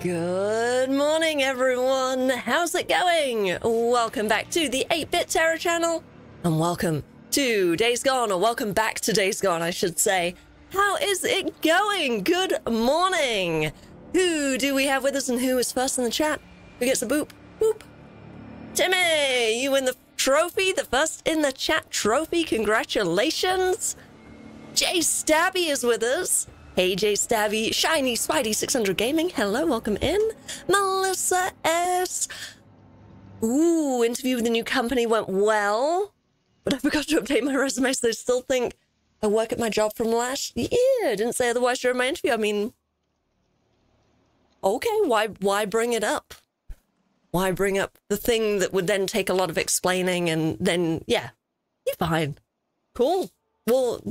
Good morning, everyone. How's it going? Welcome back to the 8-Bit Terror channel, and welcome to Days Gone, or welcome back to Days Gone, I should say. How is it going? Good morning. Who do we have with us, and who is first in the chat? Who gets a boop? Boop. Timmy, you win the trophy, the first in the chat trophy. Congratulations. Jay Stabby is with us. Jay Stabby, Shiny Spidey 600 Gaming. Hello, welcome in. Melissa S. Ooh, interview with the new company went well, but I forgot to update my resume, so they still think I work at my job from last year. Didn't say otherwise during my interview. I mean, okay, why why bring it up? Why bring up the thing that would then take a lot of explaining and then yeah, you're fine. Cool. Well,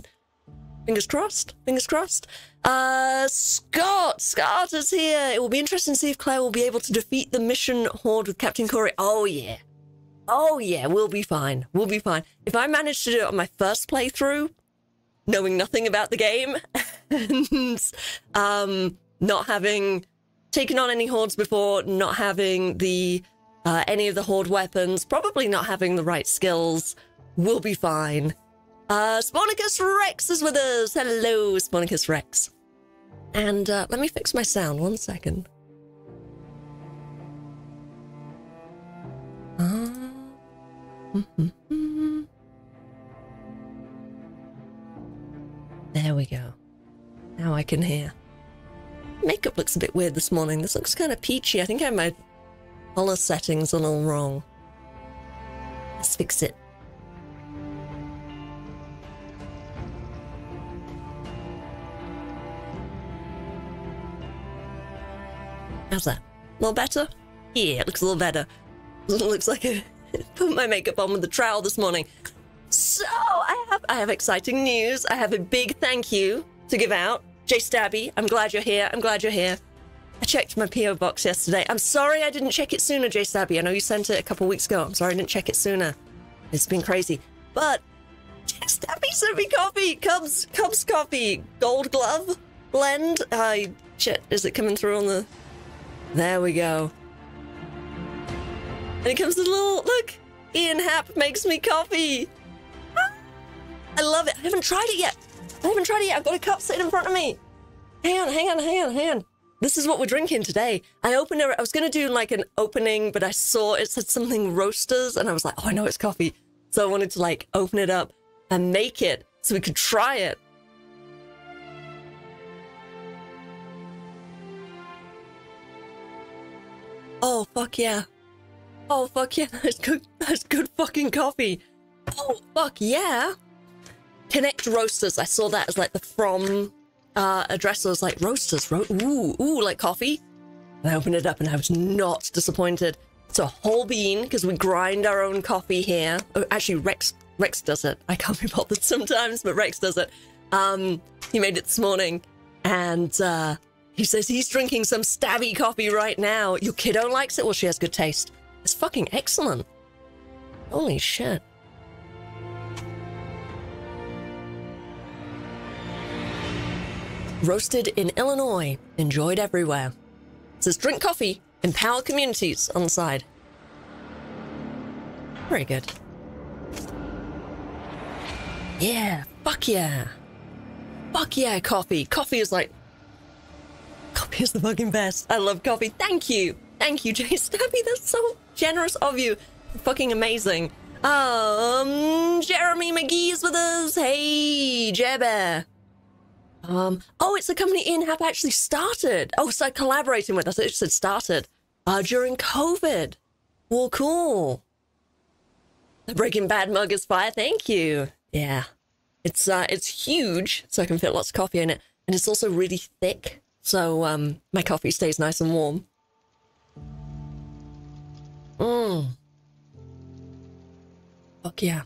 Fingers crossed. Fingers crossed. Uh, Scott. Scott is here. It will be interesting to see if Claire will be able to defeat the mission horde with Captain Corey. Oh, yeah. Oh, yeah. We'll be fine. We'll be fine. If I manage to do it on my first playthrough, knowing nothing about the game, and um, not having taken on any hordes before, not having the uh, any of the horde weapons, probably not having the right skills, we'll be fine. Uh, Sponicus Rex is with us. Hello, Sponicus Rex. And uh, let me fix my sound. One second. Uh, there we go. Now I can hear. Makeup looks a bit weird this morning. This looks kind of peachy. I think I have my color settings a little wrong. Let's fix it. How's that? A little better? Yeah, it looks a little better. It looks like I put my makeup on with the trowel this morning. So I have I have exciting news. I have a big thank you to give out. Jay Stabby, I'm glad you're here. I'm glad you're here. I checked my PO box yesterday. I'm sorry I didn't check it sooner, Jay Stabby. I know you sent it a couple weeks ago. I'm sorry I didn't check it sooner. It's been crazy. But Jay Stabby sent me coffee. Cubs Cubs coffee. Gold glove blend. I uh, shit, is it coming through on the there we go. And it comes with a little, look, Ian Happ makes me coffee. Ah, I love it. I haven't tried it yet. I haven't tried it yet. I've got a cup sitting in front of me. Hang on, hang on, hang on, hang on. This is what we're drinking today. I opened it. I was going to do like an opening, but I saw it said something roasters and I was like, oh, I know it's coffee. So I wanted to like open it up and make it so we could try it. Oh, fuck yeah. Oh, fuck yeah. That's good. That's good fucking coffee. Oh, fuck yeah. Connect Roasters. I saw that as like the from uh, address. Was like, Roasters. Ro ooh, ooh, like coffee. And I opened it up and I was not disappointed. It's a whole bean because we grind our own coffee here. Oh, actually, Rex Rex does it. I can't be bothered sometimes, but Rex does it. Um, he made it this morning, and uh, he says he's drinking some stabby coffee right now. Your kiddo likes it? Well, she has good taste. It's fucking excellent. Holy shit. Roasted in Illinois, enjoyed everywhere. Says drink coffee, empower communities on the side. Very good. Yeah, fuck yeah. Fuck yeah, coffee. Coffee is like Is the fucking best. I love coffee. Thank you. Thank you, Jay Stabby. That's so generous of you. Fucking amazing. Um, Jeremy McGee is with us. Hey, Jebber. Um, oh, it's a company Ian Happ actually started. Oh, so collaborating with us. It said started uh, during COVID. Well, cool. The Breaking Bad mug is fire. Thank you. Yeah, it's uh, it's huge, so I can fit lots of coffee in it, and it's also really thick so um, my coffee stays nice and warm. Mmm. Fuck yeah.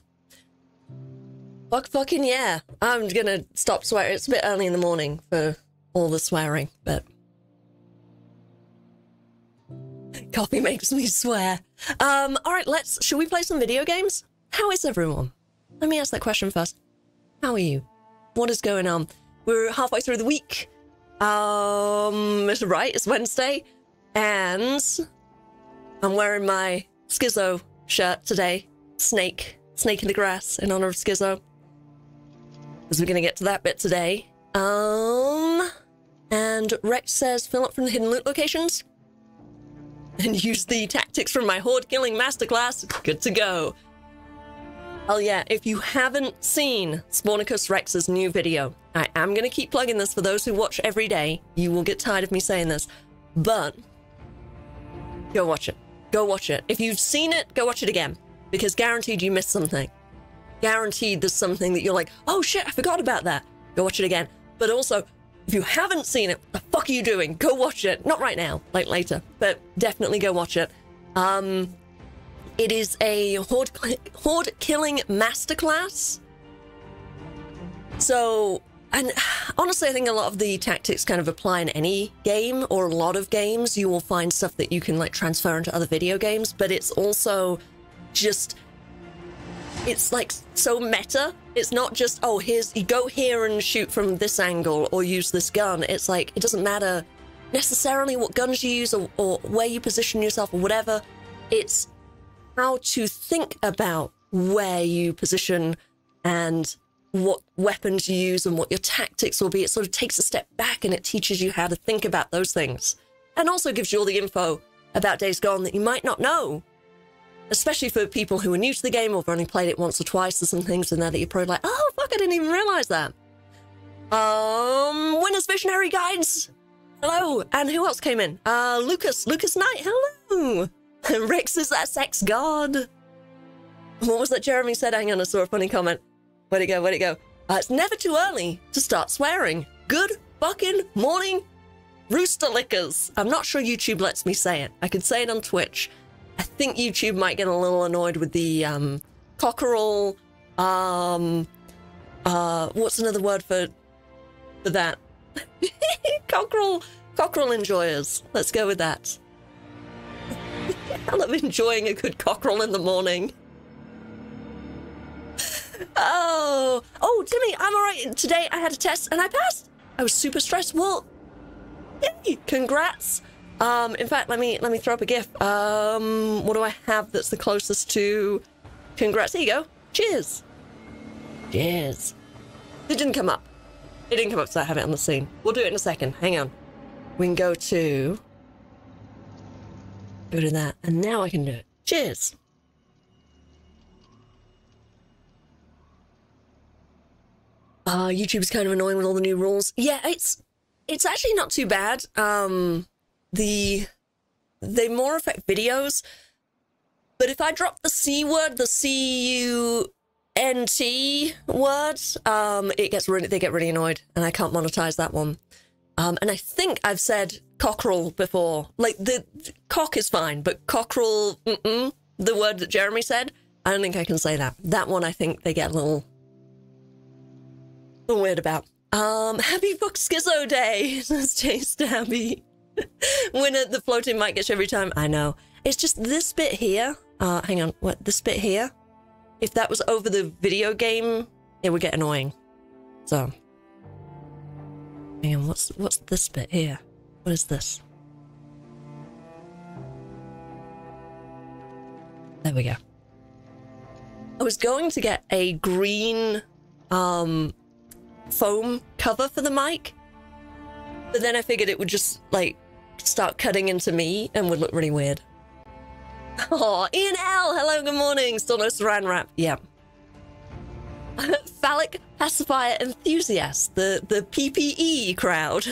Fuck fucking yeah. I'm gonna stop swearing. It's a bit early in the morning for all the swearing, but... Coffee makes me swear. Um, alright, let's... Should we play some video games? How is everyone? Let me ask that question first. How are you? What is going on? We're halfway through the week. Um, it's right, it's Wednesday. And I'm wearing my Skizzo shirt today. Snake. Snake in the grass in honor of Skizzo. Because we're going to get to that bit today. Um, and Rex says fill up from the hidden loot locations and use the tactics from my horde killing masterclass. Good to go. Oh yeah, if you haven't seen Spornicus Rex's new video, I am going to keep plugging this for those who watch every day. You will get tired of me saying this, but go watch it. Go watch it. If you've seen it, go watch it again because guaranteed you missed something. Guaranteed there's something that you're like, oh shit, I forgot about that. Go watch it again. But also, if you haven't seen it, what the fuck are you doing? Go watch it. Not right now, like later, but definitely go watch it. Um, it is a horde, horde killing masterclass. So, and honestly, I think a lot of the tactics kind of apply in any game or a lot of games. You will find stuff that you can like transfer into other video games, but it's also just it's like so meta. It's not just, oh, here's you go here and shoot from this angle or use this gun. It's like it doesn't matter necessarily what guns you use or, or where you position yourself or whatever. It's how to think about where you position and what weapons you use and what your tactics will be. It sort of takes a step back and it teaches you how to think about those things. And also gives you all the info about Days Gone that you might not know especially for people who are new to the game or have only played it once or twice or some things in there that you're probably like, oh, fuck, I didn't even realize that. Um, Winners Visionary Guides. Hello. And who else came in? Uh, Lucas. Lucas Knight. Hello. Rex is that sex god. What was that Jeremy said? Hang on, I saw a funny comment. Where'd it go? Where'd it go? Uh, it's never too early to start swearing. Good fucking morning, rooster lickers. I'm not sure YouTube lets me say it. I could say it on Twitch. I think YouTube might get a little annoyed with the um, cockerel. Um, uh, what's another word for for that? cockerel, cockerel enjoyers. Let's go with that. I love enjoying a good cockerel in the morning. Oh, oh, Timmy, I'm all right. Today I had a test and I passed. I was super stressed. Well, yay, congrats. Um, in fact, let me let me throw up a gif. Um, what do I have that's the closest to? Congrats! There you go. Cheers. Cheers. It didn't come up. It didn't come up, so I have it on the scene. We'll do it in a second. Hang on. We can go to go to that, and now I can do it. Cheers. Uh, YouTube's kind of annoying with all the new rules. Yeah, it's it's actually not too bad. Um, the they more affect videos. But if I drop the C word, the C U N T word, um, it gets really they get really annoyed, and I can't monetize that one. Um, and I think I've said cockerel before. Like the, the cock is fine, but cockerel, the word that Jeremy said, I don't think I can say that. That one, I think they get a little, little weird about. Um, happy Fuck Skizzo Day, says Jay Stabby. when uh, the floating mic gets every time. I know. It's just this bit here. Uh, hang on. What? This bit here? If that was over the video game, it would get annoying. So. Hang on. What's, what's this bit here? What is this? There we go. I was going to get a green um, foam cover for the mic, but then I figured it would just like start cutting into me and would look really weird. Oh, Ian L. Hello, good morning. Still no saran wrap. Yeah. Phallic pacifier enthusiast, the the PPE crowd.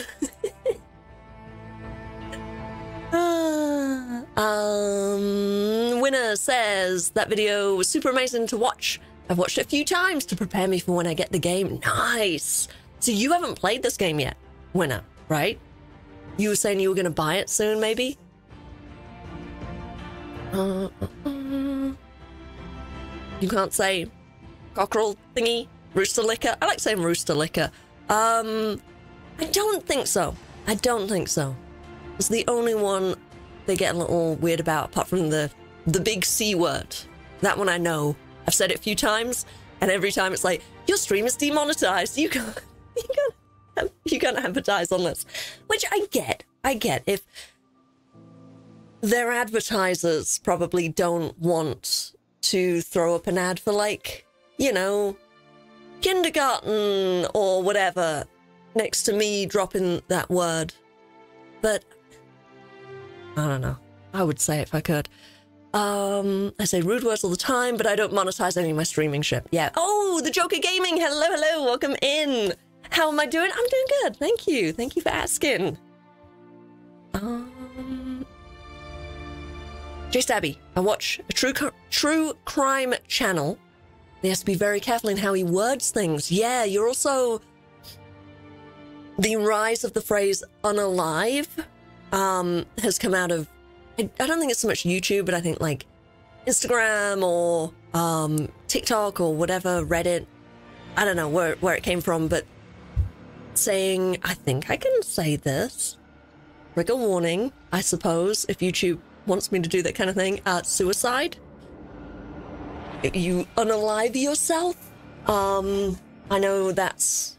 um, winner says that video was super amazing to watch. I've watched it a few times to prepare me for when I get the game. Nice. So you haven't played this game yet, winner, right? You were saying you were going to buy it soon, maybe? Uh, uh, uh. You can't say cockerel thingy, rooster liquor. I like saying rooster liquor. Um, I don't think so. I don't think so. It's the only one they get a little weird about, apart from the the big C word. That one I know. I've said it a few times, and every time it's like, your stream is demonetized. You can't, you can't you can't advertise on this, which I get. I get if their advertisers probably don't want to throw up an ad for like, you know, kindergarten or whatever next to me dropping that word. But I don't know. I would say if I could. Um, I say rude words all the time, but I don't monetize any of my streaming shit. Yeah. Oh, the Joker Gaming. Hello, hello. Welcome in. How am I doing? I'm doing good. Thank you. Thank you for asking. Um, J Stabby. I watch a true true crime channel. He has to be very careful in how he words things. Yeah, you're also the rise of the phrase unalive um, has come out of I, I don't think it's so much YouTube, but I think like Instagram or um, TikTok or whatever, Reddit. I don't know where, where it came from, but saying, I think I can say this. Trigger warning, I suppose, if YouTube wants me to do that kind of thing. Uh, suicide. You unalive yourself. Um, I know that's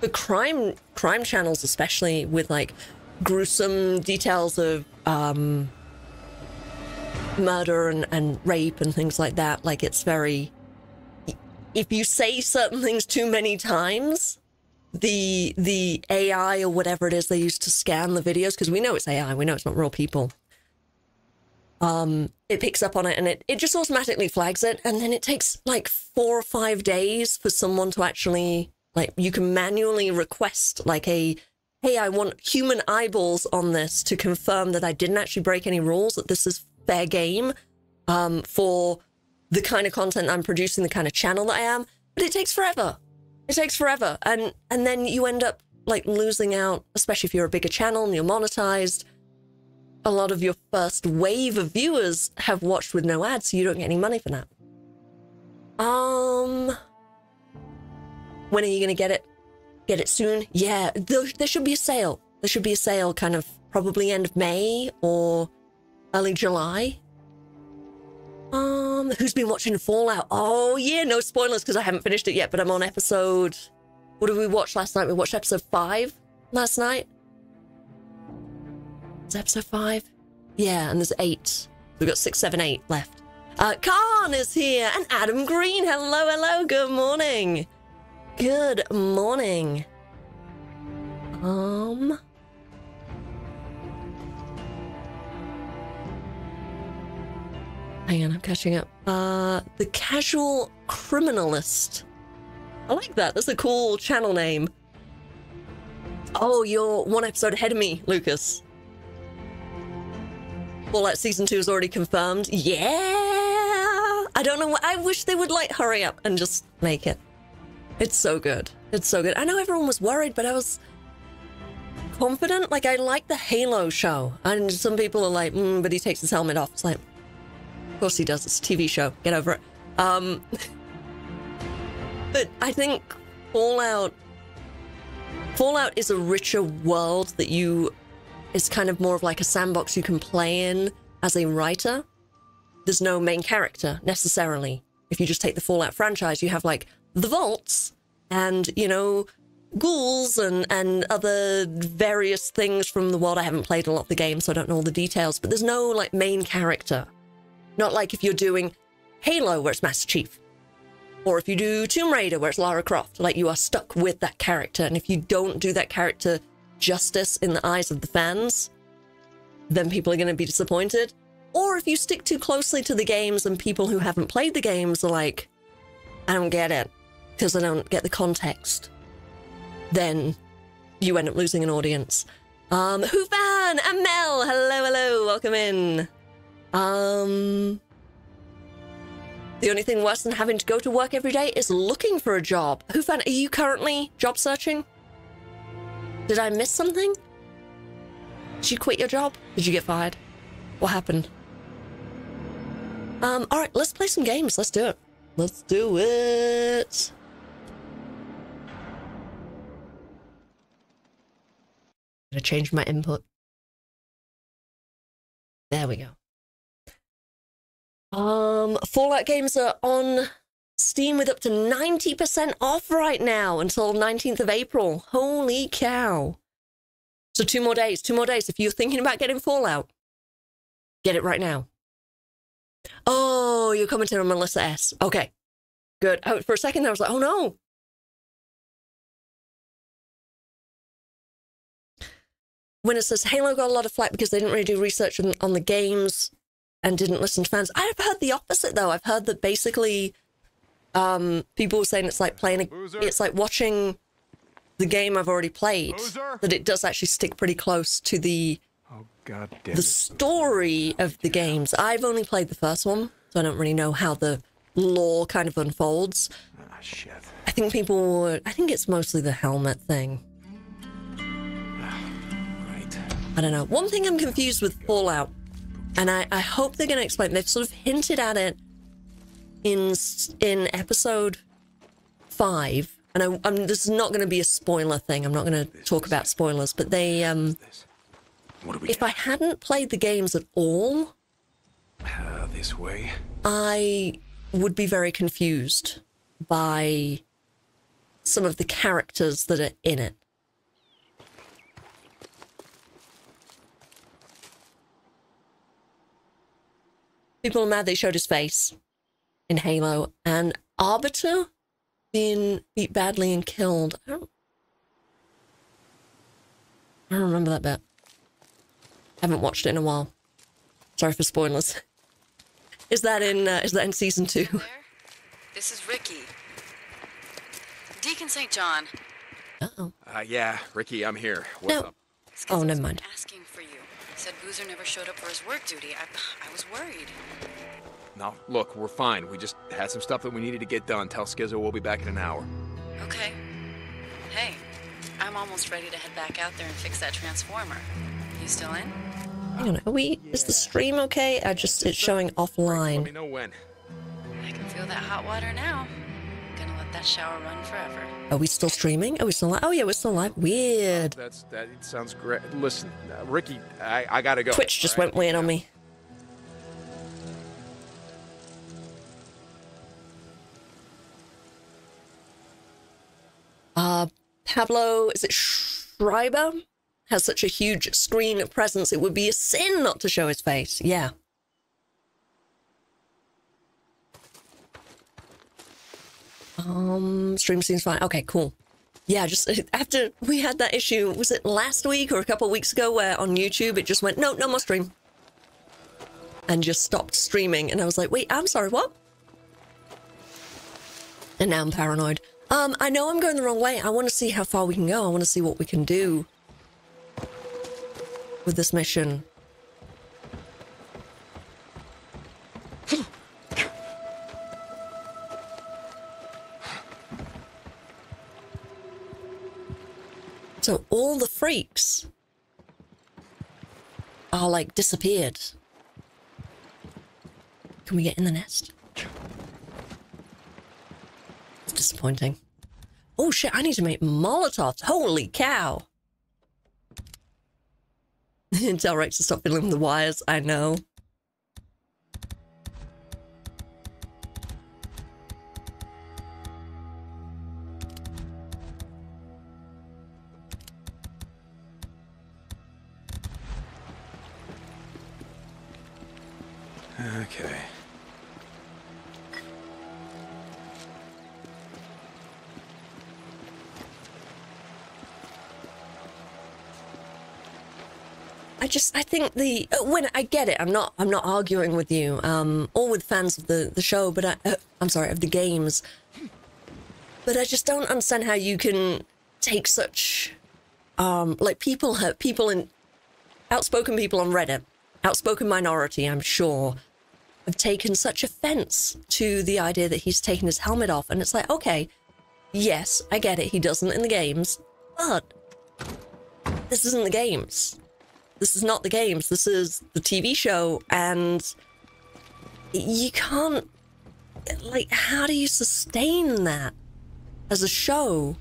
the crime crime channels, especially with like gruesome details of um, murder and, and rape and things like that. Like it's very. If you say certain things too many times, the the AI or whatever it is they use to scan the videos, because we know it's AI, we know it's not real people. Um, it picks up on it and it, it just automatically flags it, and then it takes like four or five days for someone to actually like you can manually request like a hey, I want human eyeballs on this to confirm that I didn't actually break any rules, that this is fair game um, for the kind of content I'm producing, the kind of channel that I am. But it takes forever. It takes forever. And and then you end up like losing out, especially if you're a bigger channel and you're monetized. A lot of your first wave of viewers have watched with no ads, so you don't get any money for that. Um, when are you going to get it? Get it soon? Yeah, there, there should be a sale. There should be a sale kind of probably end of May or early July. Um, who's been watching Fallout? Oh, yeah, no spoilers because I haven't finished it yet, but I'm on episode. What did we watch last night? We watched episode five last night. Is episode five? Yeah, and there's eight. We've got six, seven, eight left. Uh, Khan is here and Adam Green. Hello, hello. Good morning. Good morning. Um. Hang on, I'm catching up. Uh, the Casual Criminalist. I like that. That's a cool channel name. Oh, you're one episode ahead of me, Lucas. Fallout Season 2 is already confirmed. Yeah! I don't know. I wish they would, like, hurry up and just make it. It's so good. It's so good. I know everyone was worried, but I was confident. Like, I like the Halo show. And some people are like, mm, but he takes his helmet off. It's like, of course he does. It's a TV show. Get over it. Um, but I think Fallout Fallout is a richer world that you is kind of more of like a sandbox you can play in as a writer. There's no main character necessarily. If you just take the Fallout franchise, you have like the vaults and, you know, ghouls and, and other various things from the world. I haven't played a lot of the game, so I don't know all the details, but there's no like main character. Not like if you're doing Halo, where it's Master Chief, or if you do Tomb Raider, where it's Lara Croft. Like you are stuck with that character, and if you don't do that character justice in the eyes of the fans, then people are going to be disappointed. Or if you stick too closely to the games and people who haven't played the games are like, I don't get it because I don't get the context, then you end up losing an audience. Um, Hufan and Mel, hello, hello, welcome in. Um, the only thing worse than having to go to work every day is looking for a job. Hufan, are you currently job searching? Did I miss something? Did you quit your job? Did you get fired? What happened? Um, all right, let's play some games. Let's do it. Let's do it. I'm gonna change my input. There we go. Um, Fallout games are on Steam with up to 90% off right now until 19th of April. Holy cow. So two more days, two more days. If you're thinking about getting Fallout, Get it right now. Oh, you're commenting on Melissa S. Okay, good. Oh, for a second, I was like, oh no. When it says Halo got a lot of flack because they didn't really do research on, on the games and didn't listen to fans, I've heard the opposite though. I've heard that basically um, people were saying it's like playing a, it's like watching the game I've already played. Loser. That it does actually stick pretty close to the Oh god damn the it. story of the games. I've only played the first one, so I don't really know how the lore kind of unfolds. Ah shit. I think people, were- I think it's mostly the helmet thing. Right. I don't know. One thing I'm confused with Fallout, and I, I hope they're going to explain. They've sort of hinted at it in in episode five, and I, I'm, this is not going to be a spoiler thing. I'm not going to talk about spoilers, but they um, what do we if I hadn't played the games at all, uh, this way? I would be very confused by some of the characters that are in it. People are mad they showed his face in Halo, and Arbiter being beat badly and killed. I don't, I don't remember that bit. I Haven't watched it in a while. Sorry for spoilers. Is that in uh, is that in season two? There? This is Ricky. Deacon St. John. Uh-oh. Uh, yeah, Ricky, I'm here. What's No. up? It's 'cause Oh, I never mind. Asking for you. Said Boozer never showed up for his work duty. I, I was worried. No, look, we're fine. We just had some stuff that we needed to get done. Tell Skizzo we'll be back in an hour. Okay. Hey, I'm almost ready to head back out there and fix that transformer. You still in? Hang on, are we? Is the stream okay? I just it's showing Let me offline. know when. I can feel that hot water now. Gonna let that shower run forever. Are we still streaming? Are we still live? Oh yeah, we're still live. Weird. That's that it sounds great. Listen, uh, Ricky, I, I gotta go. Twitch just all right? went weird on me. Uh, Pablo, is it Schreiber? Has such a huge screen presence, it would be a sin not to show his face. Yeah. Um, stream seems fine. Okay, cool. Yeah, just after we had that issue, was it last week or a couple weeks ago where on YouTube it just went, no, no more stream. And just stopped streaming. And I was like, wait, I'm sorry, what? And now I'm paranoid. Um, I know I'm going the wrong way. I want to see how far we can go. I want to see what we can do with this mission. So all the freaks are like disappeared. Can we get in the nest? Disappointing. Oh shit, I need to make Molotovs. Holy cow. Tell Rex to stop fiddling with the wires. I know. Okay. Just I think the uh, when I get it, I'm not I'm not arguing with you, um, or with fans of the the show, but I uh, I'm sorry of the games. But I just don't understand how you can take such, um, like people have people in outspoken people on Reddit, outspoken minority, I'm sure, have taken such offense to the idea that he's taken his helmet off, and it's like, okay, yes, I get it, he doesn't in the games, but this isn't the games this is not the games this is the tv show and you can't like how do you sustain that as a show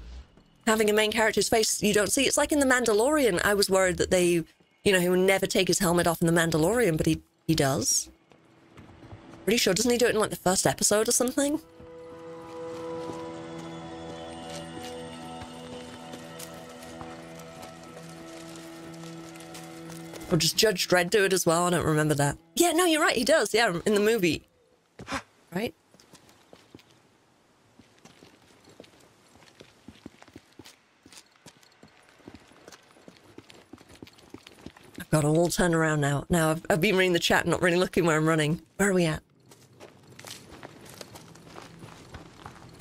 having a main character's face you don't see? It's like in the mandalorian i was worried that they you know he would never take his helmet off in the mandalorian but he he does. Pretty sure doesn't he do it in like the first episode or something Or does Judge Dredd do it as well? I don't remember that. Yeah, no, you're right. He does. Yeah, in the movie. Right? I've got to all turn around now. Now, I've, I've been reading the chat, not really looking where I'm running. Where are we at?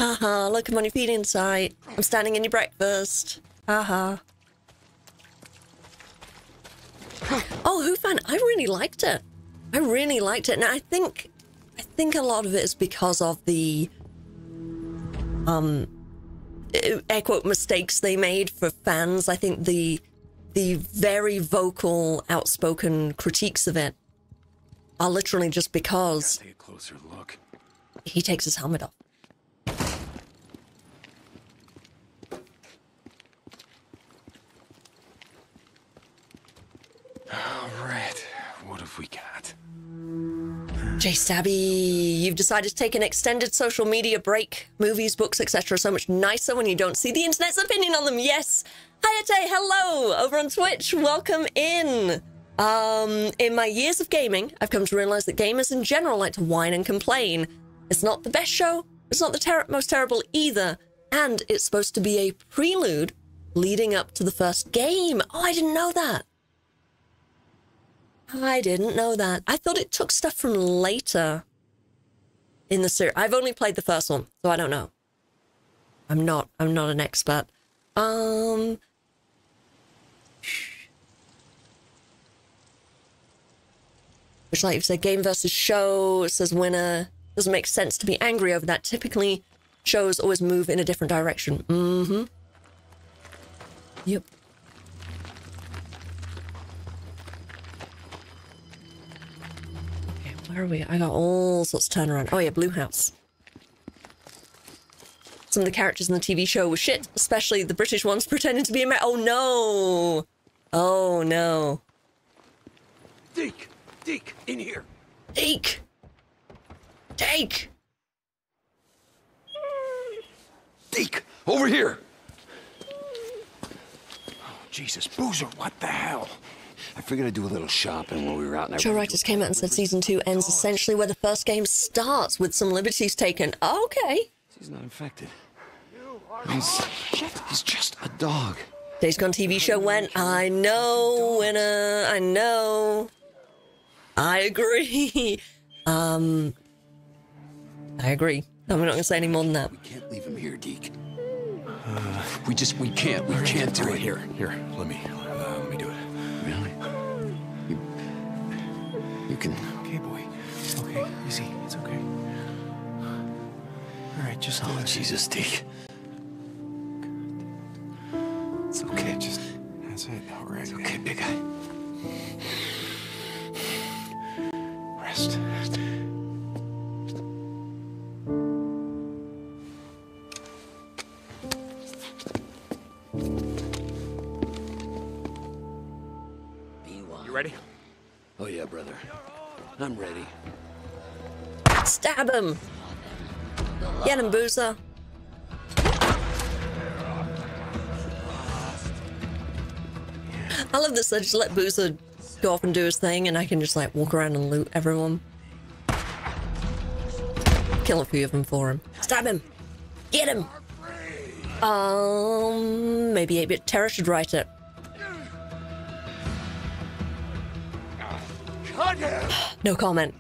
Haha, look, I'm on your feet in sight. I'm standing in your breakfast. Haha. Oh, who fan? I really liked it. I really liked it. and I think I think a lot of it is because of the um air quote mistakes they made for fans. I think the the very vocal, outspoken critiques of it are literally just because Take a closer look. he takes his helmet off. All right. What have we got? Jay Stabby, you've decided to take an extended social media break. Movies, books, etc. are so much nicer when you don't see the internet's opinion on them. Yes. Hayate, hello over on Twitch. Welcome in. Um, in my years of gaming, I've come to realize that gamers in general like to whine and complain. It's not the best show. It's not the ter- most terrible either. And it's supposed to be a prelude leading up to the first game. Oh, I didn't know that. I didn't know that. I thought it took stuff from later in the series. I've only played the first one, so I don't know. I'm not. I'm not an expert. Um. Which, like you said, game versus show says winner. Doesn't make sense to be angry over that. Typically, shows always move in a different direction. Mm-hmm. Yep. Where are we? I got all sorts of turnaround. Oh yeah, Blue House. Some of the characters in the TV show were shit, especially the British ones pretending to be American. Oh no! Oh no! Deke! Deke! In here! Take! Take! Deke! Over here! Oh, Jesus, Boozer, what the hell? I figured I'd do a little shopping while we were out. And I Show writers came out and said season two ends essentially where the first game starts with some liberties taken. Okay. He's not infected. He's, he's just a dog. Days Gone TV show went. I know, winner. I know. I agree. Um, I agree. I'm not going to say any more than that. We can't leave him here, Deke. We just, we can't, we can't do it. Here, here, let me, uh, let me you can. Okay, boy. Okay, easy, it's okay. All right, just oh, hold Oh, Jesus, Deke. It's okay, just, that's it, all right. It's Okay, big guy. Rest. You ready? Yeah, brother. I'm ready. Stab him. Get him, Boozer. I love this. I just let Boozer go off and do his thing, and I can just like walk around and loot everyone. Kill a few of them for him. Stab him. Get him. Um, maybe 8-bit Terror should write it. No comment.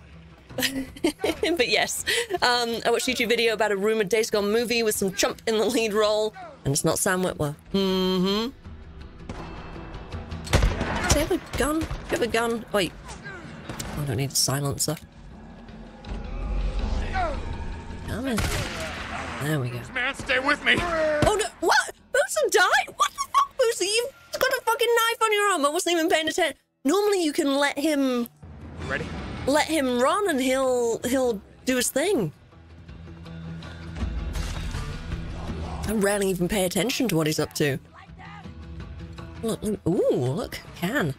but yes, um, I watched a YouTube video about a rumored Days Gone movie with some chump in the lead role, and it's not Sam Witwer. Mm-hmm. Does he have a gun? Do you have a gun? Wait. I don't need a silencer. Come in. There we go. Man, stay with me! Oh no! What? Boozer died? What the fuck, Boozer? You've got a fucking knife on your arm. I wasn't even paying attention. Normally, you can let him You ready? let him run and he'll he'll do his thing. I rarely even pay attention to what he's up to. Look, look ooh, look, can.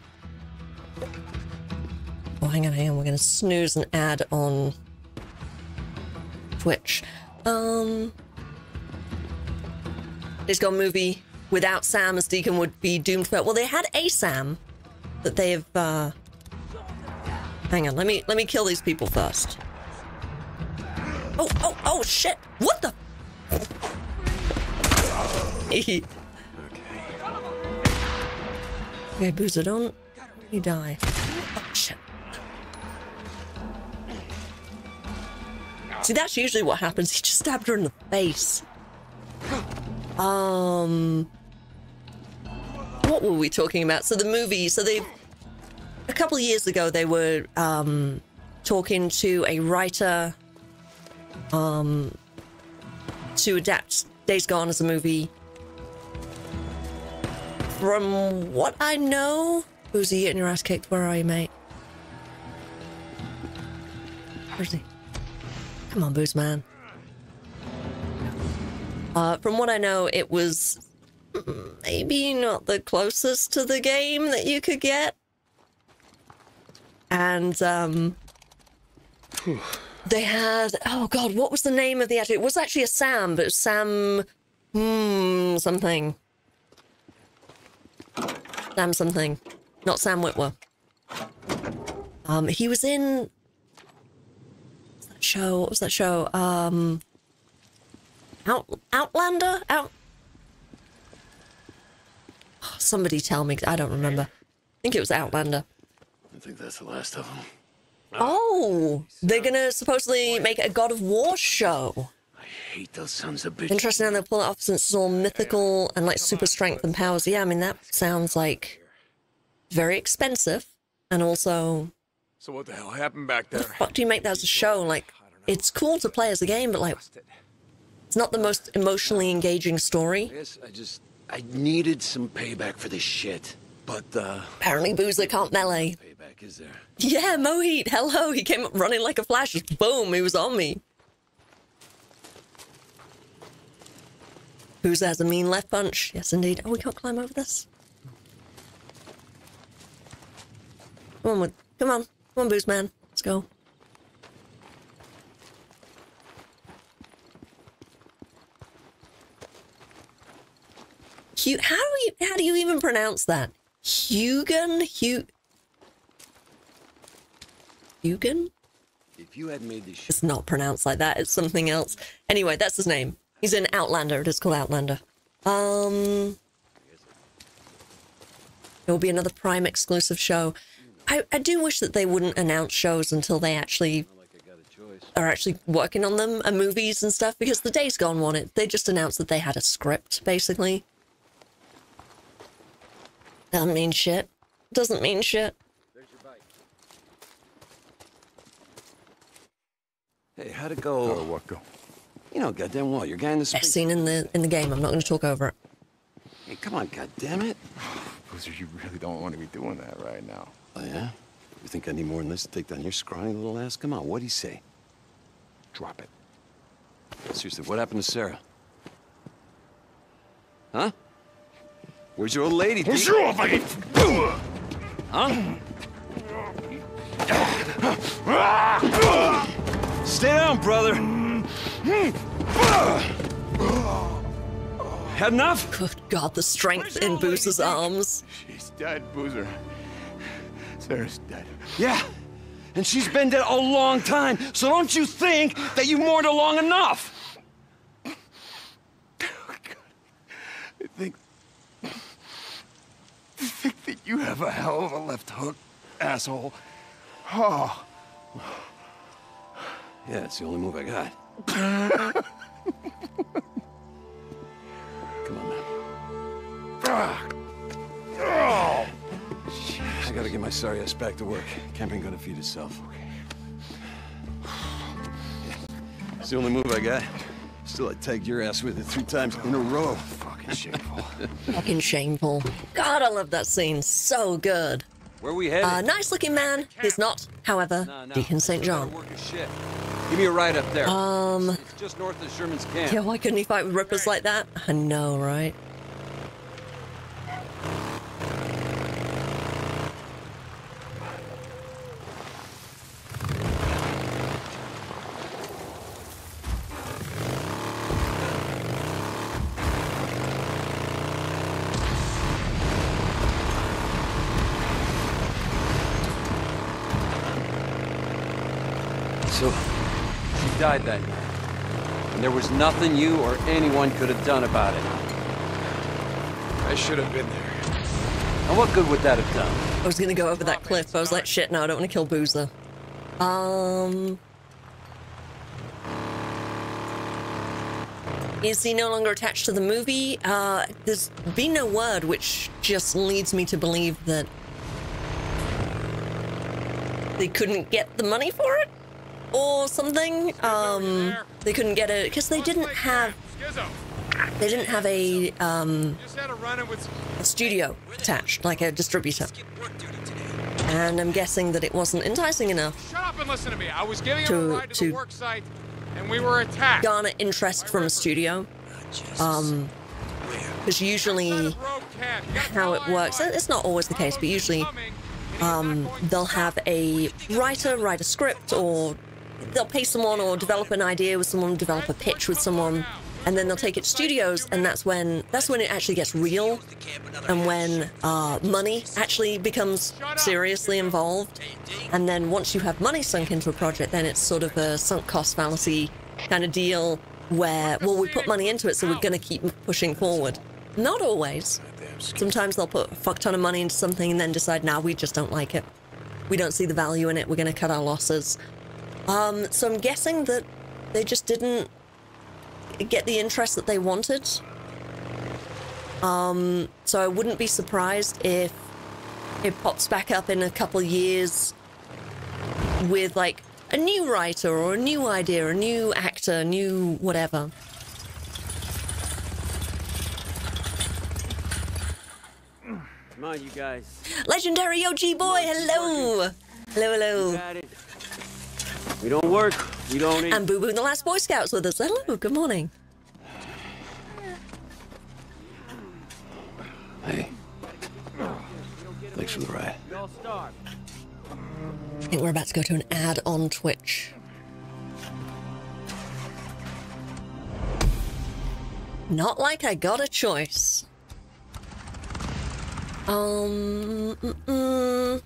Oh, hang on, hang on. We're gonna snooze an ad on Twitch. Um, Days Gone movie without Sam as Deacon would be doomed to. Well, they had a Sam that they have uh, Hang on, let me let me kill these people first. Oh, oh, oh shit! What the Okay. Okay, Boozer, don't you die. Oh shit. See, that's usually what happens. He just stabbed her in the face. Um, what were we talking about? So the movie. So they, a couple years ago, they were um talking to a writer, um, to adapt Days Gone as a movie. From what I know, who's he getting your ass kicked? Where are you, mate? Where's he? Come on, Booze Man. Uh, from what I know, it was maybe not the closest to the game that you could get. And um, they had oh god, what was the name of the actor? It was actually a Sam, but it was Sam hmm something. Sam something, not Sam Witwer. Um, he was in that show. What was that show? Um, Out Outlander. Out. Somebody tell me. I don't remember. I think it was Outlander. I think that's the last of them. Oh, oh, they're gonna supposedly make a God of War show. I hate those sons of bitches. Interesting how they'll pull it off since it's all mythical and like super strength and powers. Yeah, I mean that sounds like very expensive, and also, So what the hell happened back there? what do you make that as a show? Like, it's cool to play as a game, but like, it's not the most emotionally engaging story. I guess I just I needed some payback for this shit. But uh Apparently, Boozer can't melee. payback is there. Yeah, Mohit, hello. He came up running like a flash. Just boom, he was on me. Boozer has a mean left punch. Yes, indeed. Oh, we can't climb over this. Come on, with, come on, come on, Booze man. Let's go. How do you how do you even pronounce that? Hugan? Hu Hugan? If you had made this It's not pronounced like that. It's something else. Anyway, that's his name. He's in Outlander. It is called Outlander. Um, it will be another Prime exclusive show. I, I do wish that they wouldn't announce shows until they actually like I got a choice. are actually working on them and movies and stuff. Because the Days Gone one, it they just announced that they had a script basically. Doesn't mean shit. Doesn't mean shit. Hey, how'd it go? Oh, what go? You know, goddamn well, your guy in the Best scene in the in the game. I'm not going to talk over it. Hey, come on, goddamn it. Boozer, you really don't want to be doing that right now. Oh yeah? You think I need more than this to take down your scrawny little ass? Come on, what'd he say? Drop it. Seriously, what happened to Sarah? Huh? Where's your old lady? D? Huh? Stay down, brother. Had enough? Good God, the strength in Boozer's arms. She's dead, Boozer. Sarah's dead. Yeah. And she's been dead a long time, so don't you think that you mourned her long enough? I think. I think that you have a hell of a left hook, asshole. Oh, Yeah, it's the only move I got. Come on, man. oh. I gotta get my sorry ass back to work. Camp ain't gonna feed itself. Okay. It's the only move I got. Still, I tagged your ass with it three times in a row. Fucking shameful. Fucking shameful. God, I love that scene. So good. Where we headed? Uh, nice looking man. He's not, however, No, no. Deacon St. John. Work his shit. Give me a ride up there. Um, It's just north of Sherman's camp. yeah, why couldn't he fight with rippers like that? I know, right? Died that night. And there was nothing you or anyone could have done about it. I should have been there. And what good would that have done? I was gonna go over that cliff, but I was like, shit, no, I don't want to kill Boozer. Um. Is he no longer attached to the movie? Uh, there's been no word, which just leads me to believe that they couldn't get the money for it or something. Um, they couldn't get it because they didn't have they didn't have a um a run-in with... a studio attached, like a distributor. And I'm guessing that it wasn't enticing enough Shut up and listen to me. I was giving To- a ride to, the work site, and we were attacked. garner interest from a studio. Um, because usually Outside of Rogue Camp. You got how it works, it's not always the case, but usually Coming, and he's um, they'll have a writer write a script or they'll pay someone or develop an idea with someone, develop a pitch with someone, and then they'll take it to studios, and that's when that's when it actually gets real, and when uh, money actually becomes seriously involved. And then once you have money sunk into a project, then it's sort of a sunk cost fallacy kind of deal where well we put money into it, so we're going to keep pushing forward. Not always. Sometimes they'll put a fuck ton of money into something and then decide, now we just don't like it. We don't see the value in it. We're going to cut our losses. Um, so I'm guessing that they just didn't get the interest that they wanted. Um, so I wouldn't be surprised if it pops back up in a couple years with like a new writer or a new idea, a new actor, a new whatever. Come on, you guys. Legendary OG boy, hello! Hello, hello. It. We don't work. We don't eat. And Boo Boo and the last Boy Scouts with us. Hello, good morning. Hey. Thanks for the ride. We all starve. I think we're about to go to an ad on Twitch. Not like I got a choice. Um. Mm-mm.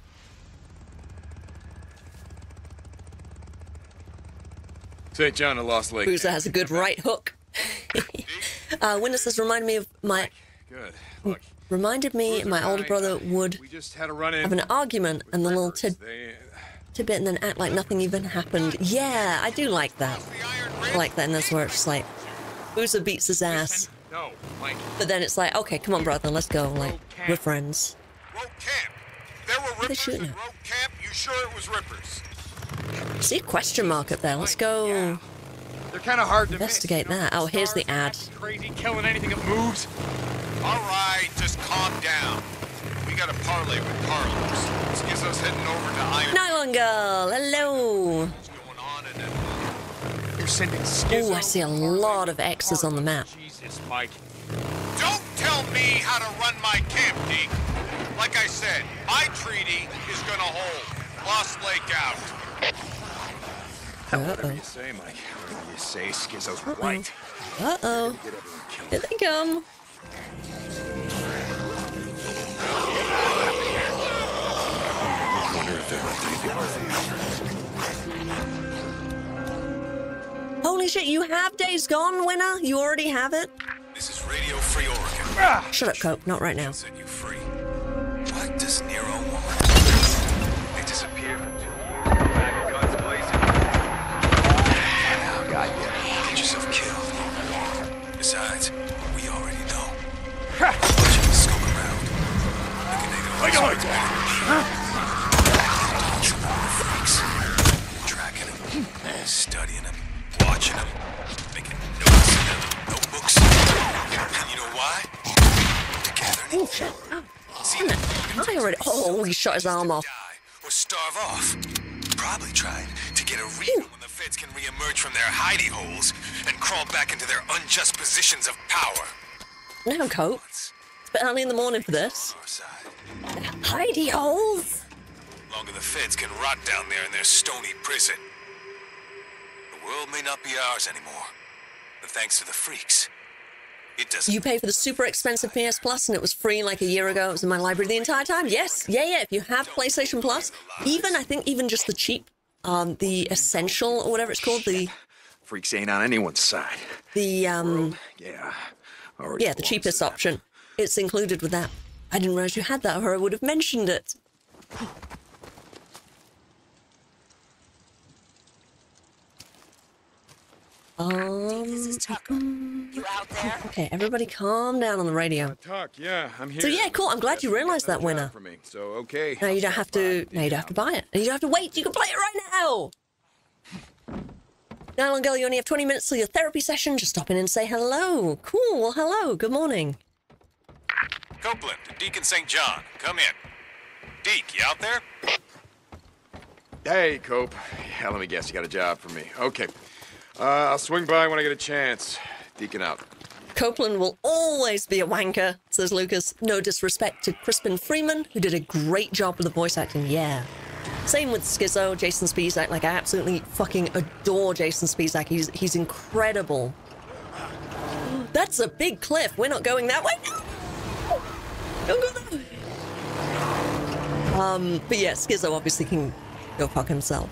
St. John of Lost Lake. Boozer has a good right hook. uh, Winner says, remind me of my. Good. Look, Reminded me my older brother uh, would We just had a run-in. have an argument and the little tid- They, tidbit and then act like nothing even happened. Yeah, I do like that. I like that, and that's where it's just like, Boozer beats his ass. no. But then it's like, okay, come on, brother, let's go. Like, we're friends. Road Camp. There were rippers in? Road Camp. You sure it was rippers? See a question mark up there. Let's go. They're kind of hard to Investigate you know? that. Oh, here's the ad. Crazy, killing anything that moves. All right, just calm down. We got a parlay with Carlos. Skizzo's heading over to Iron. Nylon Girl, hello. What's going on in that? You're sending Oh, I see a lot of X's on the map. Jesus, Mike. Don't tell me how to run my camp, Deke. Like I said, my treaty is gonna hold. Lost Lake out. Uh-oh. you say, Mike. Whatever you say, Skizzo's right. Uh-oh. Get everyone killed. Here they come. Wonder if there are anything Holy shit, you have Days Gone, winner? You already have it? This is Radio Free Oregon. Shut up, Cope. Not right now. Set you free. What does Nero Oh, shit. Oh. I already. Oh, he shot his arm off. or starve off. Probably trying to get a read when the feds can reemerge from their hidey holes and crawl back into their unjust positions of power. Now, Cope. It's a bit early in the morning for this. Hidey holes. Longer the feds can rot down there in their stony prison. The world may not be ours anymore, but thanks to the freaks, it doesn't. You pay for the super expensive PS Plus and it was free like a year ago. It was in my library the entire time. Yes. Yeah, yeah. If you have PlayStation Plus, even, I think, even just the cheap um, the essential or whatever it's called, the Freaks ain't on anyone's side. the um, Yeah. Yeah, the cheapest option. It's included with that. I didn't realize you had that, or I would have mentioned it. Um, This is Tucker. You out there? okay, everybody calm down on the radio. Talk, yeah, I'm here. So, yeah, cool, I'm glad you realised that winner. For me. So okay. Now you don't have to. by. Now you don't have to buy it. And you don't have to wait. You can play it right now. Now, girl, you only have 20 minutes till your therapy session. Just stop in and say hello. Cool. Well, hello. Good morning. Copeland, Deacon St. John, come in. Deke, you out there? Hey, Cope. Yeah, let me guess, you got a job for me. Okay. Uh, I'll swing by when I get a chance. Deacon out. Copeland will always be a wanker, says Lucas. No disrespect to Crispin Freeman, who did a great job with the voice acting. Yeah. Same with Skizzo, Jason Spisak. Like, I absolutely fucking adore Jason Spisak. He's, he's incredible. That's a big cliff. We're not going that way. No! Don't go that way. Um, but yeah, Skizzo obviously can go fuck himself.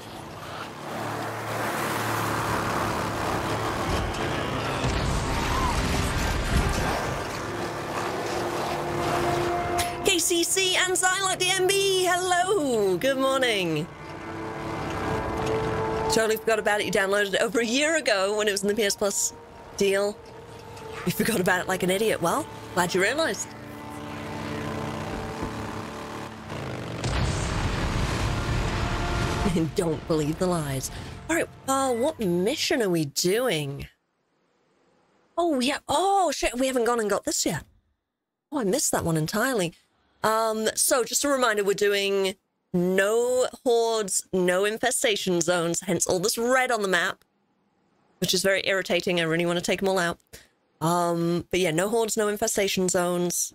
KCC and Xylot DMB, hello, good morning. Totally forgot about it. You downloaded it over a year ago when it was in the PS Plus deal. You forgot about it like an idiot. Well, glad you realized. Don't believe the lies. All right, uh, what mission are we doing? Oh, yeah. Oh, shit. We haven't gone and got this yet. Oh, I missed that one entirely. Um, so just a reminder, we're doing no hordes, no infestation zones, hence all this red on the map, which is very irritating. I really want to take them all out. Um, but yeah, no hordes, no infestation zones.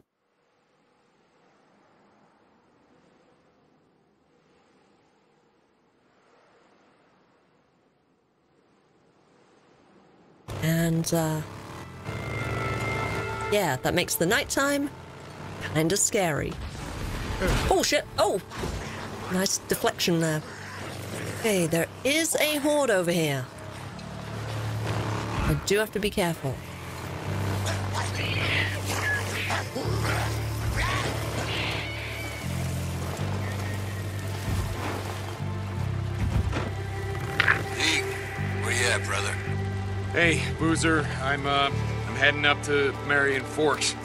And, uh, yeah, that makes the nighttime kinda scary. Oh shit! Oh! Nice deflection there. Okay, there is a horde over here. I do have to be careful. Deke, where you at, brother? Hey, Boozer. I'm, uh, I'm heading up to Marion Forks.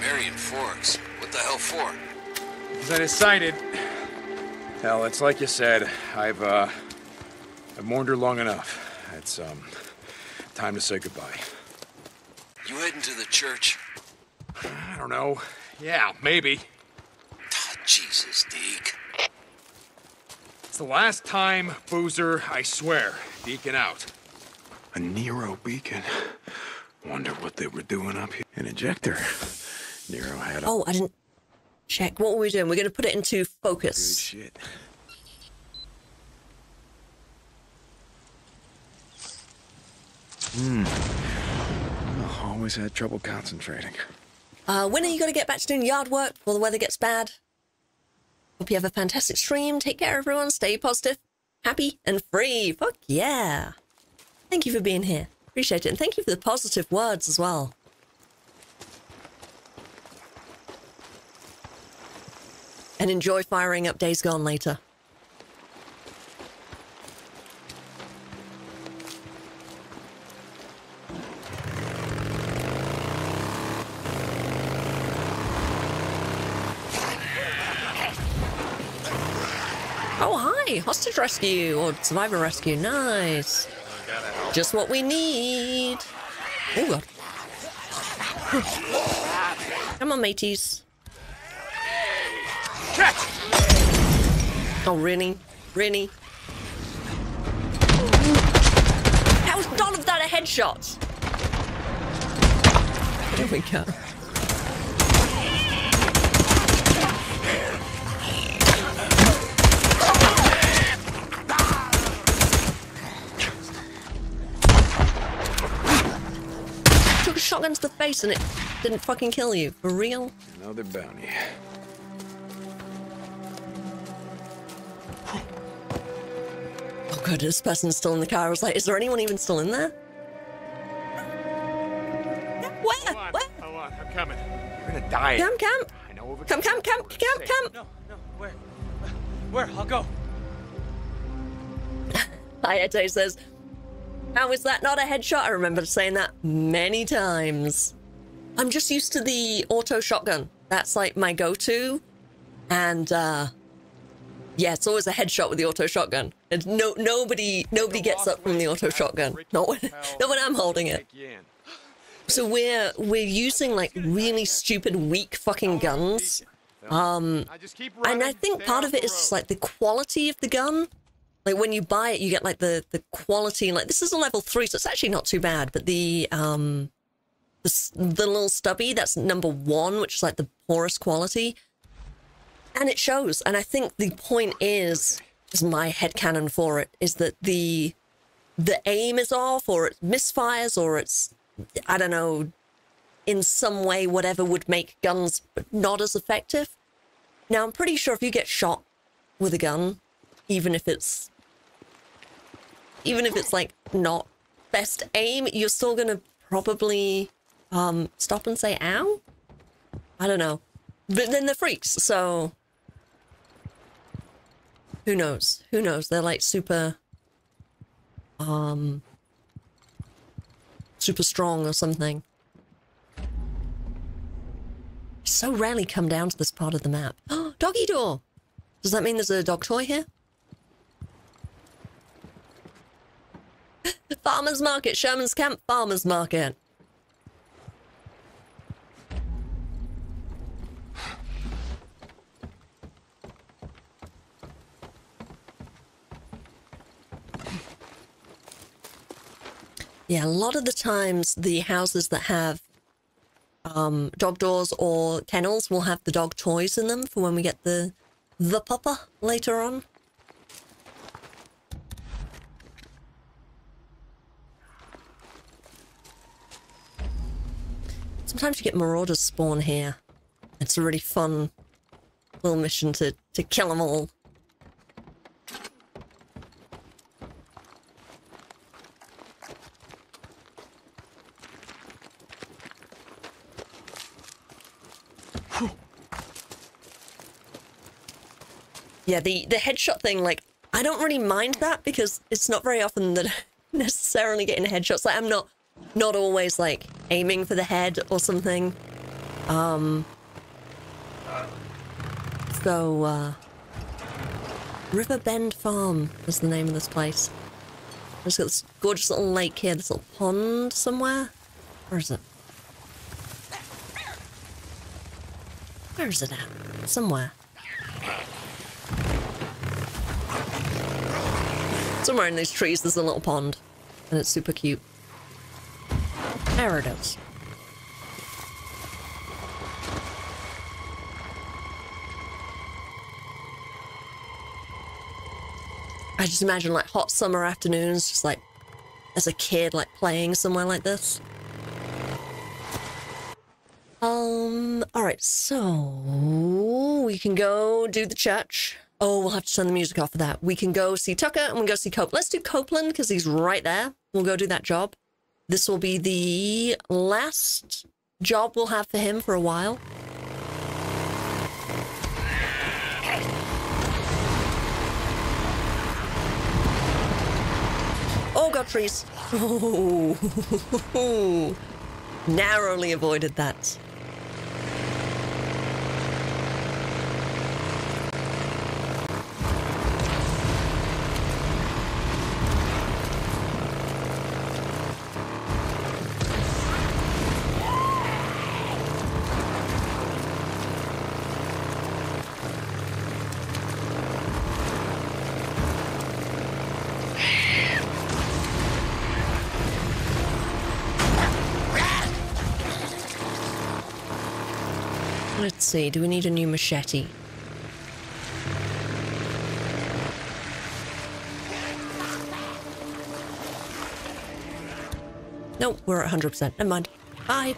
Marion Forks. What the hell for? As I decided... Hell, it's like you said. I've, uh... I've mourned her long enough. It's, um... Time to say goodbye. You heading to the church? I don't know. Yeah, maybe. Oh, Jesus, Deke. It's the last time, Boozer, I swear. Deacon out. A Nero beacon. Wonder what they were doing up here. An ejector. Nero had a Oh, I didn't check. What were we doing? We're gonna put it into good focus. shit. Hmm. Oh, always had trouble concentrating. Uh, when are you gonna get back to doing yard work before the weather gets bad? Hope you have a fantastic stream. Take care, everyone. Stay positive, happy, and free. Fuck yeah. Thank you for being here. Appreciate it. And thank you for the positive words as well. And enjoy firing up Days Gone later. Oh, hi. Hostage rescue or survivor rescue. Nice. Just what we need. Oh, God. Come on, mateys. Oh, Rennie. Rennie. How was none of that a headshot? There we go. Took a shotgun to the face and it didn't fucking kill you. For real? Another bounty. Good, this person's still in the car. I was like, is there anyone even still in there? Where? Hold on, Where? hold on, I'm coming. You're gonna die. Come, come. I know over Come, come, come, come, come. No, no, where? Where? I'll go. Hayate says, How is that not a headshot? I remember saying that many times. I'm just used to the auto shotgun. That's like my go to. And uh yeah, it's always a headshot with the auto shotgun. And no nobody nobody gets up from the auto shotgun. Not when not when I'm holding it. Take you in. So we're we're using like really stupid weak fucking guns. Um, I just keep And I think part of it is just like the quality of the gun. Like when you buy it, you get like the the quality. Like this is a level three, so it's actually not too bad. But the um the the little stubby that's number one, which is like the poorest quality, and it shows. And I think the point is, is my head headcanon for it is that the the aim is off, or it misfires, or it's I don't know in some way whatever would make guns not as effective. Now, I'm pretty sure if you get shot with a gun, even if it's even if it's like not best aim, you're still gonna probably um stop and say ow. I don't know, but then they're freaks, so who knows? Who knows? They're like super um super strong or something. so rarely come down to this part of the map. Oh, Doggy door! Does that mean there's a dog toy here? Farmer's Market, Sherman's Camp Farmer's Market. Yeah, a lot of the times the houses that have um, dog doors or kennels will have the dog toys in them for when we get the the pupper later on. Sometimes you get marauders spawn here. It's a really fun little mission to, to kill them all. Yeah, the, the headshot thing, like, I don't really mind that because it's not very often that I'm necessarily getting headshots. Like, I'm not not always like aiming for the head or something. Um so uh Riverbend Farm is the name of this place. There's got this gorgeous little lake here, this little pond somewhere. Where is it? Where is it at? Somewhere. Somewhere in these trees there's a little pond. And it's super cute. There it is. I just imagine like hot summer afternoons, just like as a kid, like playing somewhere like this. Um, alright, so we can go do the church. Oh, we'll have to turn the music off for that. We can go see Tucker and we can go see Copeland. Let's do Copeland because he's right there. We'll go do that job. This will be the last job we'll have for him for a while. Oh, got trees. Oh, narrowly avoided that. see. Do we need a new machete? No, we're at 100%. Never mind. Bye.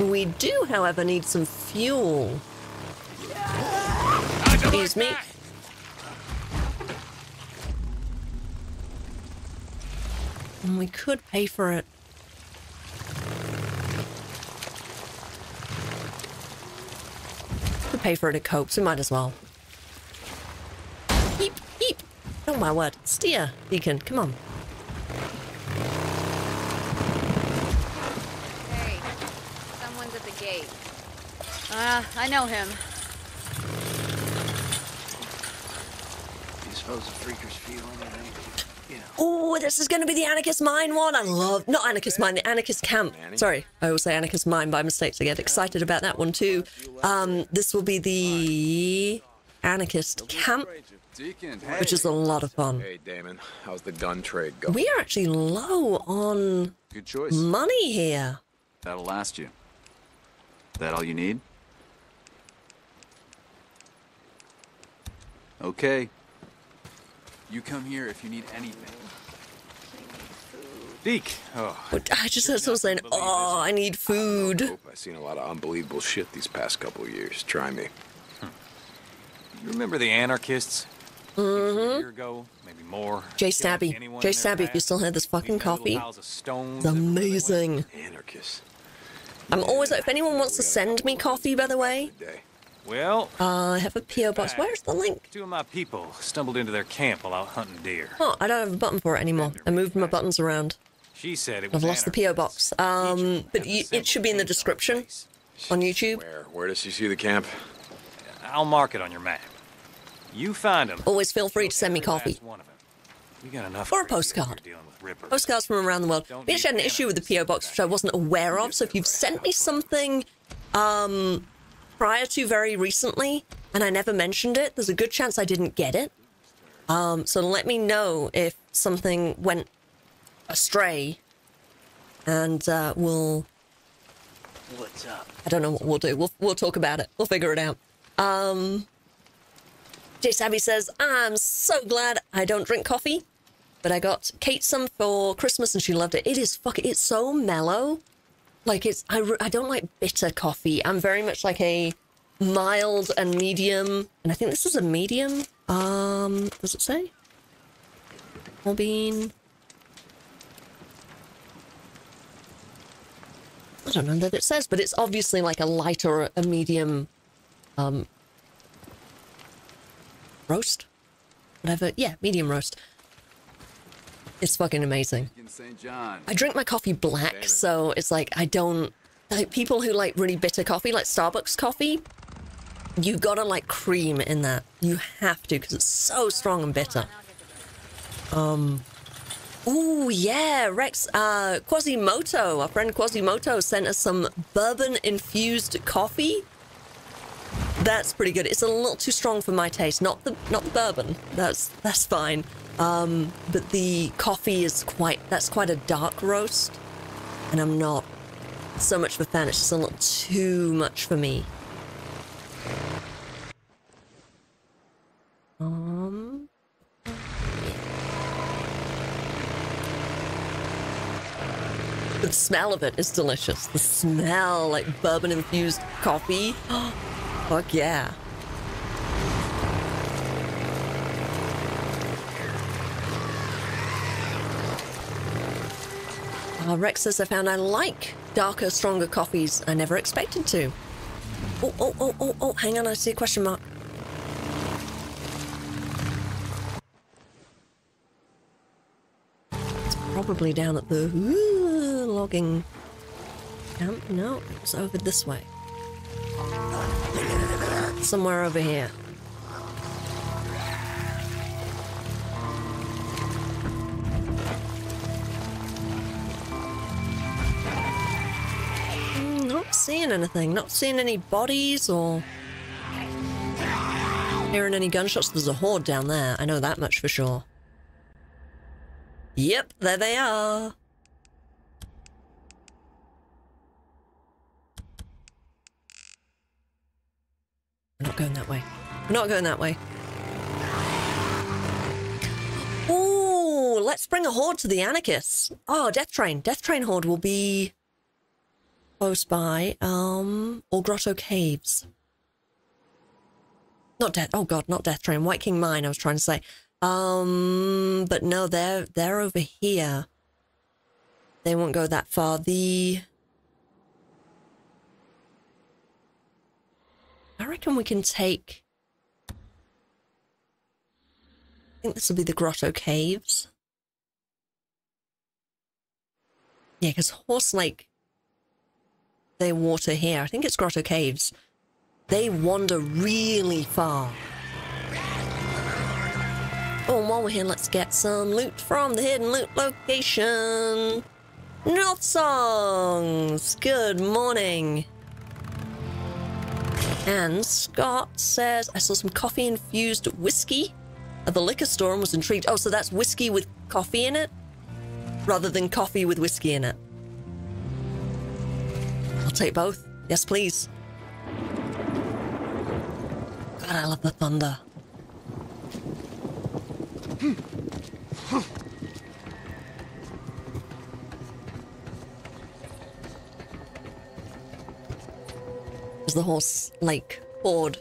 We do, however, need some fuel. Excuse me. And we could pay for it. Pay for it at Copes. We might as well. Beep, beep. Oh my word. Steer, Deacon. Come on. Hey, someone's at the gate. Uh, I know him. You suppose the freakers feel anything? You know. Oh, this is going to be the Anarchist Mine one. I love, not Anarchist Mine, the Anarchist Camp. Sorry, I always say Anarchist Mine by mistake, so I get excited about that one too. Um, this will be the Anarchist Camp, which is a lot of fun. Hey, Damon, how's the gun trade going? We are actually low on Good choice. money here. That'll last you. That all you need? Okay. You come here if you need anything. Deke. Oh, I just heard someone saying, "Oh, I need food." I've seen a lot of unbelievable shit these past couple of years. Try me. you remember the anarchists? Mm-hmm. A year ago, maybe more. Jay Stabby. Jay Stabby, if you still had this fucking coffee, piles of stones it's amazing. Anarchists. I'm always like, if anyone wants to send me coffee, by the way, Day. Well, uh, I have a PO box. Where's the link? two of my people stumbled into their camp while out hunting deer. Oh, I don't have a button for it anymore. I moved my buttons around. She said it was I've lost the PO box. Um, but you, it should be in the description on YouTube. Where? Where does she see the camp? I'll mark it on your map. You find them. Always feel free to send me coffee. One of 'em. You got enough Or a crazy if you're postcard. dealing with rippers. Postcards from around the world. We actually had an issue with the PO box, which I wasn't aware of. So if you've sent me something um, prior to very recently and I never mentioned it, there's a good chance I didn't get it. Um, so let me know if something went astray, and uh, we'll. What's up? I don't know what we'll do. We'll we'll talk about it. We'll figure it out. Um, Jay Savvy says, "I'm so glad I don't drink coffee, but I got Kate some for Christmas and she loved it. It is fucking. It's so mellow. Like it's. I I don't like bitter coffee. I'm very much like a mild and medium, and I think this is a medium. Um, does it say? Whole bean. I don't know that it says, but it's obviously like a light or a medium um roast. Whatever. Yeah, medium roast. It's fucking amazing. I drink my coffee black, so it's like I don't like people who like really bitter coffee, like Starbucks coffee. You gotta like cream in that. You have to because it's so strong and bitter. Um. Oh yeah, Rex. Uh, Quasimoto, our friend Quasimoto, sent us some bourbon infused coffee. That's pretty good. It's a little too strong for my taste. Not the not the bourbon. That's that's fine. Um, but the coffee is quite. That's quite a dark roast, and I'm not so much of a fan. It's just a little too much for me. Um. The smell of it is delicious. The smell, like bourbon infused coffee. Fuck yeah. Uh, Rex says I found I like darker, stronger coffees. I never expected to. Oh, oh, oh, oh, oh, hang on, I see a question mark. It's probably down at the ooh, logging camp. No, it's over this way. Somewhere over here. Seeing anything. Not seeing any bodies or hearing any gunshots. There's a horde down there. I know that much for sure. Yep, there they are. We're not going that way. We're not going that way. Ooh, let's bring a horde to the anarchists. Oh, Death Train. Death Train horde will be close by. Um, or Grotto Caves. Not Death. Oh God, not Death Train. White King Mine. I was trying to say. Um, but no, they're they're over here. they won't go that far. The I reckon we can take. I think this will be the Grotto Caves. Yeah, because Horse Lake, they water here. I think it's Grotto Caves. They wander really far. Oh, and while we're here, let's get some loot from the hidden loot location. North Songs! Good morning. And Scott says, I saw some coffee infused whiskey at the liquor store and was intrigued. Oh, so that's whiskey with coffee in it? Rather than coffee with whiskey in it. I'll take both. Yes, please. God, I love the thunder. Is the horse lake horde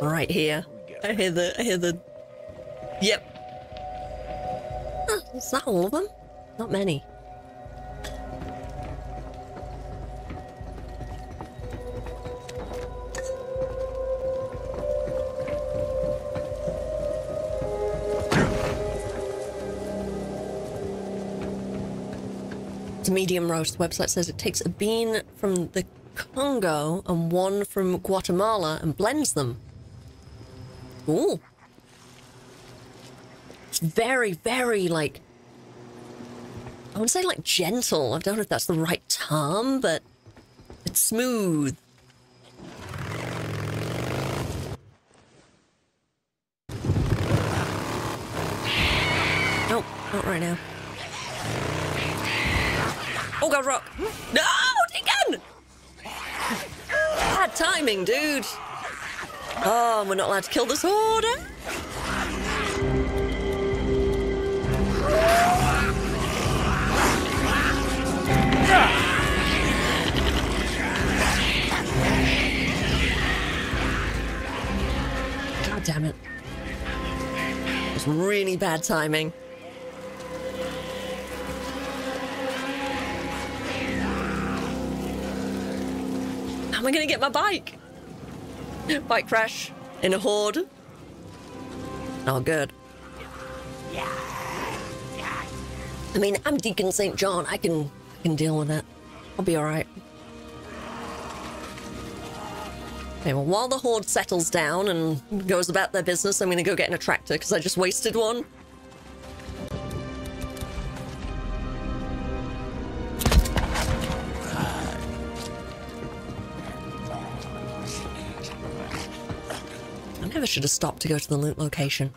right here. I hear the, I hear the. Yep. Is that all of them? Not many. Medium roast. Website says it takes a bean from the Congo and one from Guatemala and blends them. Ooh. It's very, very like. I would say like gentle. I don't know if that's the right term, but it's smooth. Nope, not right now. Oh god, rock! No, Deacon! Bad timing, dude. Oh, we're not allowed to kill this horde. Eh? God damn it. It's really bad timing. Am I gonna get my bike? Bike crash in a horde. Oh, good. I mean, I'm Deacon St. John. I can, I can deal with it. I'll be all right. Okay, well, while the horde settles down and goes about their business, I'm going to go get an attractor because I just wasted one. I should have stopped to go to the loot location.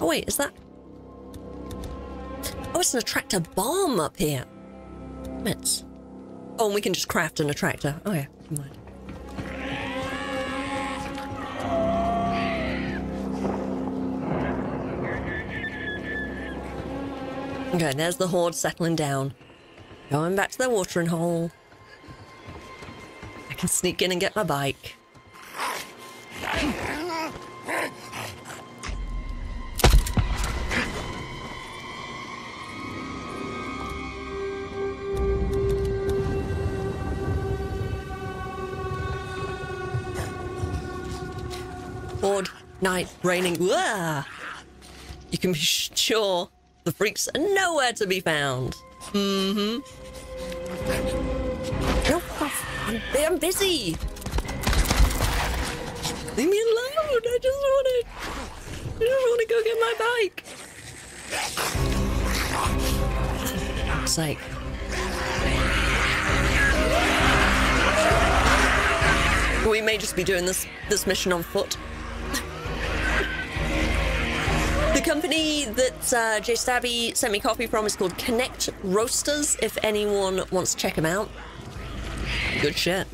Oh wait, is that? Oh, it's an attractor bomb up here. Mitts. Oh, and we can just craft an attractor. Oh yeah, never mind. Okay, there's the horde settling down. Going back to their watering hole. I can sneak in and get my bike. Horde, night, raining. You can be sure the freaks are nowhere to be found. Mm-hmm. No, I'm, I'm busy. Leave me alone. I just want to. I just want to go get my bike. Fuck's sake. We may just be doing this this mission on foot. The company that uh, Jay Stabby sent me coffee from is called Connect Roasters, if anyone wants to check them out. Good shit.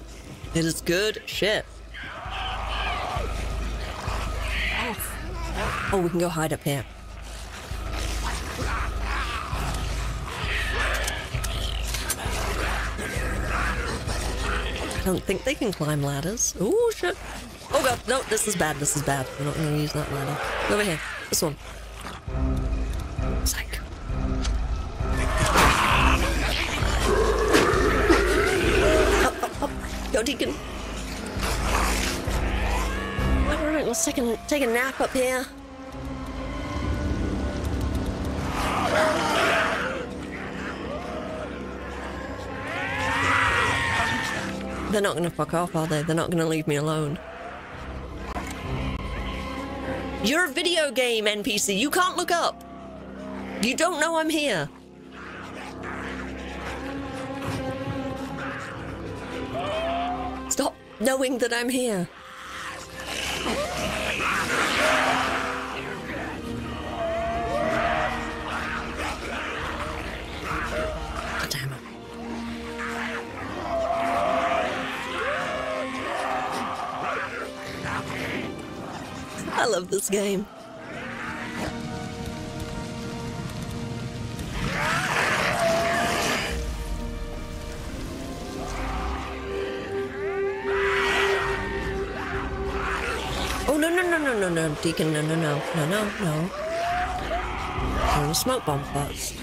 It is good shit. Oh, oh we can go hide up here. I don't think they can climb ladders. Oh shit. Oh god, no, this is bad, this is bad. I'm not gonna use that ladder. Over here. This one. Go, Deacon. Alright, let's take a, take a nap up here. They're not gonna fuck off, are they? They're not gonna leave me alone. You're a video game NPC. You can't look up. You don't know I'm here. Stop knowing that I'm here. Love this game. Oh no no no no no no Deacon no no no no no no. Throw a smoke bomb first.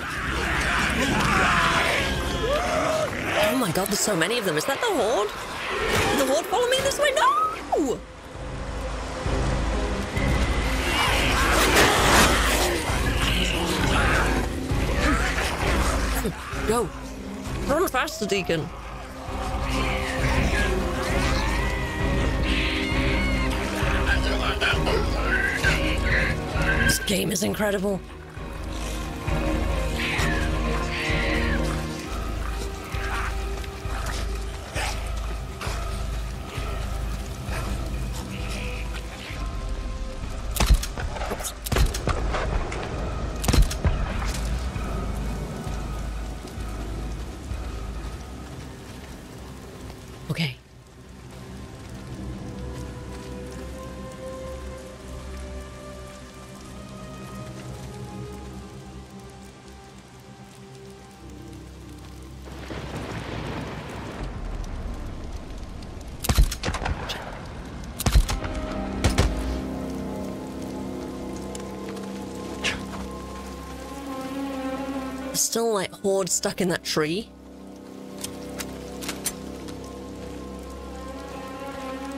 Oh my god, there's so many of them. Is that the horde? The horde follow me this way? No! Go. Run faster, Deacon. This game is incredible. Horde stuck in that tree.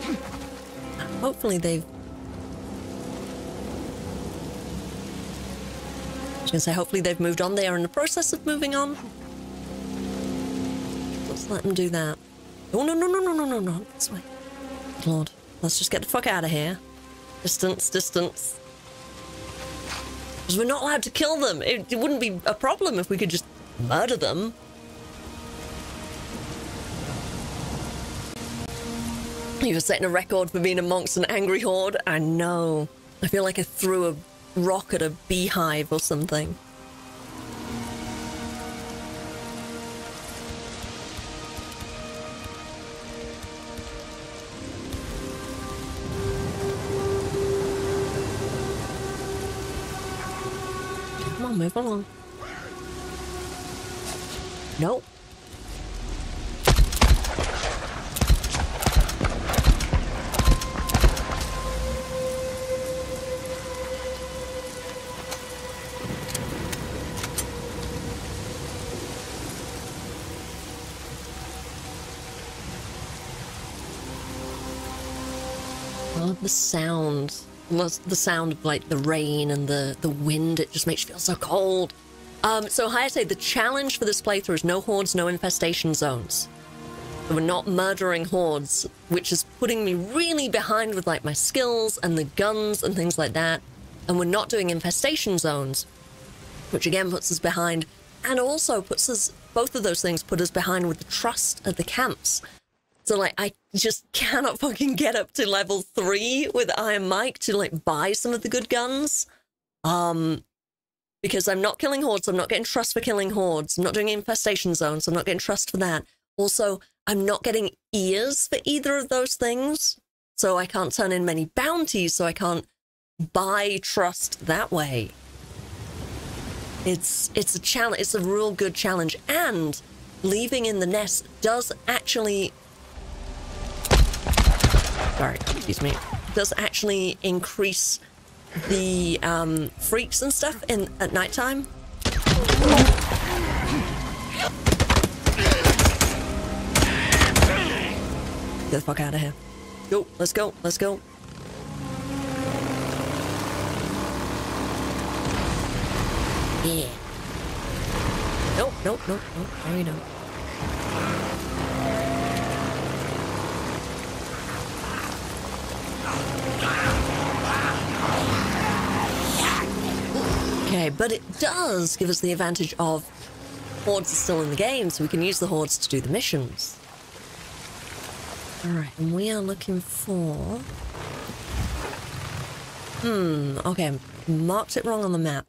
Hmm. Hopefully they've. I was gonna say, hopefully they've moved on. They are in the process of moving on. Let's let them do that. Oh, no, no, no, no, no, no, no. This way. Lord, let's just get the fuck out of here. Distance, distance. Because we're not allowed to kill them. It, it wouldn't be a problem if we could just murder them. You were setting a record for being amongst an angry horde. I know. I feel like I threw a rock at a beehive or something. Come on, move along. Nope. love the sound. Love The sound of like the rain and the, the wind, it just makes you feel so cold. Um, so Hayate, the challenge for this playthrough is no hordes, no infestation zones. We're not murdering hordes, which is putting me really behind with like my skills and the guns and things like that. And we're not doing infestation zones, which again puts us behind and also puts us, both of those things put us behind with the trust at the camps. So like I just cannot fucking get up to level three with Iron Mike to like buy some of the good guns. Um because I'm not killing hordes, I'm not getting trust for killing hordes, I'm not doing infestation zones, I'm not getting trust for that. Also, I'm not getting ears for either of those things. So I can't turn in many bounties, so I can't buy trust that way. It's it's a challenge, it's a real good challenge. And leaving in the nest does actually sorry, excuse me, does actually increase the um, freaks and stuff in at nighttime. Get the fuck out of here. Go, let's go, let's go. Yeah. Nope, nope, nope, nope. There you go. Okay, but it does give us the advantage of hordes are still in the game, so we can use the hordes to do the missions. Alright, and we are looking for... Hmm, okay, marked it wrong on the map.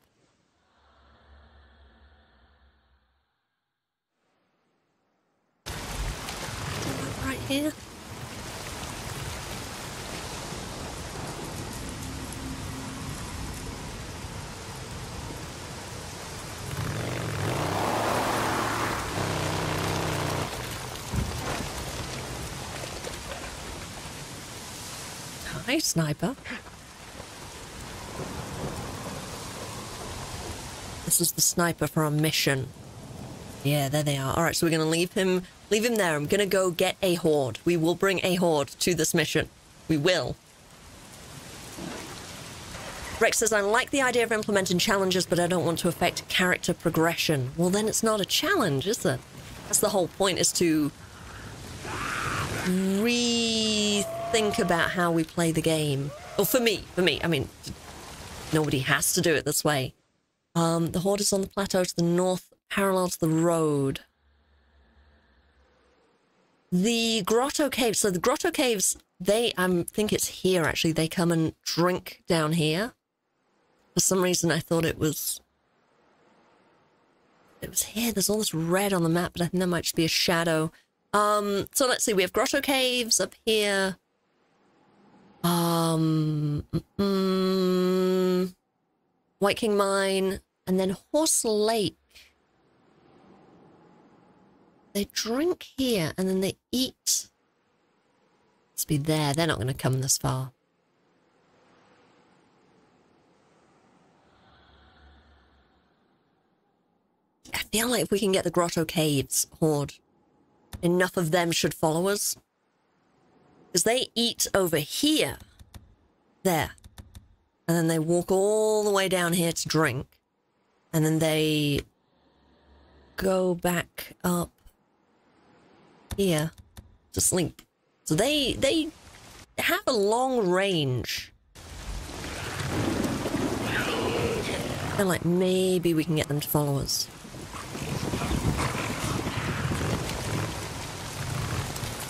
Right here? Hi, sniper. This is the sniper for our mission. Yeah, there they are. All right, so we're going to leave him leave him there. I'm going to go get a horde. We will bring a horde to this mission. We will. Rex says, I like the idea of implementing challenges, but I don't want to affect character progression. Well, then it's not a challenge, is it? That's the whole point, is to rethink about how we play the game. Well, for me, for me, I mean, nobody has to do it this way. Um, the horde is on the plateau to the north, parallel to the road. The grotto caves, so the grotto caves, they, I think it's here actually, they come and drink down here. For some reason, I thought it was, it was here. There's all this red on the map, but I think that might just be a shadow. Um, so let's see, we have grotto caves up here. Um, mm, White King Mine, and then Horse Lake. They drink here and then they eat. Let's be there. They're not going to come this far. I feel like if we can get the Grotto Caves horde, enough of them should follow us. Because they eat over here. There. And then they walk all the way down here to drink. And then they go back up here to sleep. So they they have a long range. And like maybe we can get them to follow us.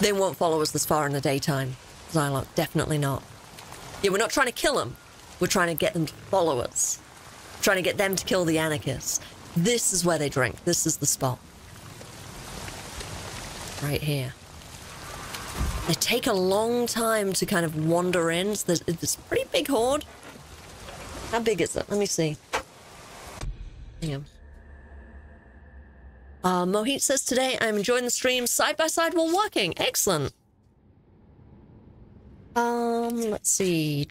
They won't follow us this far in the daytime. Zylok, definitely not. Yeah, we're not trying to kill them. We're trying to get them to follow us. trying to get them to kill the anarchists. This is where they drink. This is the spot. Right here. They take a long time to kind of wander in. So there's, it's a pretty big horde. How big is it? Let me see. Hang on. Uh, Mohit says today I'm enjoying the stream side by side while working. Excellent. Um, let's see.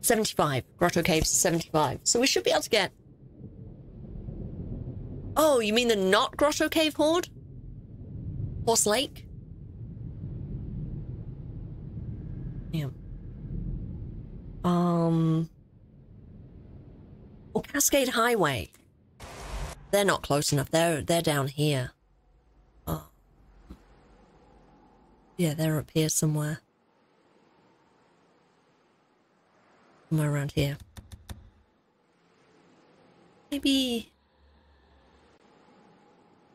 75. Grotto Caves 75. So we should be able to get... Oh, you mean the not Grotto Cave Horde? Horse Lake? Yeah. Um... Or Cascade Highway. They're not close enough. They're they're down here. Oh. Yeah, they're up here somewhere. Somewhere around here. Maybe.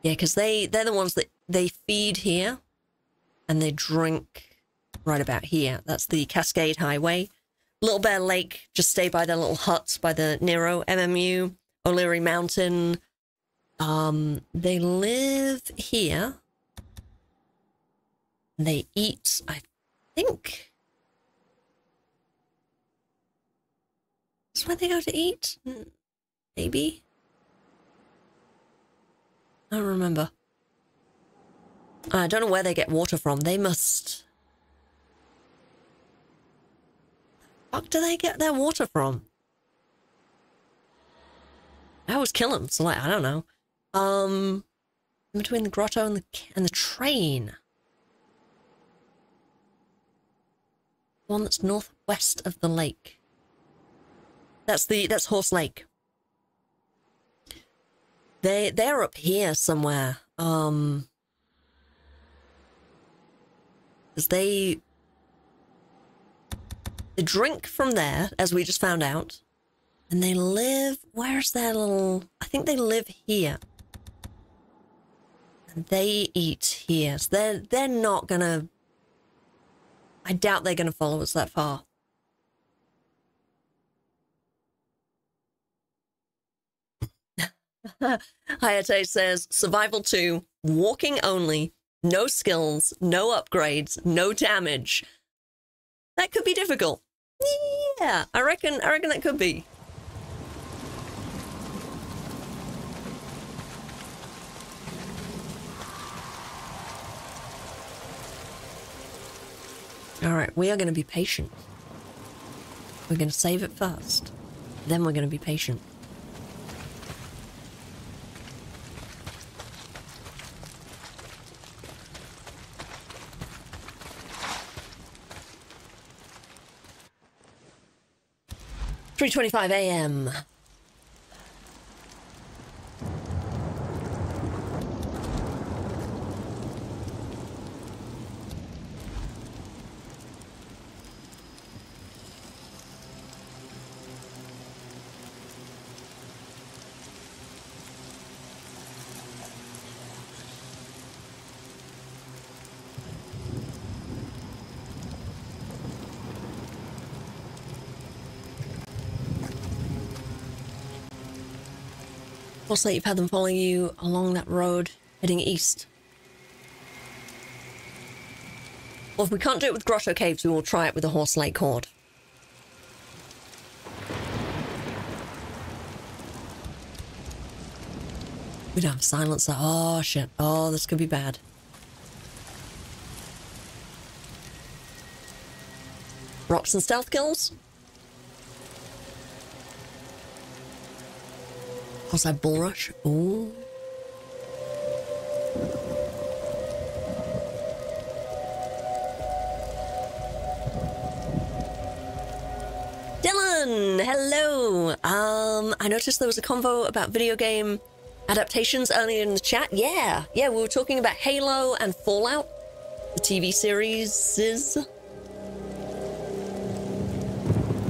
Yeah, because they they're the ones that they feed here, and they drink right about here. That's the Cascade Highway. Little Bear Lake just stay by their little huts by the Nero MMU. O'Leary Mountain. Um, they live here. They eat, I think. That's where they go to eat? Mm, Maybe? I don't remember. I don't know where they get water from. They must. Fuck, do they get their water from? I always kill them, so like I don't know. Um, between the grotto and the and the train. One that's northwest of the lake. That's the that's Horse Lake. They they're up here somewhere. Um, because they they drink from there, as we just found out, and they live. Where's their little? I think they live here, they eat here. So they're they're not gonna. I doubt they're gonna follow us that far. Hayate says survival 2, walking only, no skills, no upgrades, no damage. That could be difficult. Yeah, I reckon I reckon that could be. All right, we are going to be patient. We're going to save it first. Then we're going to be patient. Three twenty-five a.m. Looks like you've had them following you along that road, heading east. Well, if we can't do it with Grotto Caves, we will try it with the Horse Lake Horde. We don't have silencer. Oh, shit. Oh, this could be bad. Rocks and stealth kills? What's that bull rush? Ooh. Dylan, hello. Um, I noticed there was a convo about video game adaptations earlier in the chat. Yeah, yeah, we were talking about Halo and Fallout, the TV series. Is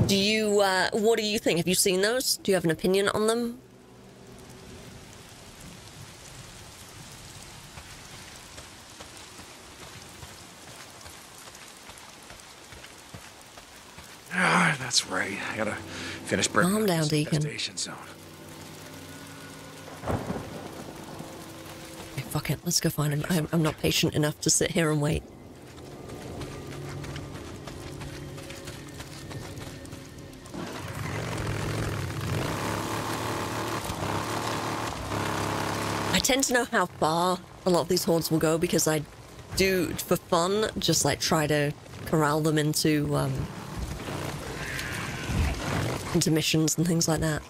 Do you, uh, what do you think? Have you seen those? Do you have an opinion on them? Ah, that's right. I gotta finish breaking Calm down, Deacon. infestation zone. Okay, fuck it. Let's go find him. I'm, I'm not patient enough to sit here and wait. I tend to know how far a lot of these hordes will go because I do, for fun, just like try to corral them into um, into missions and things like that.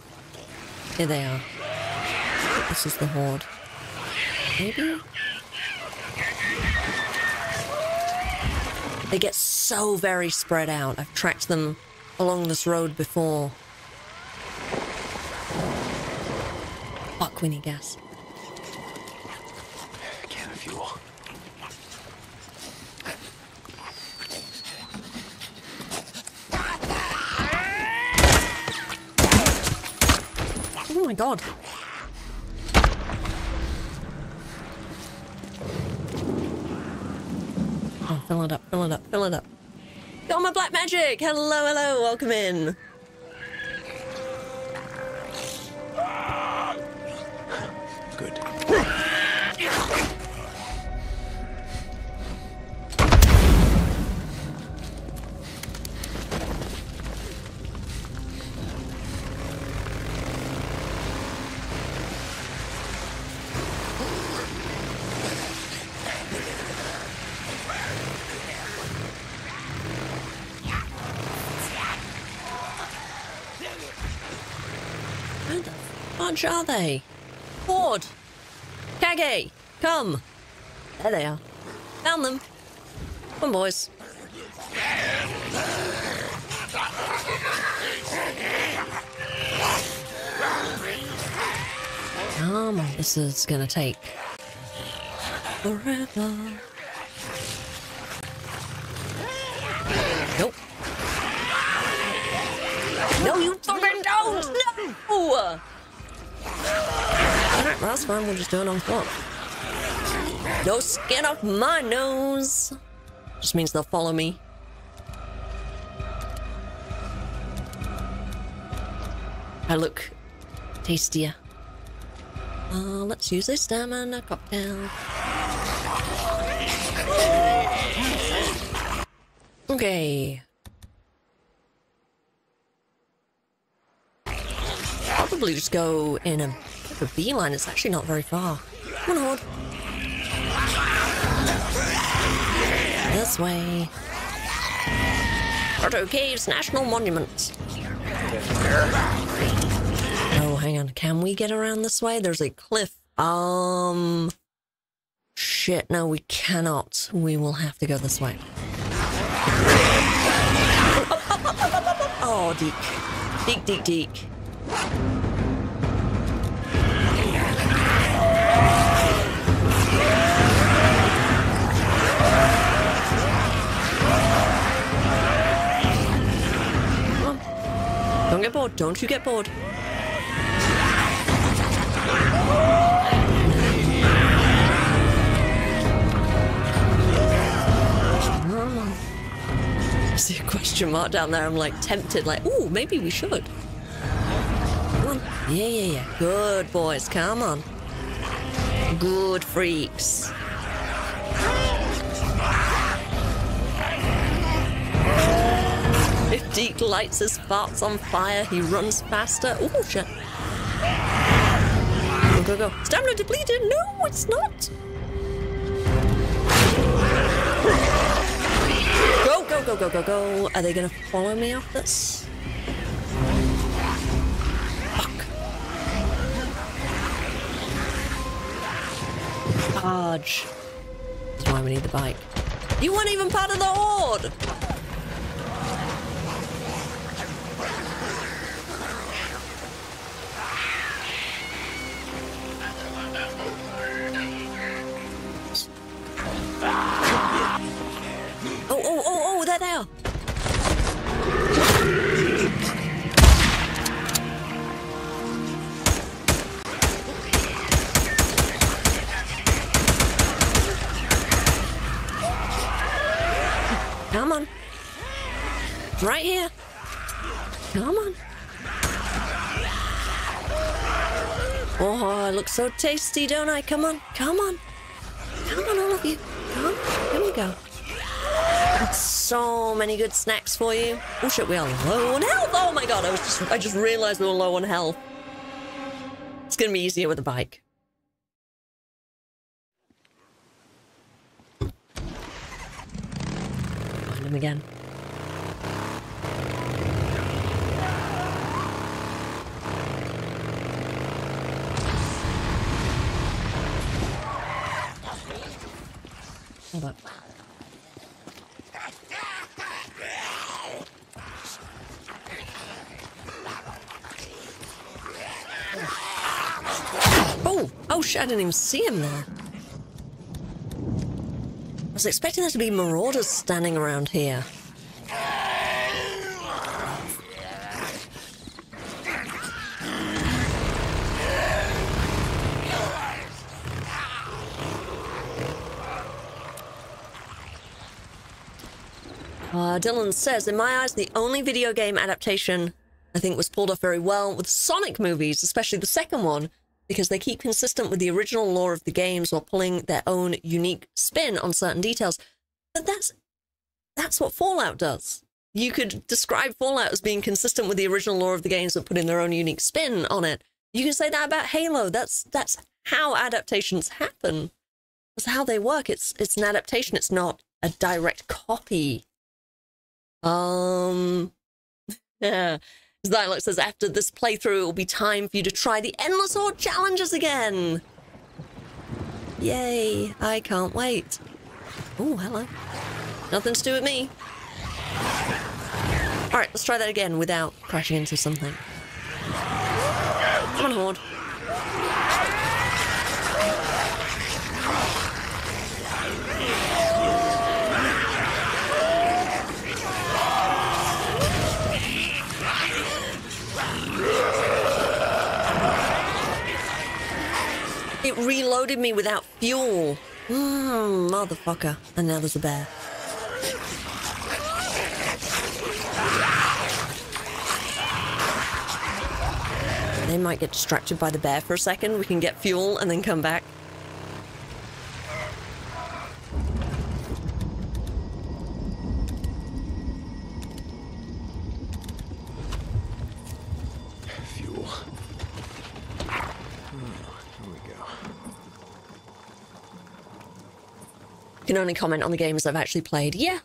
Here they are. This is the horde. Maybe? They get so very spread out. I've tracked them along this road before. Fuck, we need gas. Can of fuel. Oh my god. Oh, fill it up, fill it up, fill it up. Got my black magic! Hello, hello, welcome in. Are they? Ford! Kage! Come! There they are. Found them. Come on, boys. Come on, this is gonna take forever. Nope. No, you fucking don't! No! That's fine, we'll just do it on foot. No skin off my nose! Just means they'll follow me. I look tastier. Uh, let's use a stamina cocktail. Okay. Probably just go in a, a beeline. It's actually not very far. Come on, Horde. This way. Grotto Caves National Monument. Oh, hang on. Can we get around this way? There's a cliff. Um. Shit, no, we cannot. We will have to go this way. Oh, deek. Deek, deek, deek. Get bored. Don't you get bored. See a question mark down there. I'm like tempted, like, ooh, maybe we should. Yeah, yeah, yeah. Good boys. Come on. Good freaks. Deke lights his farts on fire, he runs faster. Oh, shit. Go, go, go. Stamina depleted. No, it's not. Go, go, go, go, go, go. Are they going to follow me off this? Fuck. Charge. That's why we need the bike. You weren't even part of the horde! So tasty, don't I? Come on, come on. Come on, all of you. Come on. Here we go. Got So many good snacks for you. Oh shit, we are low on health. Oh my god, I was just I just realized we were low on health. It's gonna be easier with a bike. Find him again. Oh, oh shit, I didn't even see him there. I was expecting there to be marauders standing around here. Uh, Dylan says, in my eyes, the only video game adaptation I think was pulled off very well with Sonic movies, especially the second one, because they keep consistent with the original lore of the games while pulling their own unique spin on certain details. But that's that's what Fallout does. You could describe Fallout as being consistent with the original lore of the games but putting their own unique spin on it. You can say that about Halo. That's that's how adaptations happen. That's how they work. It's it's an adaptation. It's not a direct copy. Um, yeah. Zylox says, after this playthrough, it will be time for you to try the Endless Horde challenges again. Yay, I can't wait. Oh, hello. Nothing to do with me. Alright, let's try that again without crashing into something. Come on, Horde. It reloaded me without fuel. Mmm, motherfucker. And now there's a bear. They might get distracted by the bear for a second. We can get fuel and then come back. Can only comment on the games I've actually played. Yeah.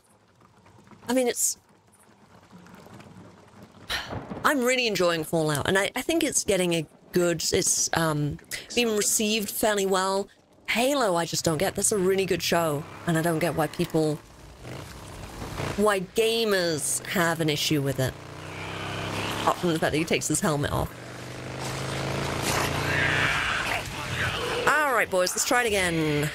I mean, it's. I'm really enjoying Fallout, and I, I think it's getting a good. It's um, being received fairly well. Halo, I just don't get. That's a really good show, and I don't get why people. Why gamers have an issue with it. Apart from the fact that he takes his helmet off. Alright, boys, let's try it again.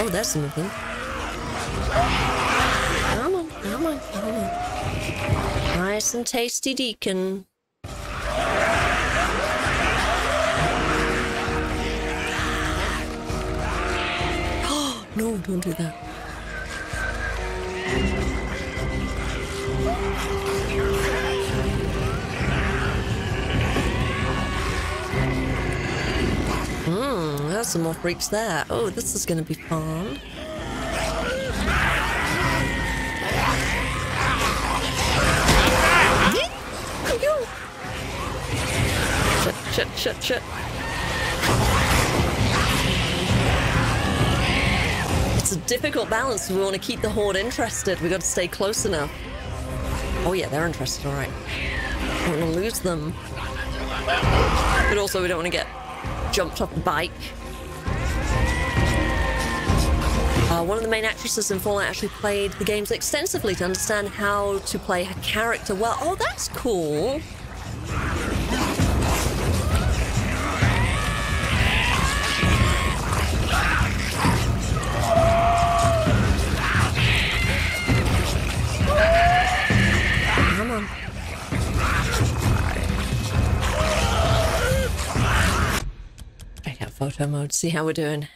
Oh, that's moving. Come on, come on, come on. Nice and tasty deacon. Oh, no, don't do that. Hmm, there's some more freaks there. Oh, this is gonna be fun. Shit, shit, shit. It's a difficult balance. We want to keep the horde interested. We got to stay close enough. Oh yeah, they're interested. All right. Don't want to lose them. But also, we don't want to get jumped off the bike. Uh, one of the main actresses in Fallout actually played the games extensively to understand how to play her character well. Oh, that's cool. Photo mode, see how we're doing.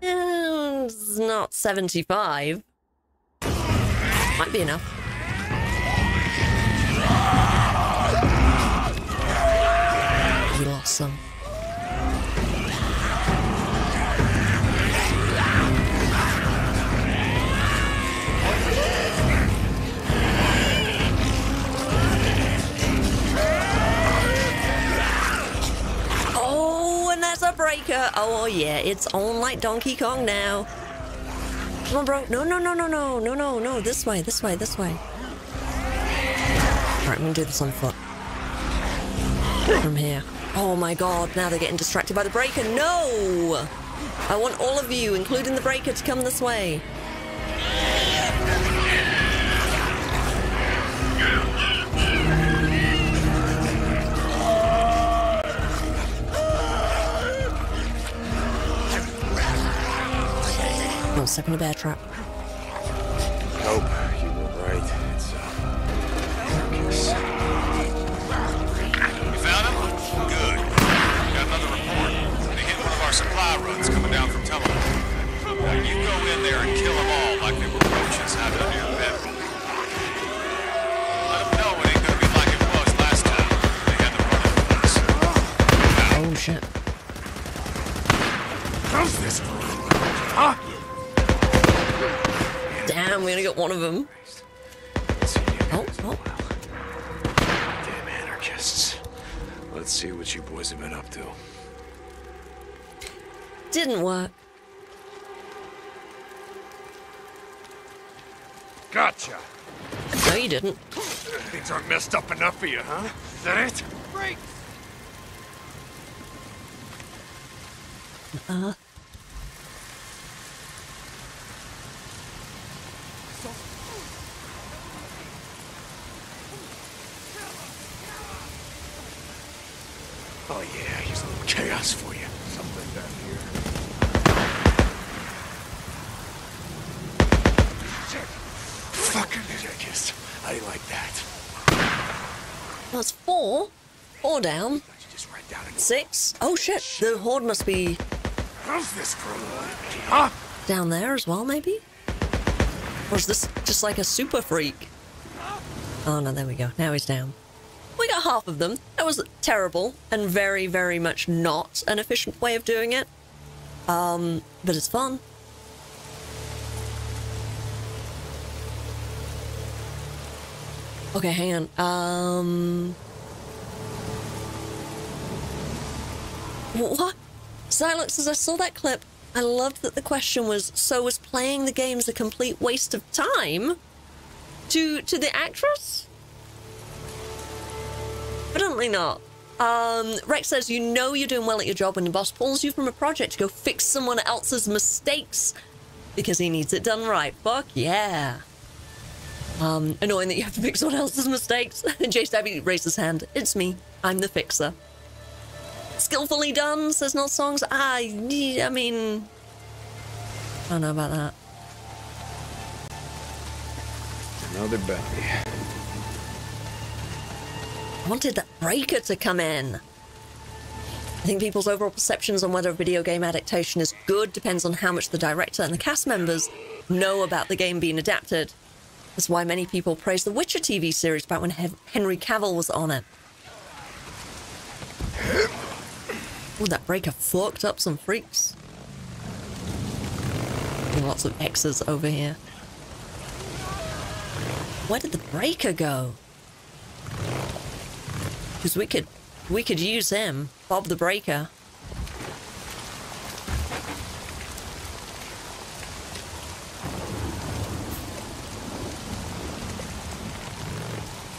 Eh, It's not 75. Might be enough. We lost some. A breaker. Oh, yeah, it's on like Donkey Kong now. Come on, bro. No, no, no, no, no, no, no, no. This way, this way, this way. All right, I'm gonna do this on foot. From here. Oh my god, now they're getting distracted by the breaker. No! I want all of you, including the breaker, to come this way. Oh, stuck in a bear trap. Nope, you were right. It's, uh, Marcus. You found him? Good. Got another report. They hit one of our supply runs coming down from Tel Now you go in there and kill them all like they were roaches out of near the bedroom. going to get one of them. Oh, oh. Damn anarchists. Let's see what you boys have been up to. Didn't work. Gotcha. No, you didn't. Things aren't messed up enough for you, huh? Is that it? Great. Uh. -huh. Oh yeah, here's a little chaos for you. Something down here. Shit. Fucking ridiculous. I like that. That's four. Four down. Just right down Six. Oh shit. The horde must be How's this for Huh? Ah! down there as well, maybe? Or is this just like a super freak? Ah! Oh no, there we go. Now he's down. We got half of them. That was terrible and very, very much not an efficient way of doing it. Um, but it's fun. Okay, hang on. Um. What? Silence as I saw that clip. I loved that the question was so was playing the games a complete waste of time? To to the actress? Evidently not. Um, Rex says, You know you're doing well at your job when your boss pulls you from a project to go fix someone else's mistakes because he needs it done right. Fuck yeah. Um, annoying that you have to fix someone else's mistakes. Jay Stabby raises his hand. It's me. I'm the fixer. Skillfully done, says Not Songs. Ah, yeah, I mean, I don't know about that. Another belly. I wanted that breaker to come in. I think people's overall perceptions on whether a video game adaptation is good depends on how much the director and the cast members know about the game being adapted. That's why many people praise the Witcher TV series back when Henry Cavill was on it. Oh, that breaker fucked up some freaks. Lots of X's over here. Where did the breaker go? Because we could, we could use him, Bob the Breaker.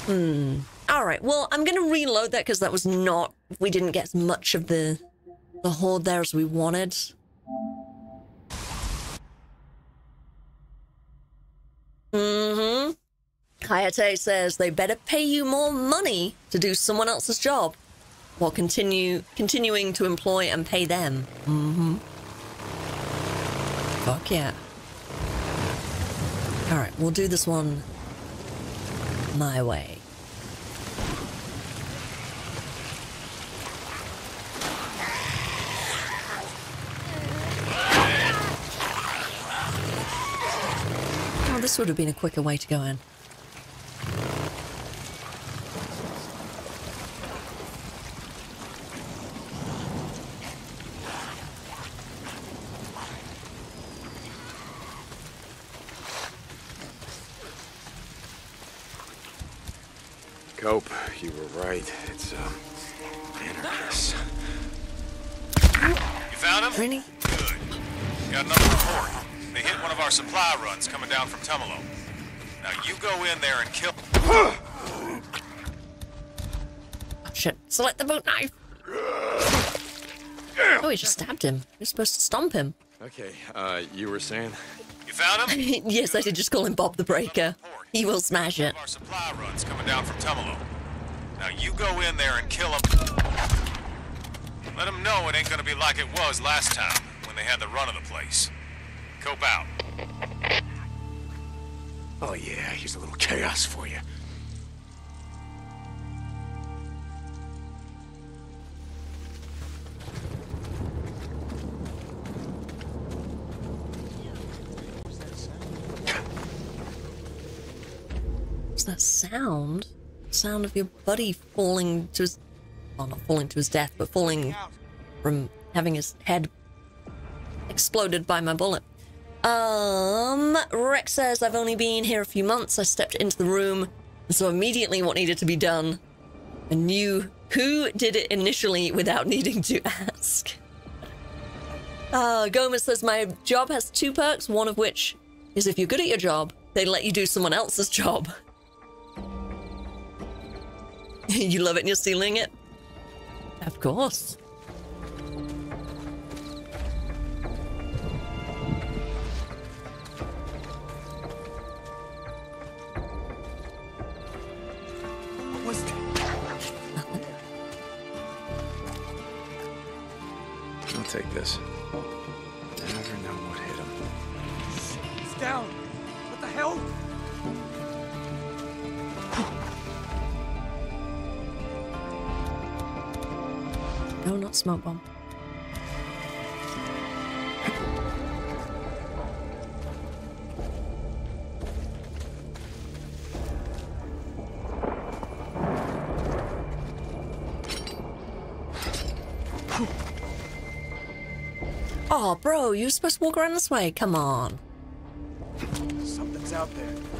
Hmm. All right. Well, I'm going to reload that because that was not. We didn't get as much of the the horde there as we wanted. Mm-hmm. Hayate says they better pay you more money to do someone else's job, while continue continuing to employ and pay them. Mm-hmm. Fuck yeah. All right, we'll do this one my way. Oh, this would have been a quicker way to go in. You found? Good. Got another report. They hit one of our supply runs coming down from Tumalo. Now you go in there and kill. oh, Shit. Select the boot knife. Oh, he just stabbed him. You're supposed to stomp him. Okay, uh, you were saying? You found him? yes, I did just call him Bob the Breaker. He will smash it. Our supply runs coming down from Tumalo. Now you go in there and kill him. Let them know it ain't gonna be like it was last time when they had the run of the place. Cope out. Oh yeah, here's a little chaos for you. What's that sound? Sound of your buddy falling to his. Well, not falling to his death, but falling from having his head exploded by my bullet. Um, Rex says, I've only been here a few months. I stepped into the room and saw immediately what needed to be done. A knew Who did it initially without needing to ask? Uh, Gomez says, My job has two perks, one of which is if you're good at your job, they let you do someone else's job. you love it and you're stealing it? Of course. What was that? I'll take this. Never know what hit him. He's down. What the hell? No, not smoke bomb. Oh, bro, you're supposed to walk around this way. Come on. Something's out there.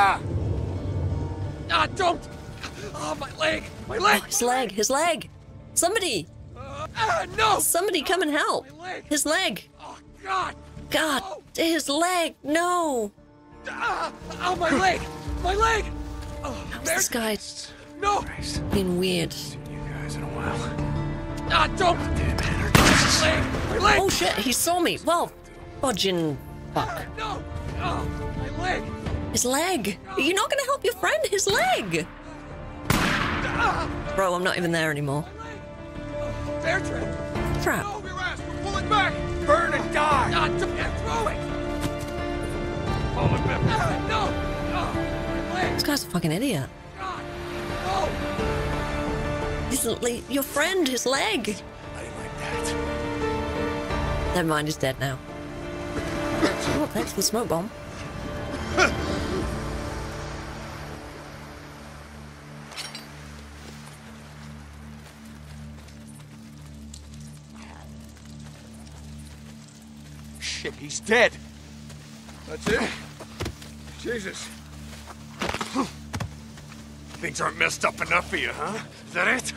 Ah! Ah, don't! Ah, my leg! My leg! Oh, his leg, his leg. Somebody, Ah, no! somebody come and help. My leg! His leg. Oh, God! God, his leg. No. Ah! Oh, my leg! My leg! Oh, How's there- this guy No! being weird? You guys in a while. Ah, don't! Damn my leg! My leg! Oh shit, he saw me. Well, fudging fuck. No! Oh, my leg! His leg. You're not gonna help your friend. His leg. Ah! Bro, I'm not even there anymore. My leg! Bear trap! Crap. No, your ass! We're pulling back! Burn and die! Ah, don't yeah, throw it! Oh, my back. Ah, no! Oh! This guy's a fucking idiot. God! No! He's li- your friend. His leg. I didn't like that. Never mind, he's dead now. Oh, thanks for the smoke bomb. he's dead! That's it? Jesus. Things aren't messed up enough for you, huh? Is that it?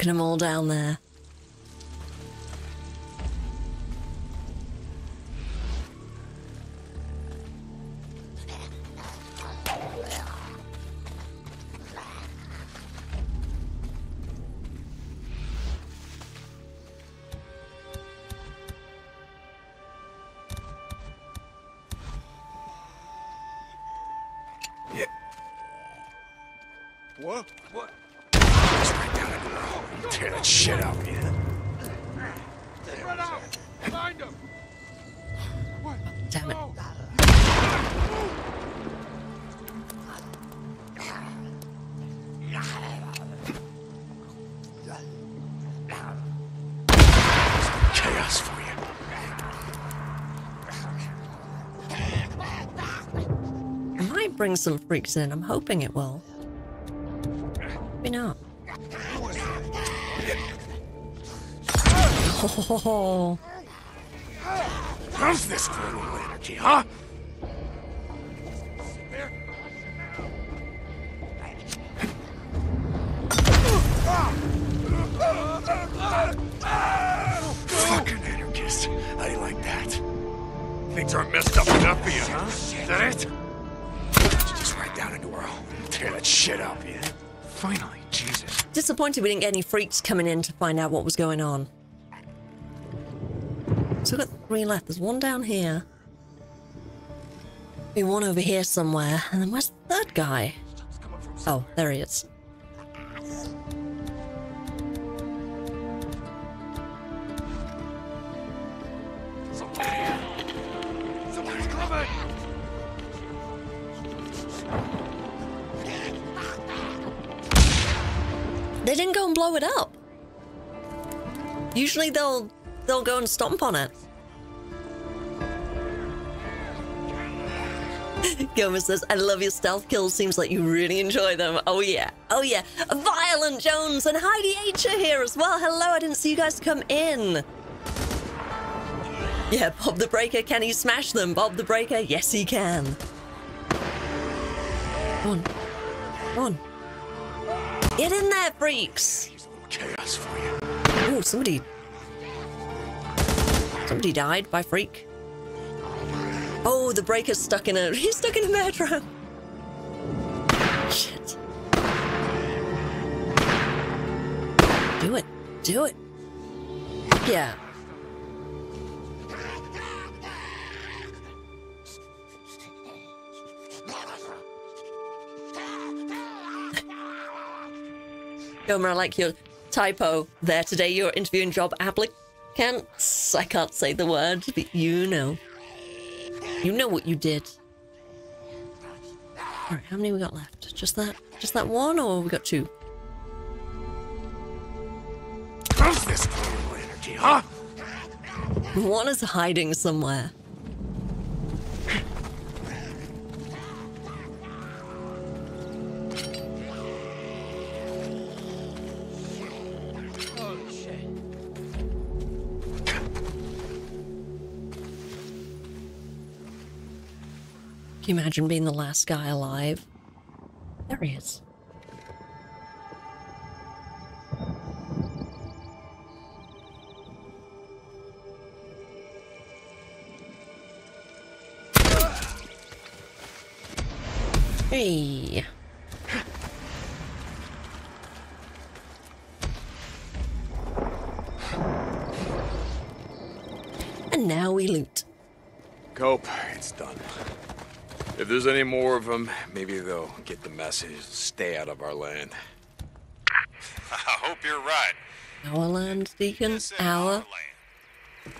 At them all down there. Bring some freaks in. I'm hoping it will. Maybe not. Oh, How's this little energy, huh? Disappointed we didn't get any freaks coming in to find out what was going on. So we've got three left. There's one down here. Maybe one over here somewhere. And then where's the third guy? Oh, there he is. Didn't go and blow it up. Usually they'll they'll go and stomp on it. Gomez says, I love your stealth kills. Seems like you really enjoy them. Oh, yeah. Oh, yeah. Violent Jones and Heidi H are here as well. Hello. I didn't see you guys come in. Yeah, Bob the Breaker. Can he smash them? Bob the Breaker. Yes, he can. Come on. Come on. Get in there, freaks. Chaos for you. Oh, somebody. Somebody died by freak. Oh, the breaker's stuck in a. He's stuck in a metro. Shit. Do it. Do it. Yeah. Gomer, I like your typo there today. You're interviewing job applicants. I can't say the word, but you know. You know what you did. Alright, how many we got left? Just that just that one or we got two? How's this for your energy, huh? One is hiding somewhere. You imagine being the last guy alive? There he is. Hey. And now we loot. Cope, it's done. If there's any more of them, maybe they'll get the message, stay out of our land. I hope you're right. Our land, Deacon. Our.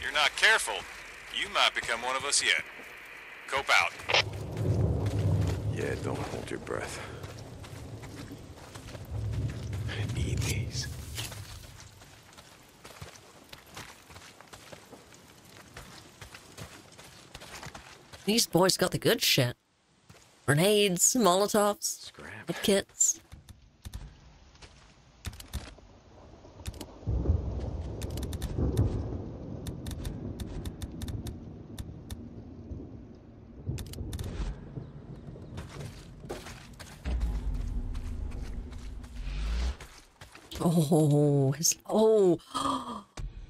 You're not careful, you might become one of us yet. Cope out. Yeah, don't hold your breath. I need these. These boys got the good shit. Grenades, Molotovs, med kits. Oh, his oh,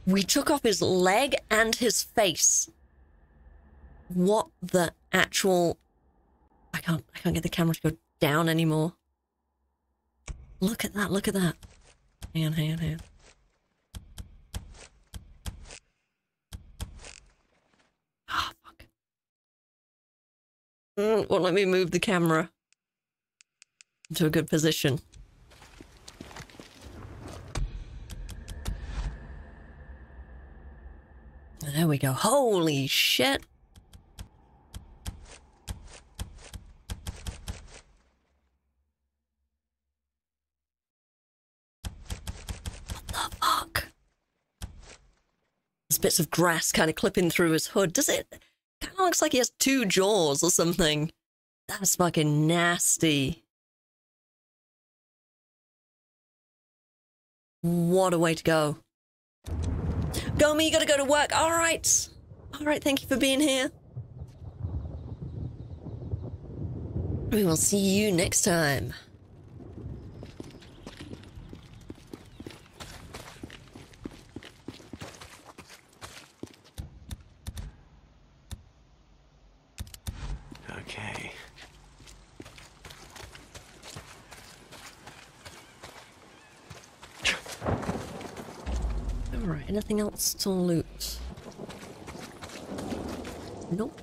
we took off his leg and his face. What the actual? I can't. I can't get the camera to go down anymore. Look at that! Look at that! Hang on, hang on, hang on. Ah, fuck. Mm, won't let me move the camera into a good position. There we go. Holy shit. What the fuck? There's bits of grass kind of clipping through his hood. Does it? Kind of looks like he has two jaws or something. That's fucking nasty. What a way to go. Gomi, you gotta go to work. All right. All right, thank you for being here. We will see you next time. Okay. Alright, anything else to loot? Nope.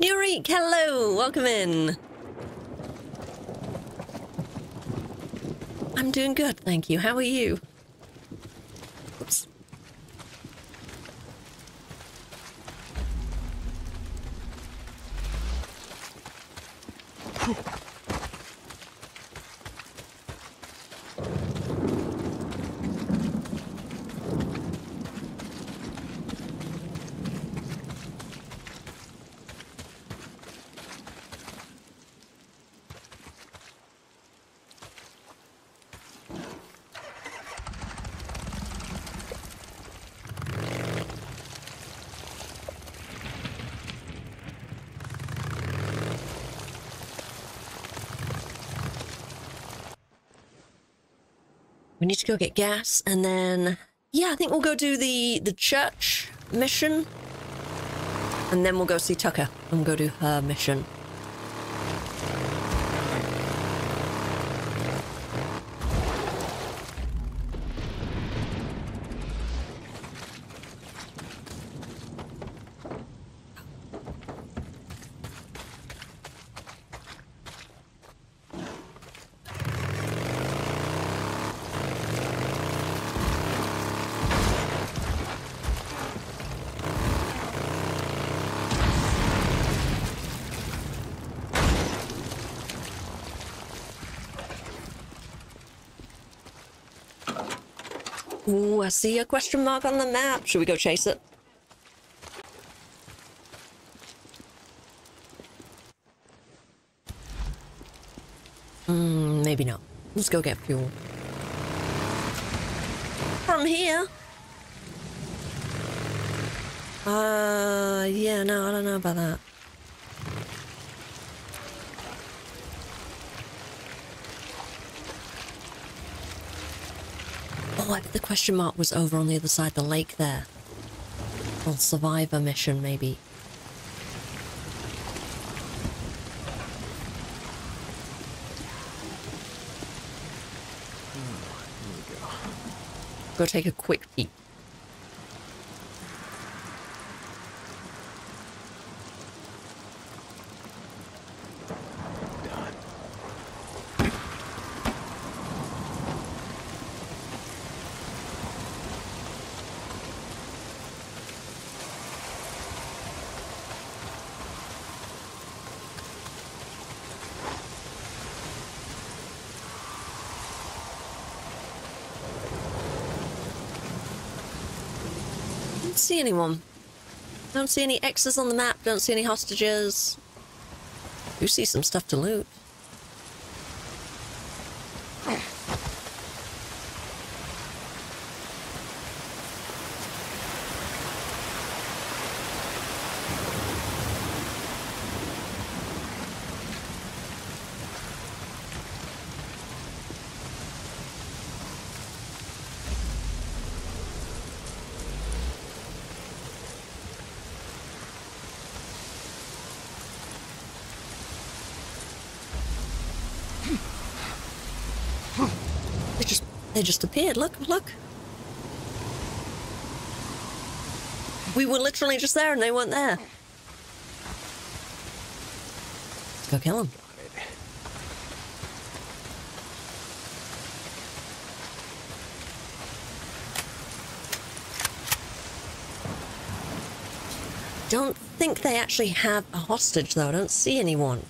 Nurik, hello, welcome in. I'm doing good, thank you. How are you? Need to go get gas and then yeah, I think we'll go do the the church mission. And then we'll go see Tucker and go do her mission. See a question mark on the map. Should we go chase it? Hmm, maybe not. Let's go get fuel. From here? Uh, yeah, no, I don't know about that. Oh, I bet the question mark was over on the other side of the lake there. Or survivor mission, maybe. Hmm, go take a quick peek. Don't see anyone. Don't see any X's on the map. Don't see any hostages. You see some stuff to loot. They just they just appeared. Look, look. We were literally just there and they weren't there. Let's go kill them. Don't think they actually have a hostage though. I don't see anyone.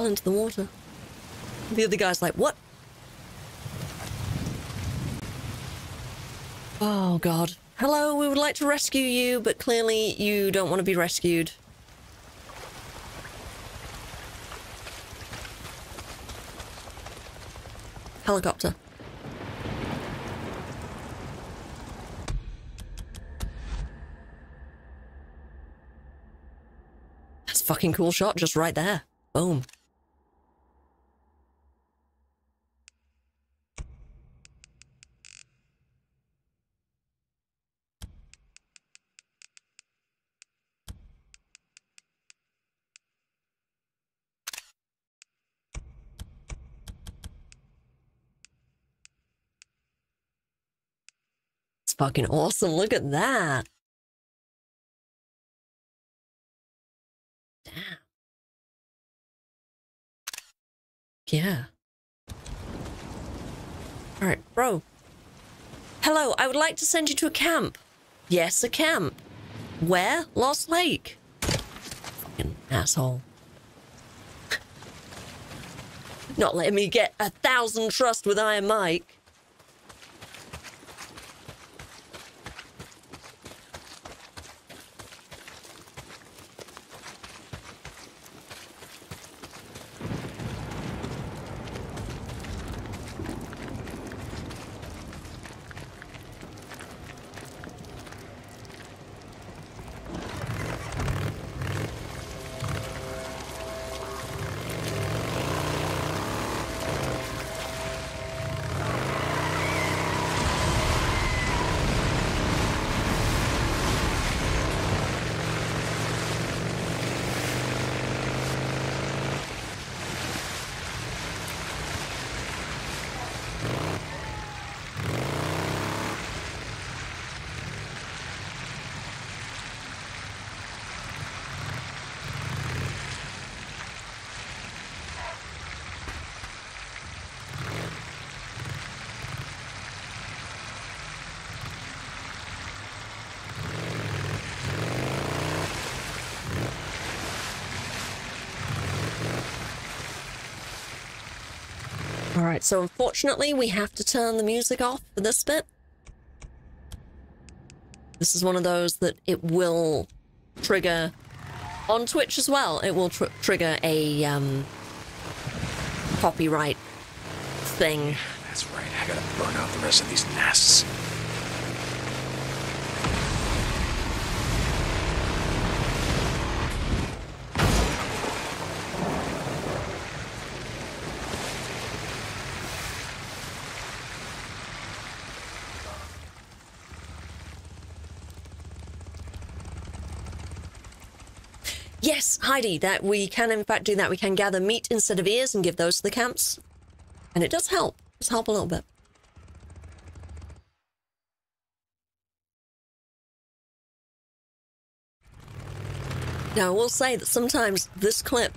Fell into the water. The other guy's like, what? Oh, God. Hello, we would like to rescue you, but clearly you don't want to be rescued. Helicopter. That's fucking cool shot just right there. Boom. Fucking awesome. Look at that. Damn. Yeah. All right, bro. Hello, I would like to send you to a camp. Yes, a camp. Where? Lost Lake. Fucking asshole. Not letting me get a thousand trust with Iron Mike. All right, so unfortunately, we have to turn the music off for this bit. This is one of those that it will trigger on Twitch as well. It will tr trigger a um, copyright thing. That's right. I gotta burn out the rest of these nests. Yes, Heidi, that we can in fact do that. We can gather meat instead of ears and give those to the camps. And it does help. It does help a little bit. Now, I will say that sometimes this clip,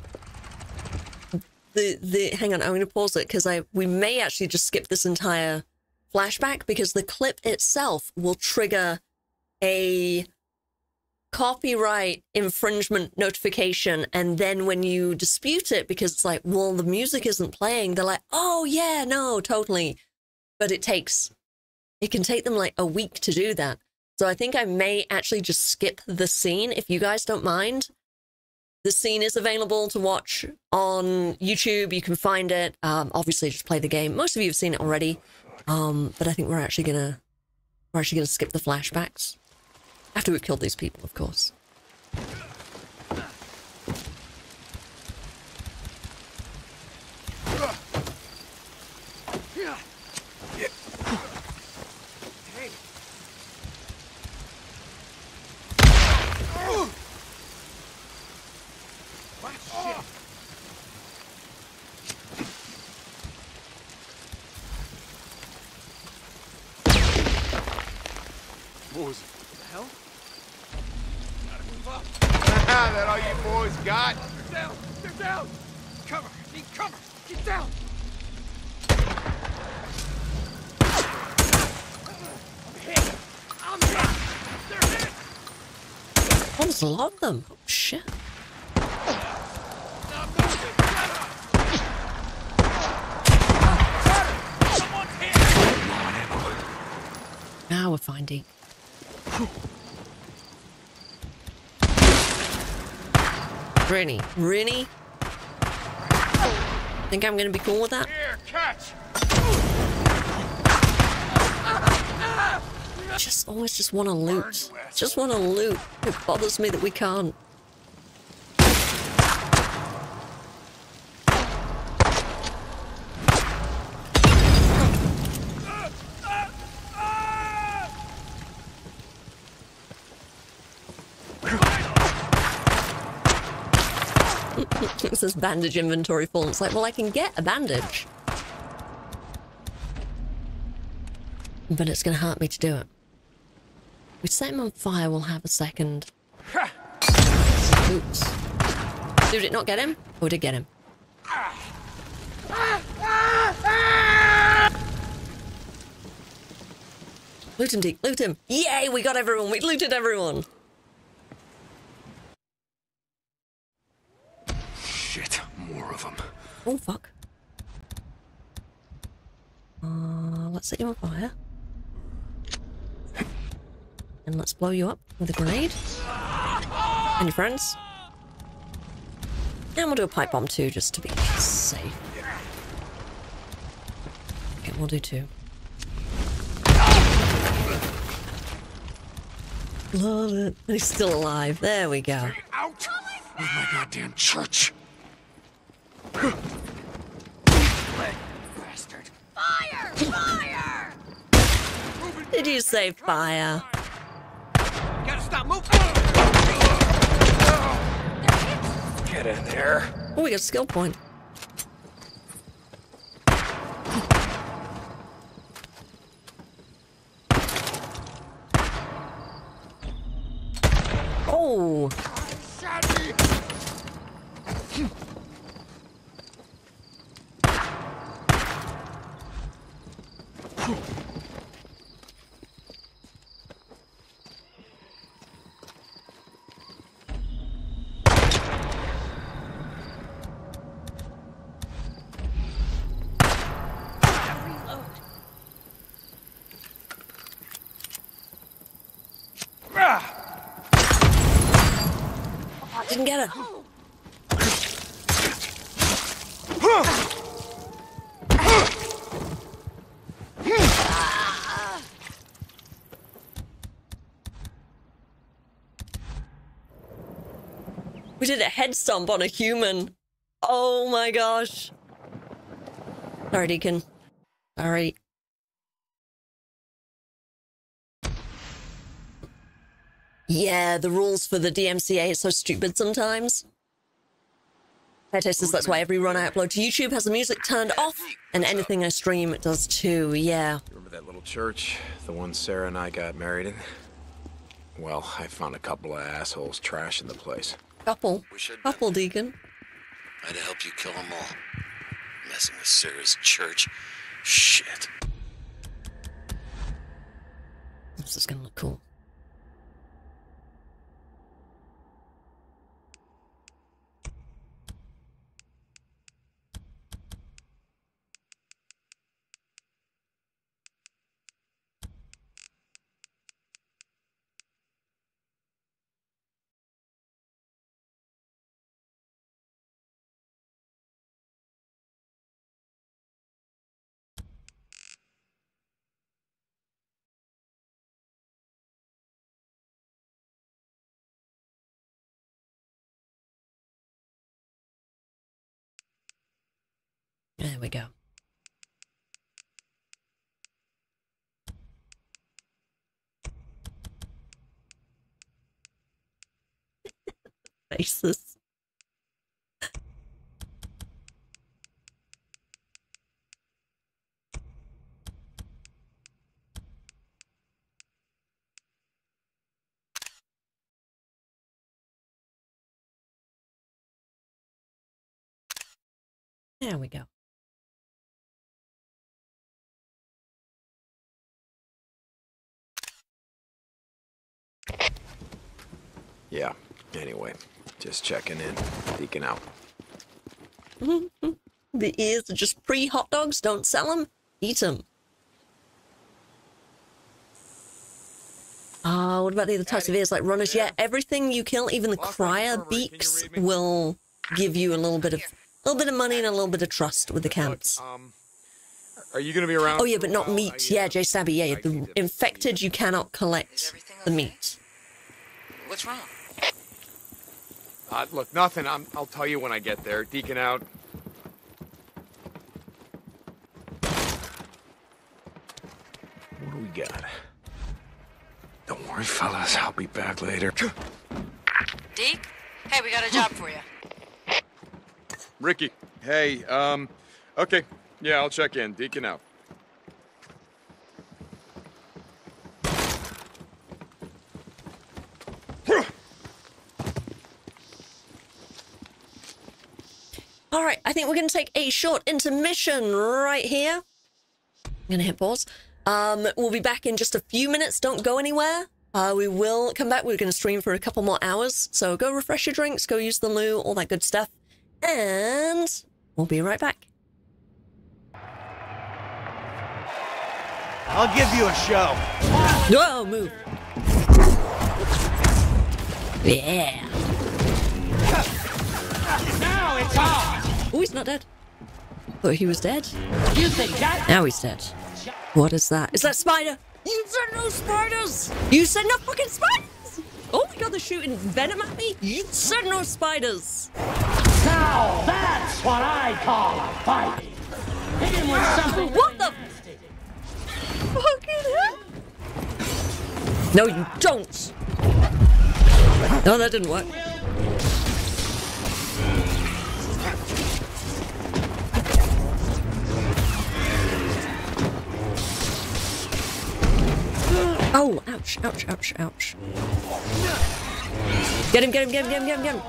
the the hang on, I'm going to pause it because I we may actually just skip this entire flashback because the clip itself will trigger a copyright infringement notification and then when you dispute it because it's like well the music isn't playing they're like oh yeah no totally. But it takes it can take them like a week to do that. So i think i may actually just skip the scene if you guys don't mind. The scene is available to watch on youtube. You can find it. Um, obviously just play the game. Most of you have seen it already. Um, but i think we're actually gonna we're actually gonna skip the flashbacks after we've killed these people, of course. What was it? What the hell? Gotta move up. that all you boys got? They're down! They're down! Cover! Need cover! Get down! I'm hit! I'm hit! They're hit! Oh, there's a lot of them. Oh, shit. Not moving! Get up! Someone's hit! Now we're finding. Really? Really? Think I'm gonna be cool with that? Here, catch! Just always just want to loot. Just want to loot. It bothers me that we can't. it says bandage inventory full. It's like, well, I can get a bandage. But it's going to hurt me to do it. We set him on fire, we'll have a second. Oops. Did it not get him? Or did it get him? Loot him, Deke. Loot him. Yay, we got everyone. We looted everyone. Shit, more of them. Oh, fuck. Uh, let's set you on fire. And let's blow you up with a grenade. And your friends. And we'll do a pipe bomb too, just to be safe. Okay, we'll do two. Love it. He's still alive. There we go. Out of my goddamn church. Bastard. Fire! Fire! Did you say fire? Stop. Get in there. Oh, we got skill point. Oh, didn't get it. We did a head stomp on a human. Oh my gosh. Sorry, Deacon. Sorry. Yeah, the rules for the DMCA are so stupid sometimes. Fair that's why every run I upload to YouTube has the music turned off, and anything I stream it does too, yeah. Remember that little church? The one Sarah and I got married in? Well, I found a couple of assholes trashing the place. Couple. We should- Couple, Deacon. I'd help you kill them all. Messing with Sarah's church. Shit. This is gonna look cool. We go. Faces. There we go. Yeah, anyway, just checking in, peeking out. The ears are just pre hot dogs. Don't sell them. Eat them. Ah, what about the other types of ears like runners? Yeah, everything you kill, even the crier beaks, will give you a little bit of a little bit of money and a little bit of trust with the camps. Um, are you gonna be around? Oh yeah, but not meat. Uh, Yeah, Jay Stabby. Yeah, I yeah, can the infected you cannot collect the meat. What's wrong? Uh, look, nothing. I'm, I'll tell you when I get there. Deacon out. What do we got? Don't worry, fellas. I'll be back later. Deke? Hey, we got a job for you. Ricky. Hey, um, okay. Yeah, I'll check in. Deacon out. All right, I think we're going to take a short intermission right here. I'm going to hit pause. Um, we'll be back in just a few minutes. Don't go anywhere. Uh, we will come back. We're going to stream for a couple more hours. So go refresh your drinks, go use the loo, all that good stuff. And we'll be right back. I'll give you a show. Whoa, move. Yeah. Now it's on! Oh, he's not dead. Thought he was dead. You think that? Now he's dead. What is that? Is that spider? You said no spiders! You said no fucking spiders! Oh my god, they're shooting venom at me? You said no spiders! Now that's what I call a fight! Hit him with something What the fucking hell? No, you don't! No, that didn't work. Oh, ouch, ouch, ouch, ouch. Get him, get him, get him, get him, get him, get him.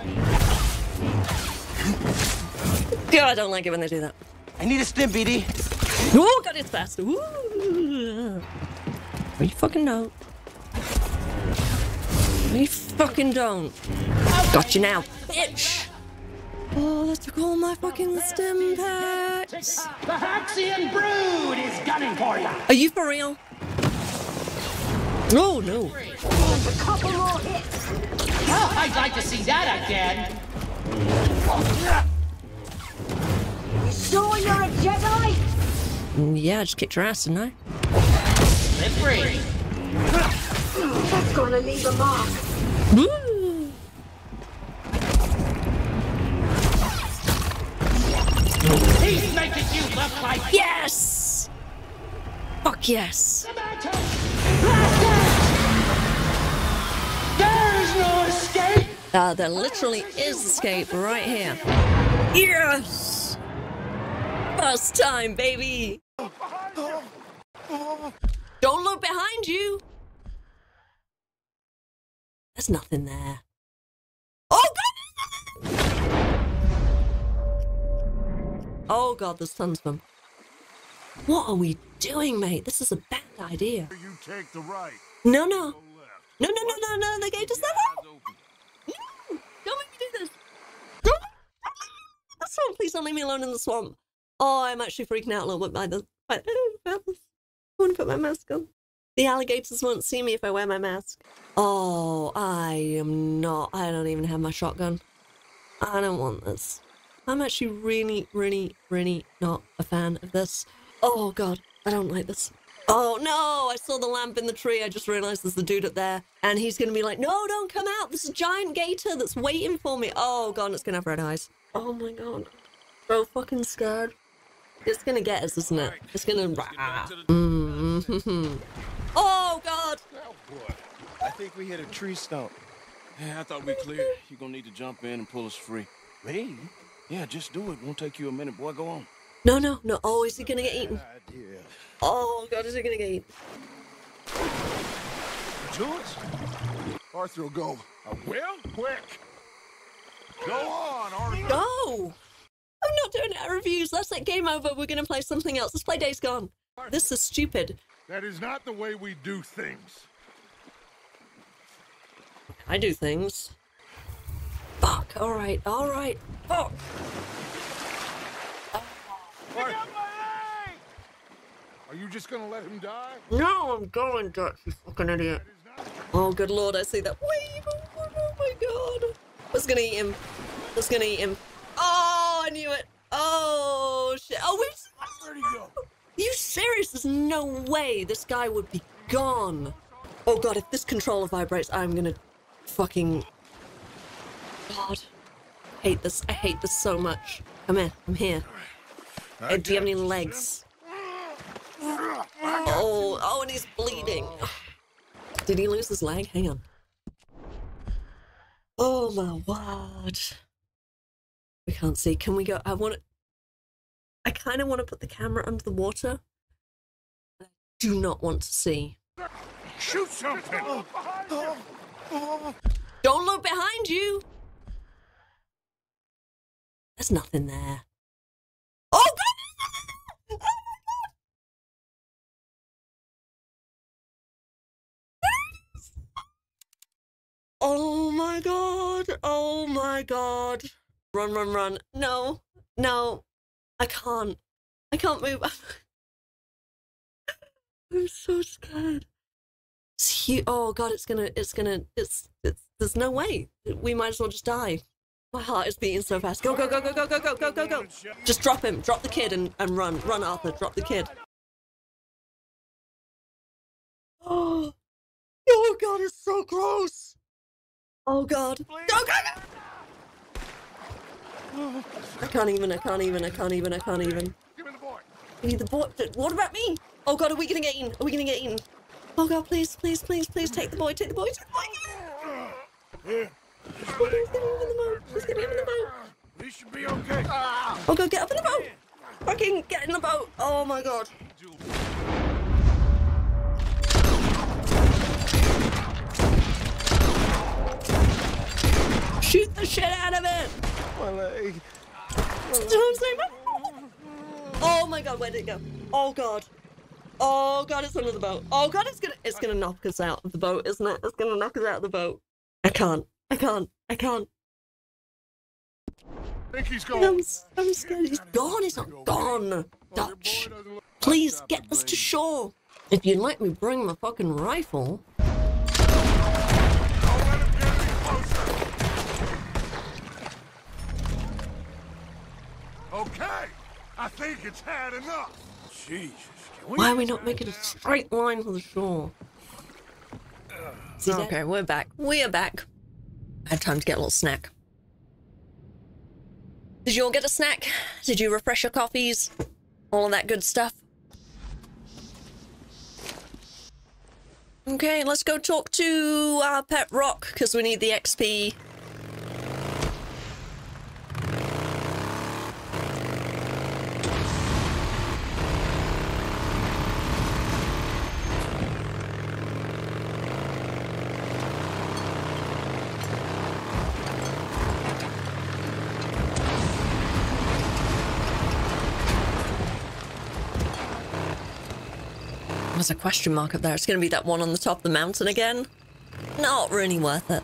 God, I don't like it when they do that. I need a stim, BD. Oh, God, it's fast. Ooh. No, you fucking don't. No, you fucking don't. Got you now, bitch. Oh, that's all my fucking stim packs. The Haxion Brood is gunning for you! Are you for real? Oh, no. A couple more hits. Oh, I'd like to see that again! So you're a Jedi? Mm, Yeah, I just kicked your ass, didn't I? Live free! That's gonna leave a mark. Woo! He's making you look like Yes! Fuck yes. Uh, there literally is escape right here. Yes! First time, baby! Don't look behind you! There's nothing there. Oh god! Oh god, there's tons of them. What are we doing, mate? This is a bad idea. You take the right. No, no. No, no, no, no, no, the gate is there. No! No! Don't make me do this! Don't! Please don't leave me alone in the swamp. Oh, I'm actually freaking out a little bit by the. By, I want to put my mask on. The alligators won't see me if I wear my mask. Oh, I am not. I don't even have my shotgun. I don't want this. I'm actually really, really, really not a fan of this. Oh god, I don't like this. Oh no, I saw the lamp in the tree. I just realized there's the dude up there. And he's gonna be like, no, don't come out. There's a giant gator that's waiting for me. Oh god, it's gonna have red eyes. Oh my god. So fucking scared. It's gonna get us, isn't it? It's gonna. Mm-hmm. Oh god! I think we hit a tree stump. Yeah, I thought we cleared. You're gonna need to jump in and pull us free. Me? Yeah, just do it. Won't take you a minute, boy. Go on. No, no, no. Oh, is he gonna get eaten? Oh god, is he gonna get eaten? Jules? Arthur will go. I will? Quick! Go on, Arthur! Go! I'm not doing our reviews. Let's let game over. We're gonna play something else. Let's play Days Gone. This is stupid. That is not the way we do things. I do things. Fuck. All right. All right. Fuck. Are you just gonna let him die? No, I'm going to. You fucking idiot. Oh, good lord, I see that wave. Oh, oh my god. What's gonna eat him? Was gonna eat him? Oh, I knew it. Oh, shit. Oh. Where'd he go? you serious? There's no way this guy would be gone. Oh god, if this controller vibrates, I'm gonna fucking. God. I hate this. I hate this so much. Come here. I'm here. Uh, do you have any legs? Oh, oh, and he's bleeding. Did he lose his leg? Hang on. Oh my word. We can't see. Can we go? I want to. I kind of want to put the camera under the water. I do not want to see. Shoot something! Don't look behind you. There's nothing there. Oh god! Oh my god! Oh my god! Run, run, run! No, no, I can't. I can't move. I'm so scared. It's hu- Oh god, it's gonna, it's gonna, it's, it's. There's no way. We might as well just die. My heart is beating so fast. Go, go, go, go, go, go, go, go, go, go. Just drop him. Drop the kid and, and run. Run, Arthur. Drop the kid. Oh, oh god, it's so close. Oh god. Go, go, go. I can't even, I can't even, I can't even, I can't even. Give me the boy. We need the boy. What about me? Oh god, are we gonna get in? Are we gonna get in? Oh god, please, please, please, please take the boy, take the boy, take the boy. Oh, please get him in the boat. Please get him in the boat. We should be okay. Oh god, get up in the boat. Fucking get in the boat. Oh my god. Shoot the shit out of it. My leg. Don't say my- Oh my god, where did it go? Oh god. Oh god, it's under the boat. Oh god, it's gonna it's gonna knock us out of the boat, isn't it? It's gonna knock us out of the boat. I can't. I can't. I can't. I think he's I'm, gone. s- I'm scared. He's gone. He's not gone. Dutch. Please get us to shore. If you'd let me bring my fucking rifle. Okay. I think it's had enough. Jesus. Can we Why are we not making a straight line for the shore? Okay, we're back. We are back. I had time to get a little snack. Did you all get a snack? Did you refresh your coffees? All of that good stuff? Okay, let's go talk to our pet rock because we need the XP. There's a question mark up there. It's going to be that one on the top of the mountain again. Not really worth it.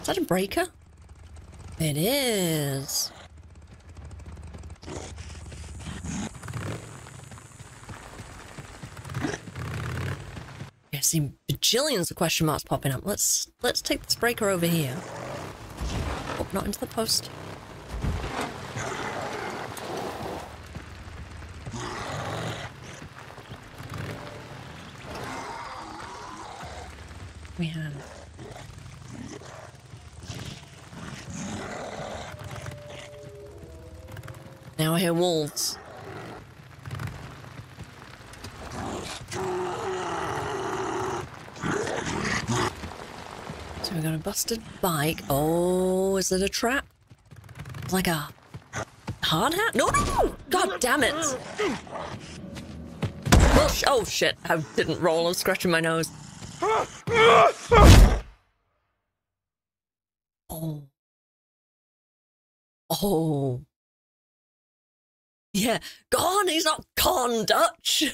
Is that a breaker? It is. I see bajillions of question marks popping up. Let's let's take this breaker over here. Oh, not into the post. Have. Now I hear wolves. So we got a busted bike. Oh, is it a trap? Like a hard hat? No, no, no! God damn it! Oh, oh shit! I didn't roll. I'm scratching my nose. Oh. Oh. Yeah, gone. He's not gone, Dutch.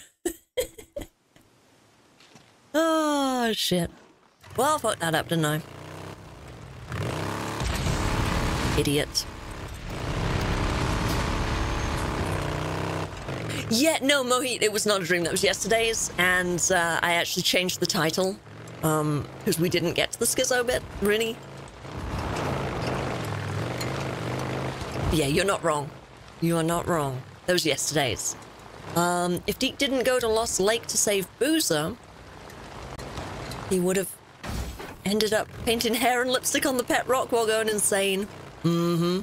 oh, shit. Well, I fucked that up, didn't I? Idiot. Yeah, no, Mohit, it was not a dream. That was yesterday's, and uh, I actually changed the title um, because we didn't get to the Skizzo bit, really. Yeah, you're not wrong. You are not wrong. That was yesterday's. Um, if Deke didn't go to Lost Lake to save Boozer, he would have ended up painting hair and lipstick on the pet rock while going insane. Mm-hmm.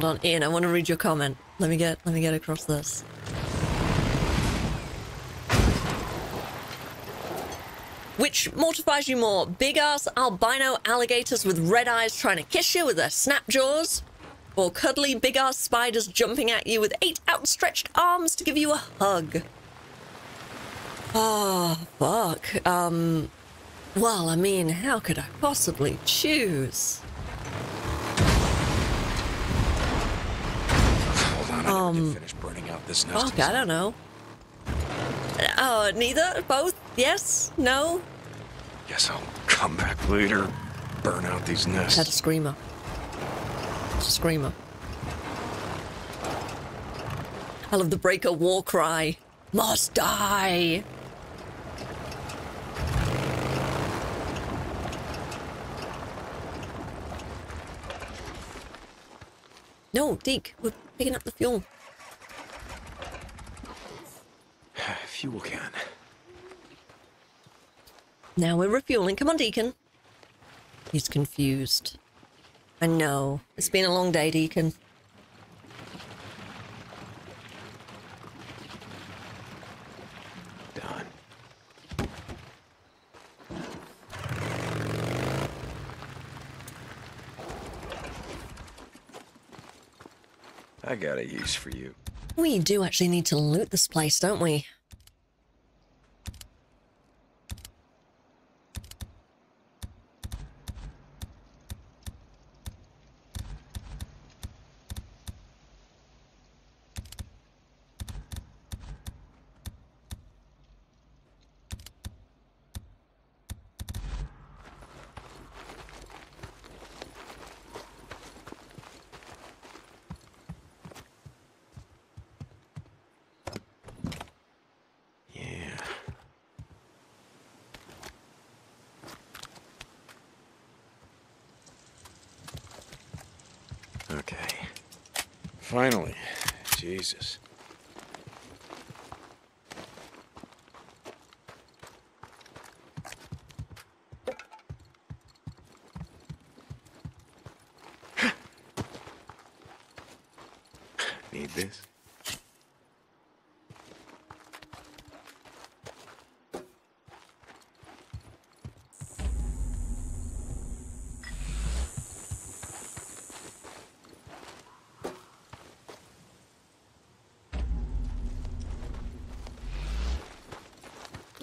Hold on, Ian, I want to read your comment. Let me get let me get across this. Which mortifies you more? Big ass albino alligators with red eyes trying to kiss you with their snap jaws? Or cuddly big ass spiders jumping at you with eight outstretched arms to give you a hug? Oh, fuck. Um, well, I mean, how could I possibly choose? Hold on, I Um, finish burning out this nest. Fuck, I don't know. Uh, neither? Both? Yes? No? Guess I'll come back later, burn out these nests. That's a screamer. A screamer. I love the breaker war cry. Must die. No, Deke, picking up the fuel. Fuel can. Now we're refueling. Come on, Deacon. He's confused. I know. It's been a long day, Deacon. Done. I got a use for you. We do actually need to loot this place, don't we? Yeah. Okay. Finally. Jesus. Need this?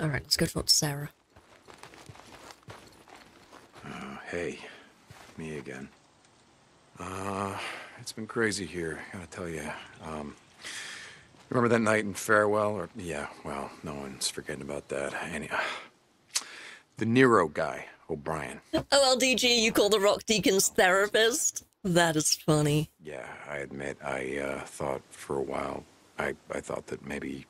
All right, let's go talk to Sarah. Uh, hey, me again. Uh, it's been crazy here, gotta tell you. Um, remember that night in Farewell? Or yeah, well, no one's forgetting about that. Any, the NERO guy, O'Brien. OLDG, you call the Rock Deacon's therapist? That is funny. Yeah, I admit, I uh, thought for a while, I, I thought that maybe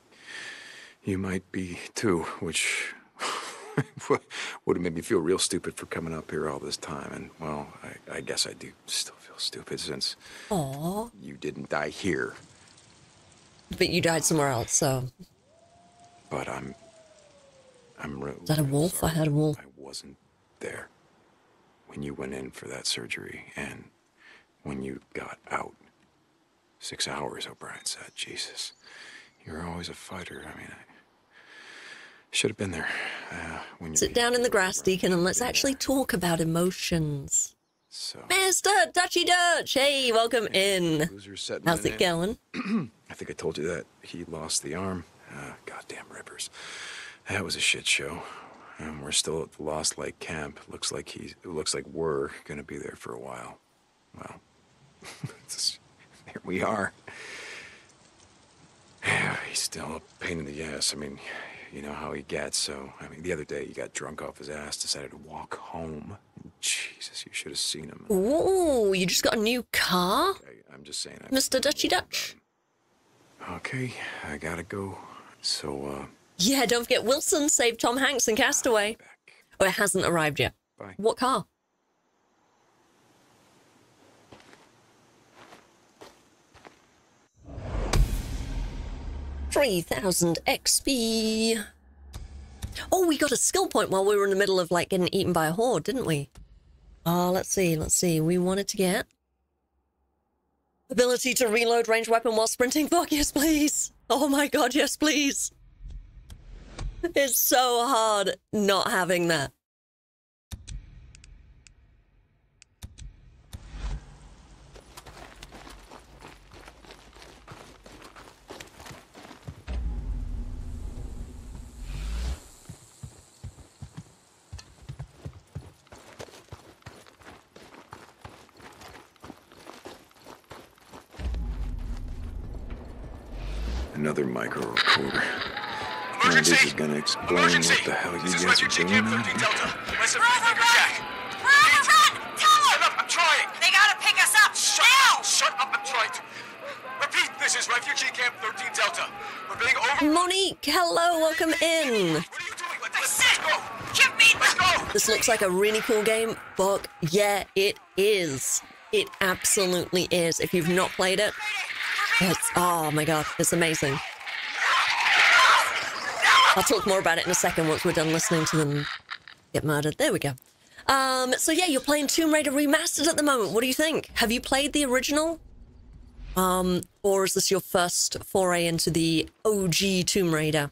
you might be too, which would have made me feel real stupid for coming up here all this time. And, well, I, I guess I do still feel stupid since Aw. you didn't die here. But you died somewhere else, so. But I'm. I'm really. Is that a wolf? I had a wolf. I wasn't there when you went in for that surgery and when you got out. Six hours, O'Brien said. Jesus. You're always a fighter. I mean, I should have been there uh, when Sit down in the grass, Deacon, and let's actually talk about emotions. So. Mr. Dutchy Dutch! Hey, welcome in. How's in it going? I think I told you that he lost the arm. Uh, goddamn rippers. That was a shit show. And we're still at the Lost Lake camp. Looks like he. Looks like we're gonna be there for a while. Well, here we are. He's still a pain in the ass. I mean, you know how he gets. So, I mean, the other day he got drunk off his ass, decided to walk home. Jesus, you should have seen him. Ooh, you just got a new car? I, I'm just saying. I, Mr. Dutchy Dutch. Okay, I gotta go. So, uh, Yeah, don't forget Wilson saved Tom Hanks in Castaway. Oh, it hasn't arrived yet. Bye. What car? Three thousand XP. Oh, we got a skill point while we were in the middle of like getting eaten by a horde, didn't we? Oh, let's see, let's see. We wanted to get ability to reload ranged weapon while sprinting. Fuck yes, please. Oh my god, yes, please. it's so hard not having that. Another micro recorder. Now this is gonna explain what the hell you guys are doing out here. Listen, Jack. Run, run! Tell them! Shut up, I'm trying! They gotta pick us up! Shut now! up! Shut up, I'm trying to. Repeat, this is Refugee Camp 13 Delta. We're being over... Monique, hello, welcome in. Let's go! Give me Let's go! This looks like a really cool game. Fuck yeah, it is. It absolutely is. If you've not played it, oh my god, it's amazing. I'll talk more about it in a second once we're done listening to them get murdered. There we go. Um, so yeah, you're playing Tomb Raider Remastered at the moment. What do you think? Have you played the original? Um, or is this your first foray into the OG Tomb Raider?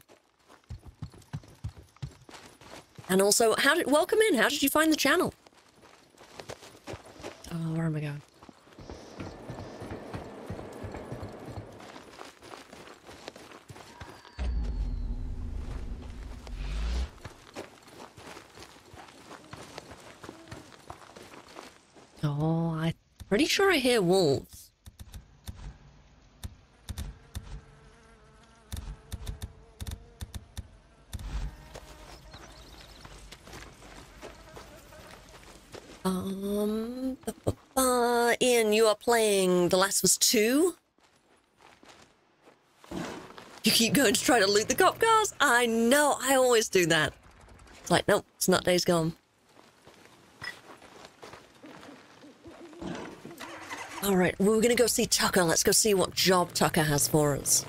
And also, how did welcome in? How did you find the channel? Oh, where am I going? Oh, I'm pretty sure I hear wolves. Um, ba, ba, ba. Ian, you are playing The Last of Us 2? You keep going to try to loot the cop cars? I know, I always do that. It's like, nope, it's not Days Gone. All right, we're gonna go see Tucker. Let's go see what job Tucker has for us.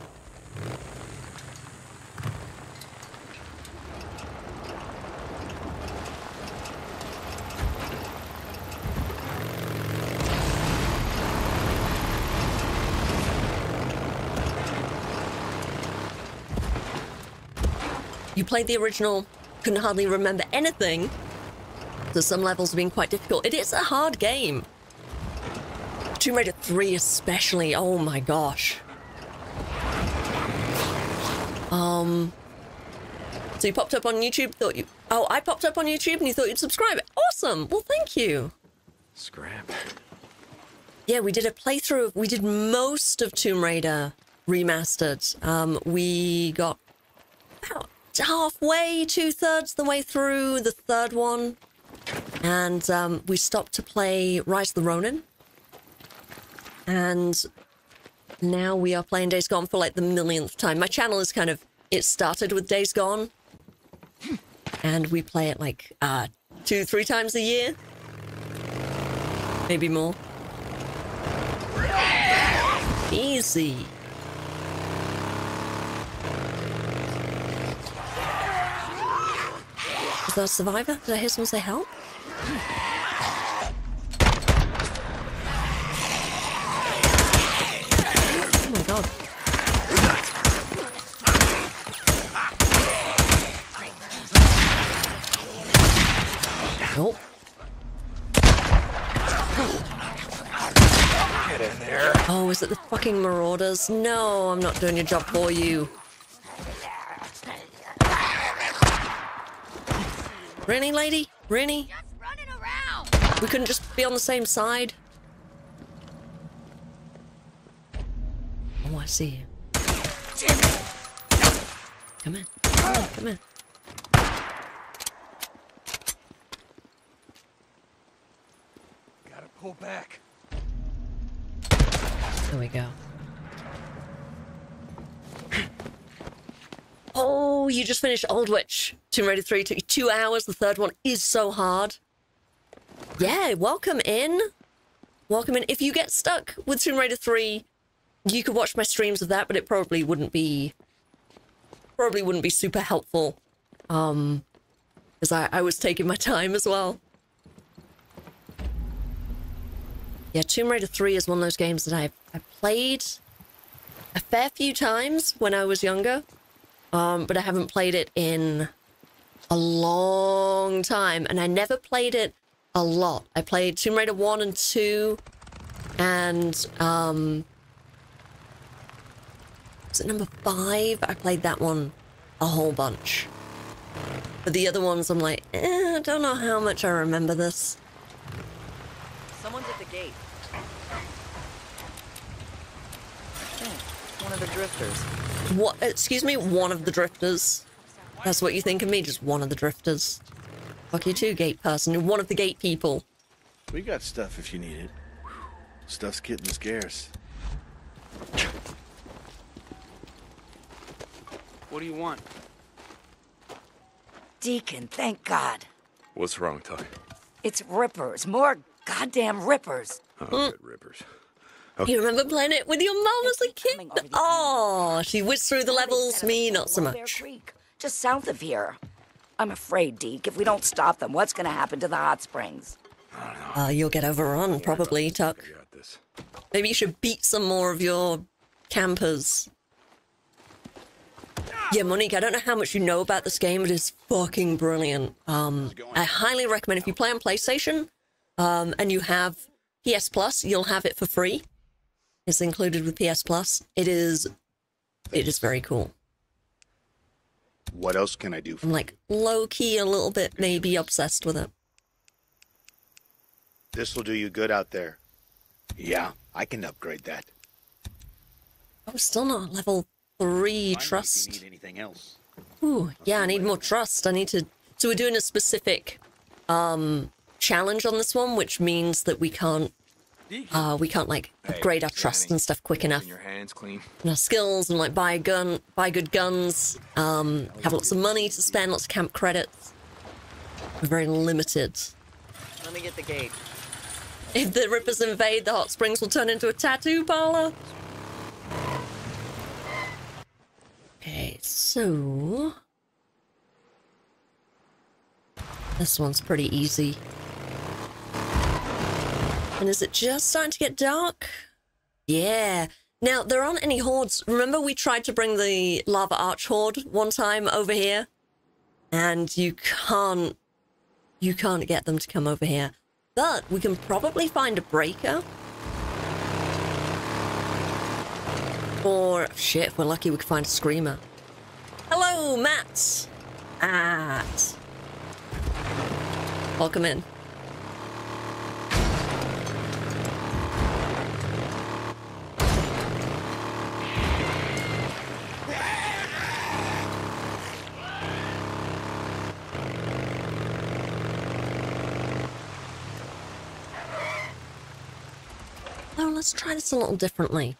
You played the original, couldn't hardly remember anything. So some levels have been quite difficult. It is a hard game. Tomb Raider 3 especially, oh my gosh. Um, so you popped up on YouTube, thought you, oh, I popped up on YouTube and you thought you'd subscribe. Awesome, well thank you. Scrap. Yeah, we did a playthrough, Of, we did most of Tomb Raider remastered. Um, we got about halfway, two thirds the way through the third one. And um, we stopped to play Rise of the Ronin. And now we are playing Days Gone for like the millionth time. My channel is kind of, it started with Days Gone. And we play it like uh, two, three times a year. Maybe more. Easy. Is that a survivor? Did I hear someone say help? Oh my god. Nope. Get in there. Oh, is it the fucking marauders? No, I'm not doing your job for you. Really, lady? Really? We couldn't just be on the same side? Oh, I see you. Come in. Come in. Come in. Gotta pull back. There we go. Oh, you just finished Old Witch. Tomb Raider 3 took you two hours. The third one is so hard. Yeah, welcome in. Welcome in. If you get stuck with Tomb Raider 3, you could watch my streams of that, but it probably wouldn't be probably wouldn't be super helpful. Um because I, I was taking my time as well. Yeah, Tomb Raider 3 is one of those games that I've, I played a fair few times when I was younger. um, but I haven't played it in a long time, and I never played it a lot. I played Tomb Raider 1 and 2, and um, was it number 5? I played that one a whole bunch. But the other ones, I'm like, eh, I don't know how much I remember this at the gate. Hey, one of the drifters. What? Excuse me, one of the drifters. That's what you think of me, just one of the drifters. Fuck you too, gate person. You're one of the gate people. We got stuff if you need it. Stuff's getting scarce. What do you want? Deacon, thank God. What's wrong, Tuck? It's rippers. More goddamn rippers. Oh, Mm. good rippers. You remember playing it with your mom as a kid? Oh, she whizzed through the levels. Me, not so Bear much. Creek, just south of here. I'm afraid, Deke, if we don't stop them, what's gonna happen to the hot springs? Uh, you'll get overrun, probably, Tuck. Maybe you should beat some more of your campers. Yeah, Monique, I don't know how much you know about this game, but it's fucking brilliant. Um, I highly recommend if you play on PlayStation um, and you have PS Plus, you'll have it for free. It's included with PS Plus. It is, it is very cool. What else can I do? I'm like low key a little bit maybe obsessed with it. This will do you good out there. Yeah, I can upgrade that. Oh, still not level three me trust. If you need anything else? Ooh, yeah, I need more trust. I need to. So we're doing a specific um challenge on this one, which means that we can't. Uh, we can't like upgrade our trust and stuff quick enough. Your hands clean. And our skills and like buy a gun, buy good guns, um, have lots of money to spend, lots of camp credits. We're very limited. Let me get the gate. If the Rippers invade, the hot springs will turn into a tattoo parlor. Okay, so this one's pretty easy. And is it just starting to get dark? Yeah. Now, there aren't any hordes. Remember we tried to bring the Lava Arch Horde one time over here? And you can't... You can't get them to come over here. But we can probably find a breaker. Or, shit, if we're lucky, we could find a screamer. Hello, Matt! At. Welcome in. Let's try this a little differently.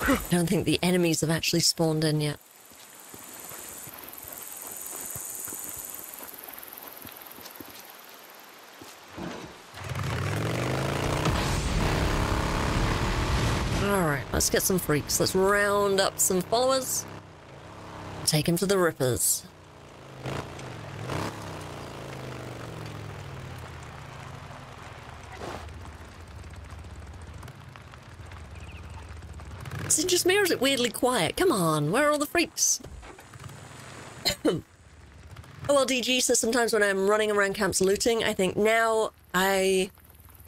I don't think the enemies have actually spawned in yet. Let's get some freaks. Let's round up some followers. Take them to the Rippers. Is it just me or is it weirdly quiet? Come on, where are all the freaks? Oh, OLDG says sometimes when I'm running around camps looting, I think now I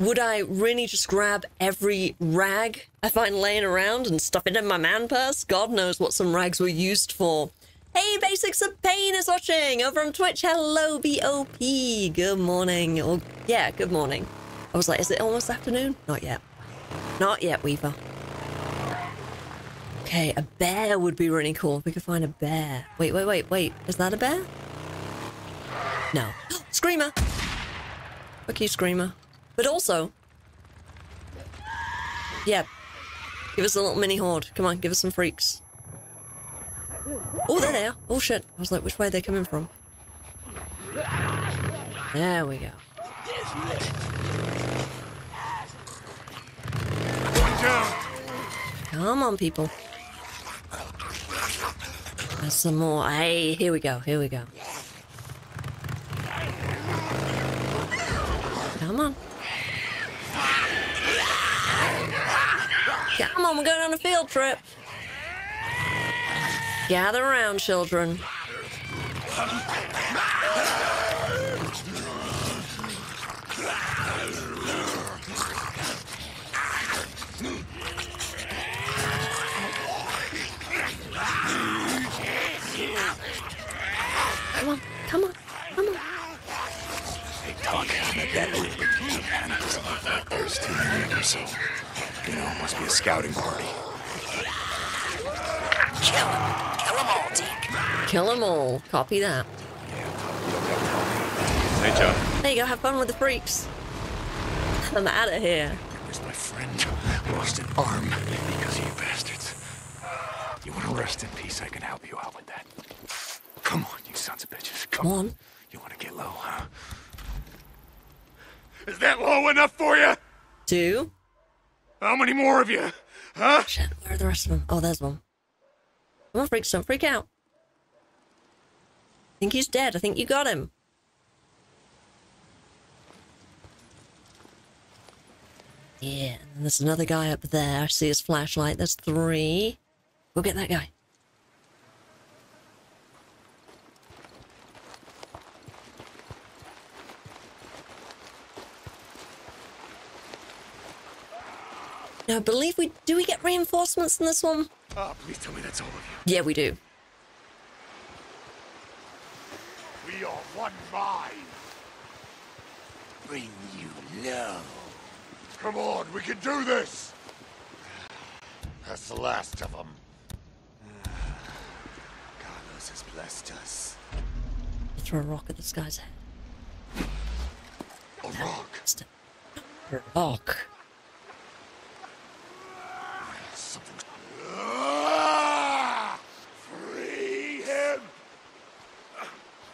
would I really just grab every rag I find laying around and stuff it in my man purse? God knows what some rags were used for. Hey, Basics of Pain is watching over on Twitch. Hello, BOP. Good morning. Or, yeah, good morning. I was like, is it almost afternoon? Not yet. Not yet, Weaver. Okay, a bear would be really cool if we could find a bear. Wait, wait, wait, wait. Is that a bear? No. Screamer! Fuck you, Screamer. But also, yeah, give us a little mini horde. Come on, give us some freaks. Oh, there they're there. Oh shit. I was like, which way are they coming from? There we go. Come on, people. Some more. Hey, here we go. Here we go. Come on. Come on, we're going on a field trip. Gather around, children. Come on, come on, come on. Hey, Doc, I bet that many of them, so, you know, must be a scouting party. Kill him. Kill them all, Deke. Kill them all. Copy that. Hey, John. There you go. Have fun with the freaks. I'm out of here. Where's my friend? Lost an arm because of you bastards. You want to rest in peace? I can help you out with that. Come on, you sons of bitches. Come, Come on. You want to get low, huh? Is that low enough for you? Two. How many more of you? Huh? Shit, where are the rest of them? Oh, there's one. Come on, freaks, don't freak out. I think he's dead. I think you got him. Yeah, and there's another guy up there. I see his flashlight. There's three. Go get that guy. Now, I believe we do we get reinforcements in this one? Oh, please tell me that's all of you. Yeah, we do. We are one mind. Bring you low. Come on, we can do this. That's the last of them. Carlos has blessed us. Throw a rock at this guy's head. A rock. A rock. Something's... Ah! Free him!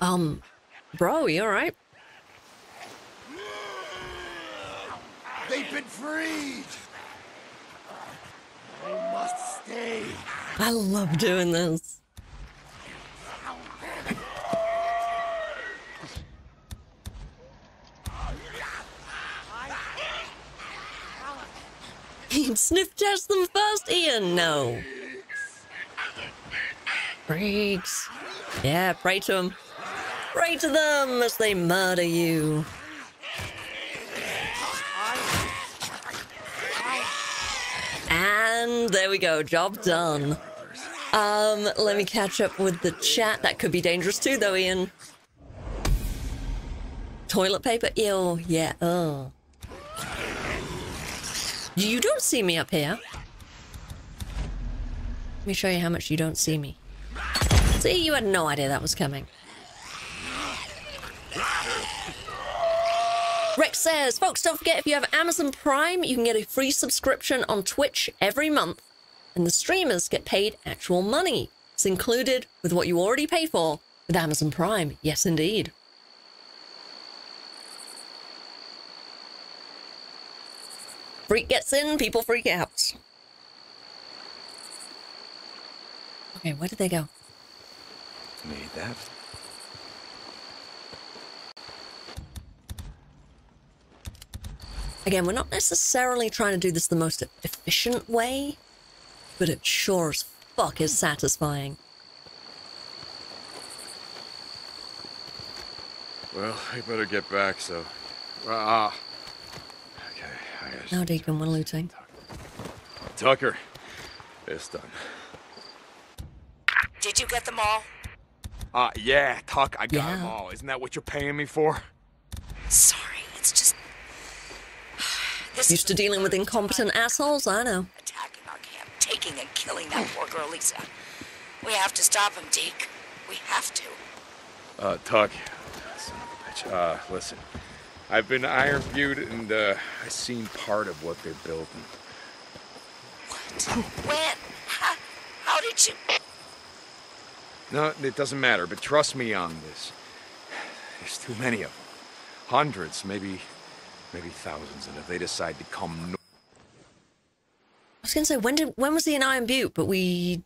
Um, bro, you alright? They've been freed! They must stay. I love doing this. Sniff test them first, Ian. No. Freaks. Yeah, pray to them. Pray to them as they murder you. And there we go. Job done. Um, let me catch up with the chat. That could be dangerous too, though, Ian. Toilet paper? Ew. Yeah. Oh. You don't see me up here. Let me show you how much you don't see me. See, you had no idea that was coming. Rex says, folks, don't forget if you have Amazon Prime, you can get a free subscription on Twitch every month, and the streamers get paid actual money. It's included with what you already pay for with Amazon Prime. Yes, indeed. Freak gets in, people freak out. Okay, where did they go? Need that. Again, we're not necessarily trying to do this the most efficient way, but it sure as fuck is satisfying. Well, I better get back, so. Ah. Okay, I guess. Now, Deacon, we're looting. Tucker, it's done. Did you get them all? Uh, yeah, Tuck, I got Yeah. them all. Isn't that what you're paying me for? Sorry, it's just. This Used to dealing with incompetent assholes, I know. attacking our camp, taking and killing that poor girl Lisa. We have to stop him, Deke. We have to. Uh, Tuck, son of a bitch. Uh, listen, I've been Iron Butte and uh, I seen part of what they're building. What? When? How, how did you? No, it doesn't matter, but trust me on this. There's too many of them. Hundreds, maybe, maybe thousands, and if they decide to come I was gonna say when did when was he in Iron Butte? But we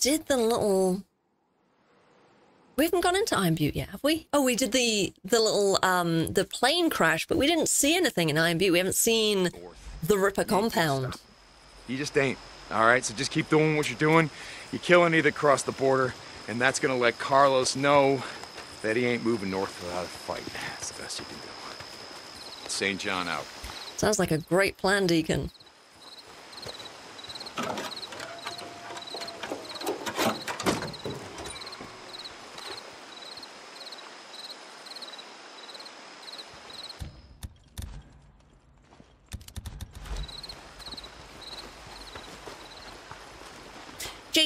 did the little. We haven't gone into Iron Butte yet, have we? Oh, we did the the little um the plane crash, but we didn't see anything in Iron Butte. We haven't seen the Ripper compound. You just ain't. All right, so just keep doing what you're doing. You kill any that cross the border, and that's gonna let Carlos know that he ain't moving north without a fight. That's the best you can do. St. John out. Sounds like a great plan, Deacon.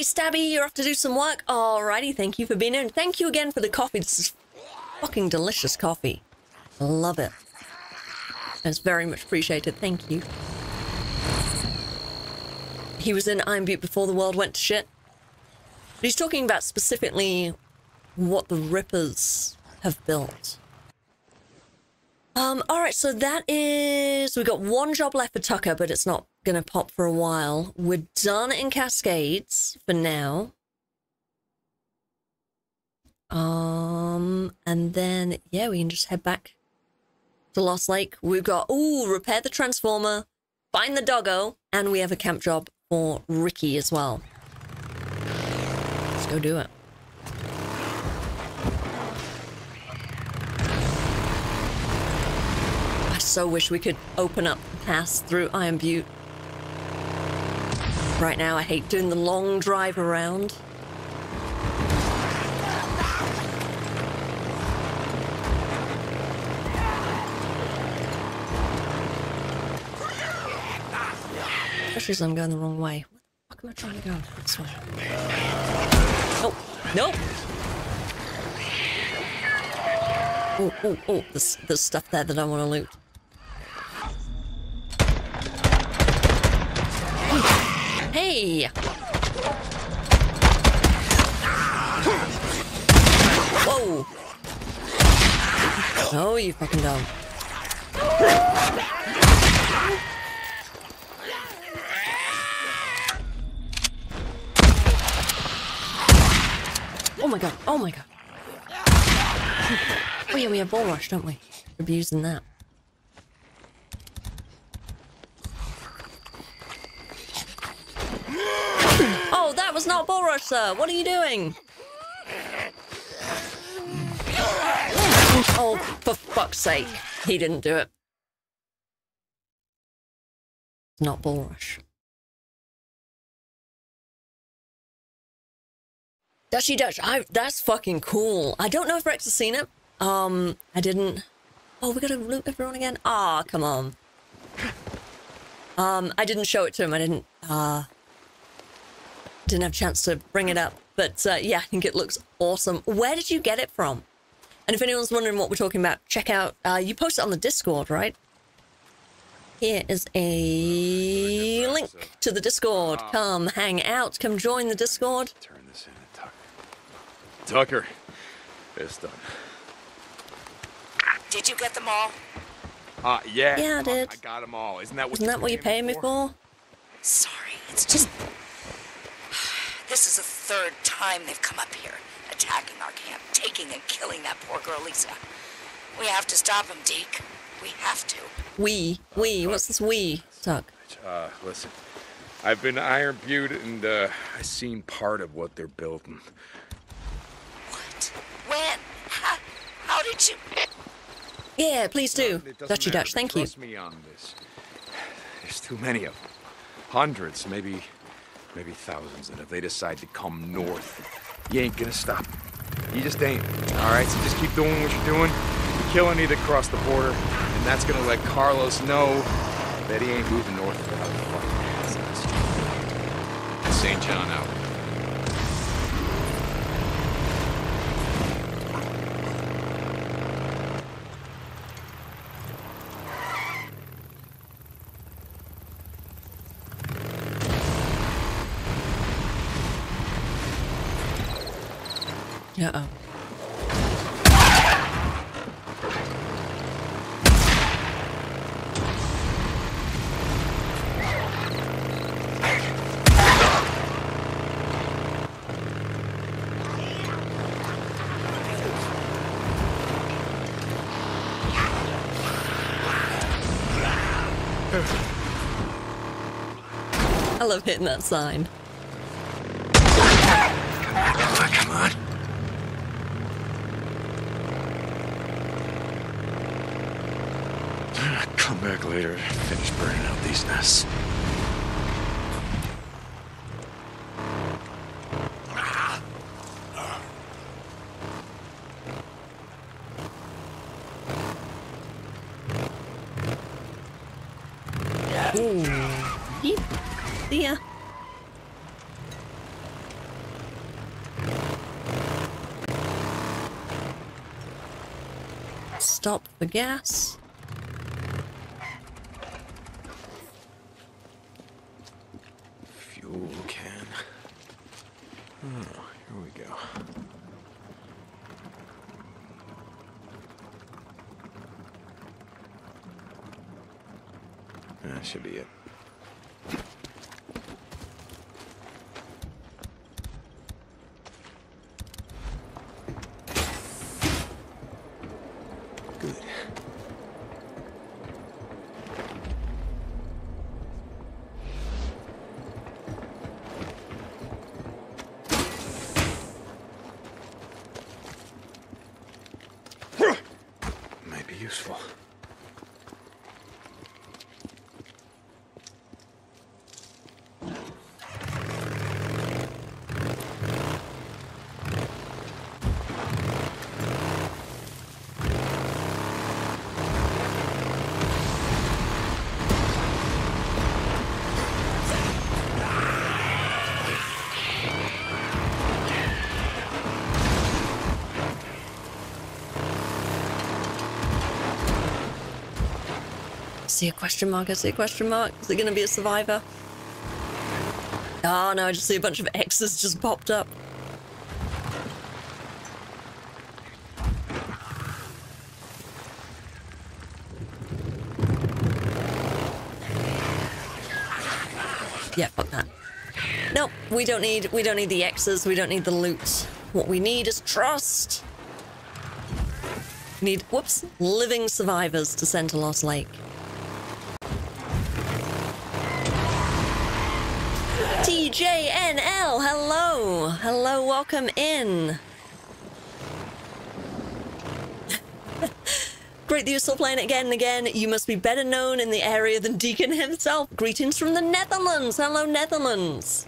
Stabby, you're off to do some work. Alrighty, thank you for being here. And thank you again for the coffee. This is fucking delicious coffee. Love it. It's very much appreciated. Thank you. He was in Iron Butte before the world went to shit. But he's talking about specifically what the Rippers have built. Um, alright, so that is... we've got one job left for Tucker, but it's not gonna pop for a while. We're done in Cascades for now. Um, and then, yeah, we can just head back to Lost Lake. We've got, ooh, repair the transformer, find the doggo, and we have a camp job for Ricky as well. Let's go do it. So wish we could open up the pass through Iron Butte. Right now, I hate doing the long drive around. Especially I'm going the wrong way. What the fuck am I trying to go? This way. Oh, nope. Oh, oh, oh, there's, there's stuff there that I want to loot. Hey! Whoa! Oh, you fucking dumb. Oh my god, oh my god. Oh yeah, we have Bull Rush, don't we? We're using that. Oh, that was not Bull Rush, sir! What are you doing? Oh, for fuck's sake. He didn't do it. Not Bull Rush. Dutchy Dutch, I that's fucking cool. I don't know if Rex has seen it. Um, I didn't. Oh, we gotta loot everyone again. Ah, come on. Um, I didn't show it to him. I didn't. Uh, didn't have a chance to bring it up. But uh, yeah, I think it looks awesome. Where did you get it from? And if anyone's wondering what we're talking about, check out. Uh, you post it on the Discord, right? Here is a link to the Discord. Come hang out. Come join the Discord. Turn this in and Tucker. Tucker, it's done. Did you get them all? Uh, yeah. Yeah, I did. I got them all. Isn't that what Isn't that what you're paying me for? Sorry, it's just. This is the third time they've come up here, attacking our camp, taking and killing that poor girl Lisa. We have to stop them, Deke. We have to. We. We. What's this we? Tuck. Uh, listen, I've been to Iron Butte and uh, I seen part of what they're building. What? When? How, how did you? Yeah, please do. It doesn't Dutchy. Dutch, thank you. Trust me on this. There's too many of them. Hundreds, maybe, maybe thousands. And if they decide to come north, you ain't gonna stop. You just ain't. All right, so just keep doing what you're doing. Kill any that cross the border, and that's gonna let Carlos know that he ain't moving north without a fight. St. John out. Uh-oh. I love hitting that sign. Ah, come on. Ah, come back later. Finish burning out these nests. Ooh. Yeep. See ya. For gas. Fuel can. Oh, here we go. That should be it. Good. Might be useful. See a question mark? I see a question mark. Is it going to be a survivor? Oh no, I just see a bunch of X's just popped up. Yeah, fuck that. Nope, we don't need we don't need the X's, we don't need the loot. What we need is trust. We need whoops, living survivors to send to Lost Lake. Hello. Welcome in. Great that you're still playing it again and again. You must be better known in the area than Deacon himself. Greetings from the Netherlands. Hello, Netherlands.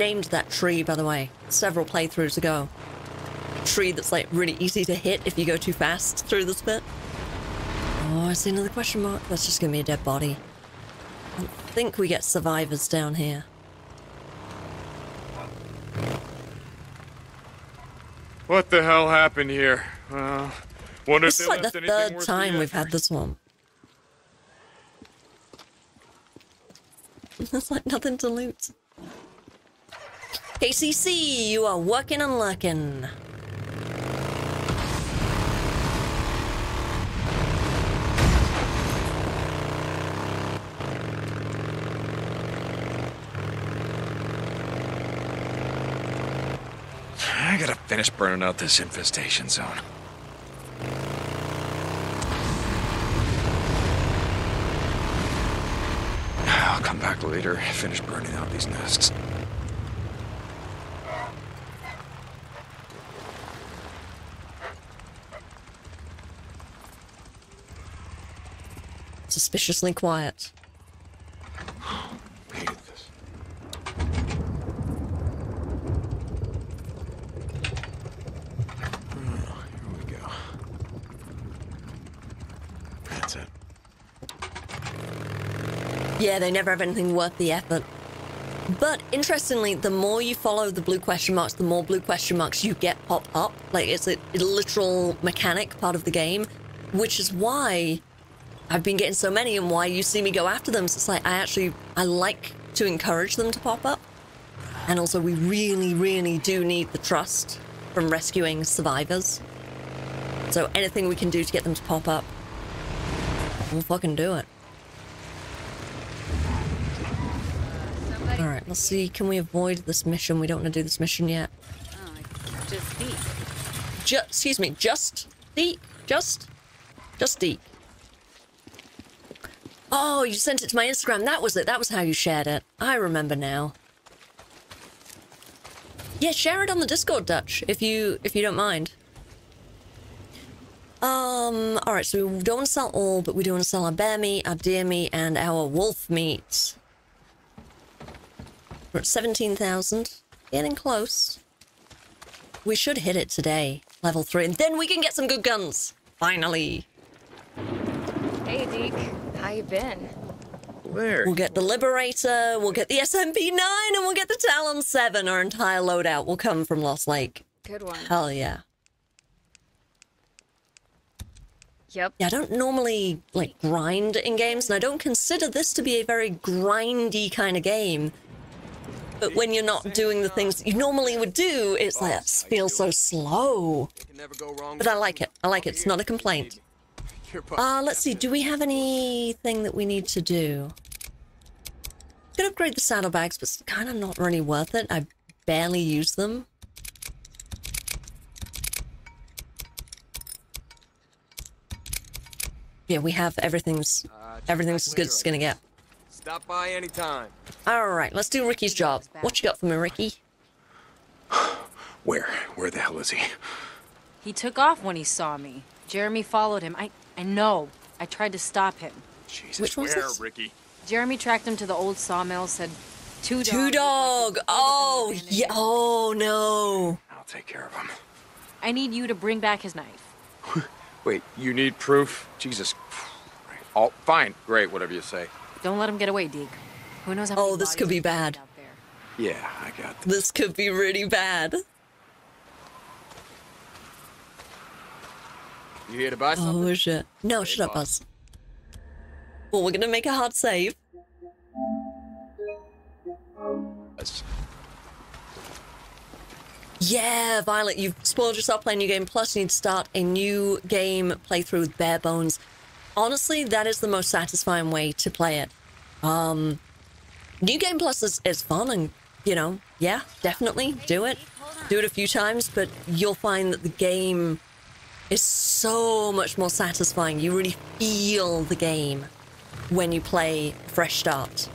Named that tree, by the way, several playthroughs ago. A tree that's like really easy to hit if you go too fast through this bit. Oh, I see another question mark. That's just gonna be a dead body. I think we get survivors down here. What the hell happened here? Uh, wonder if This is like the third time we've had this one. There's like nothing to loot. KCC, you are working and lurking. I gotta finish burning out this infestation zone. I'll come back later, finish burning out these nests. Suspiciously quiet. Hated this. Oh, here we go. That's it. Yeah, they never have anything worth the effort. But interestingly, the more you follow the blue question marks, the more blue question marks you get pop up. Like it's a, a literal mechanic part of the game, which is why I've been getting so many and why you see me go after them. So it's like I actually I like to encourage them to pop up. And also we really, really do need the trust from rescuing survivors. So anything we can do to get them to pop up, we'll fucking do it. All right, let's see. Can we avoid this mission? We don't want to do this mission yet. Oh, just deep. Just, excuse me, just deep, just, just deep. Oh, you sent it to my Instagram. That was it. That was how you shared it. I remember now. Yeah, share it on the Discord, Dutch, if you if you don't mind. Um, alright, so we don't want to sell all, but we do want to sell our bear meat, our deer meat, and our wolf meat. We're at 17,000. Getting close. We should hit it today, level 3, and then we can get some good guns! Finally! Hey, Deke. How you been? Where? We'll get the Liberator, we'll get the SMP-9, and we'll get the Talon 7. Our entire loadout will come from Lost Lake. Good one. Hell yeah. Yep. Yeah, I don't normally, like, grind in games, and I don't consider this to be a very grindy kind of game. But when you're not doing the things that you normally would do, it's like, it feels so slow. But I like it. I like it. It's not a complaint. Uh, let's see. Do we have anything that we need to do? Could upgrade the saddlebags, but it's kind of not really worth it. I barely use them. Yeah, we have everything's everything's as good as it's gonna get. Stop by anytime. All right, let's do Ricky's job. What you got for me, Ricky? Where? Where the hell is he? He took off when he saw me. Jeremy followed him. I I know. I tried to stop him. Jesus, Which one's where, this? Ricky? Jeremy tracked him to the old sawmill, said two dogs. Two dog. Oh yeah. Oh no. I'll take care of him. I need you to bring back his knife. Wait, you need proof? Jesus. Oh, fine. Great, whatever you say. Don't let him get away, Deke. Who knows how Oh, this could be bad. out there. Yeah, I got this. This could be really bad. You here to buy something? Oh shit. No, shut up, Buzz. Well, we're gonna make a hard save. Yes. Yeah, Violet, you've spoiled yourself playing new game. Plus, you need to start a new game playthrough with bare bones. Honestly, that is the most satisfying way to play it. Um, new game plus is, is fun, and you know, yeah, definitely do it. Do it a few times, but you'll find that the game is so much more satisfying. You really feel the game when you play Fresh Start.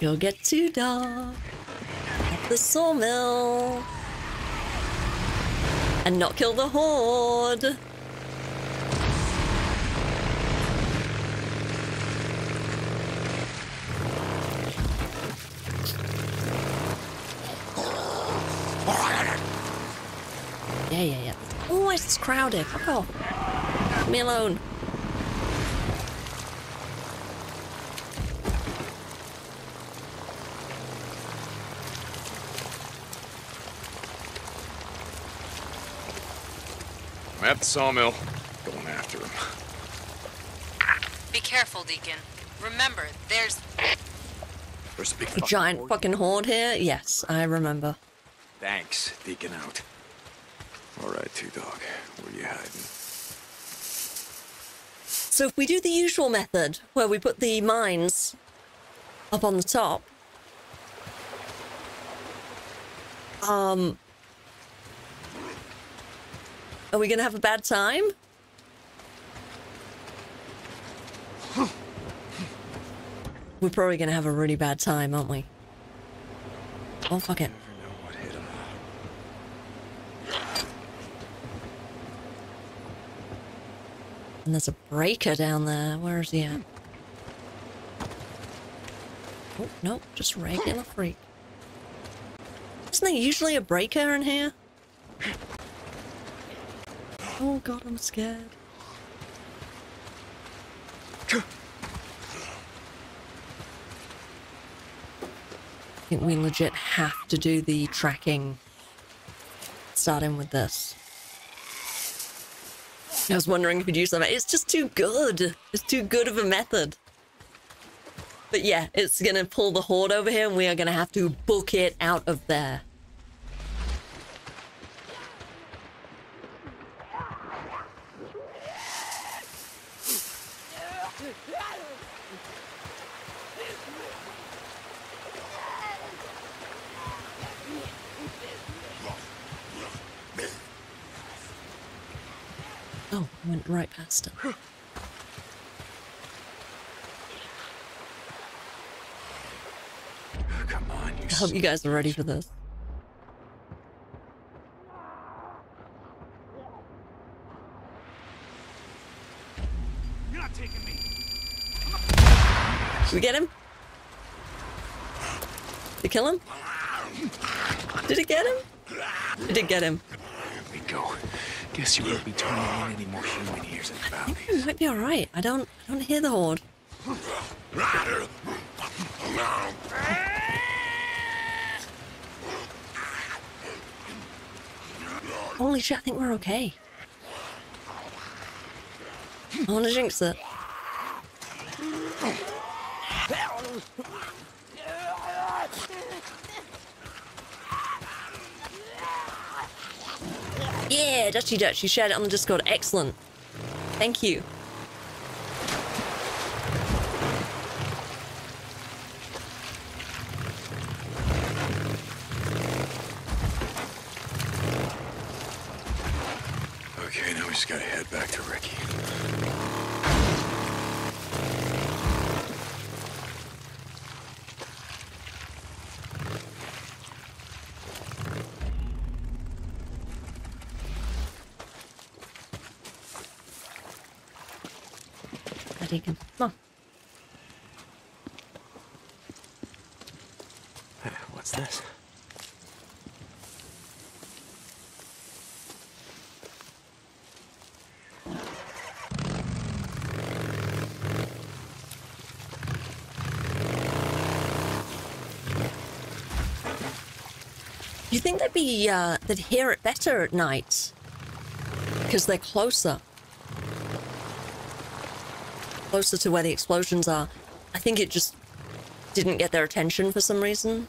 You'll get too dark at the sawmill and not kill the horde. Yeah, yeah, yeah. Oh, it's crowded. Fuck off. Leave me alone. I'm at the sawmill. Going after him. Be careful, Deacon. Remember, there's. There's a big fucking giant horde. fucking horde here? Yes, I remember. Thanks, Deacon out. All right, two dog. Where are you hiding? So if we do the usual method, where we put the mines up on the top, um, are we gonna have a bad time? We're probably gonna have a really bad time, aren't we? Oh, fuck it. And there's a breaker down there. Where is he at? Oh, no, just regular freak. Isn't there usually a breaker in here? Oh god, I'm scared. I think we legit have to do the tracking starting with this. I was wondering if you'd use that. It's just too good. It's too good of a method. But yeah, it's gonna pull the horde over here and we are gonna have to book it out of there. Oh, I went right past it. Come on, you. I hope you guys are ready for this. You're not taking me. Did we get him? Did it kill him? Did it get him? It did get him. Guess you won't be turning in any more human ears at the oh, bounty. It might be alright. I don't I don't hear the horde. Holy shit, I think we're okay. I wanna jinx it. Yeah, Dutchy Dutch, you shared it on the Discord. Excellent. Thank you. Okay, now we just gotta head back to Ricky. I Deacon. Come on. What's this? You think they'd be uh, they'd hear it better at night because they're closer, closer to where the explosions are. I think it just didn't get their attention for some reason.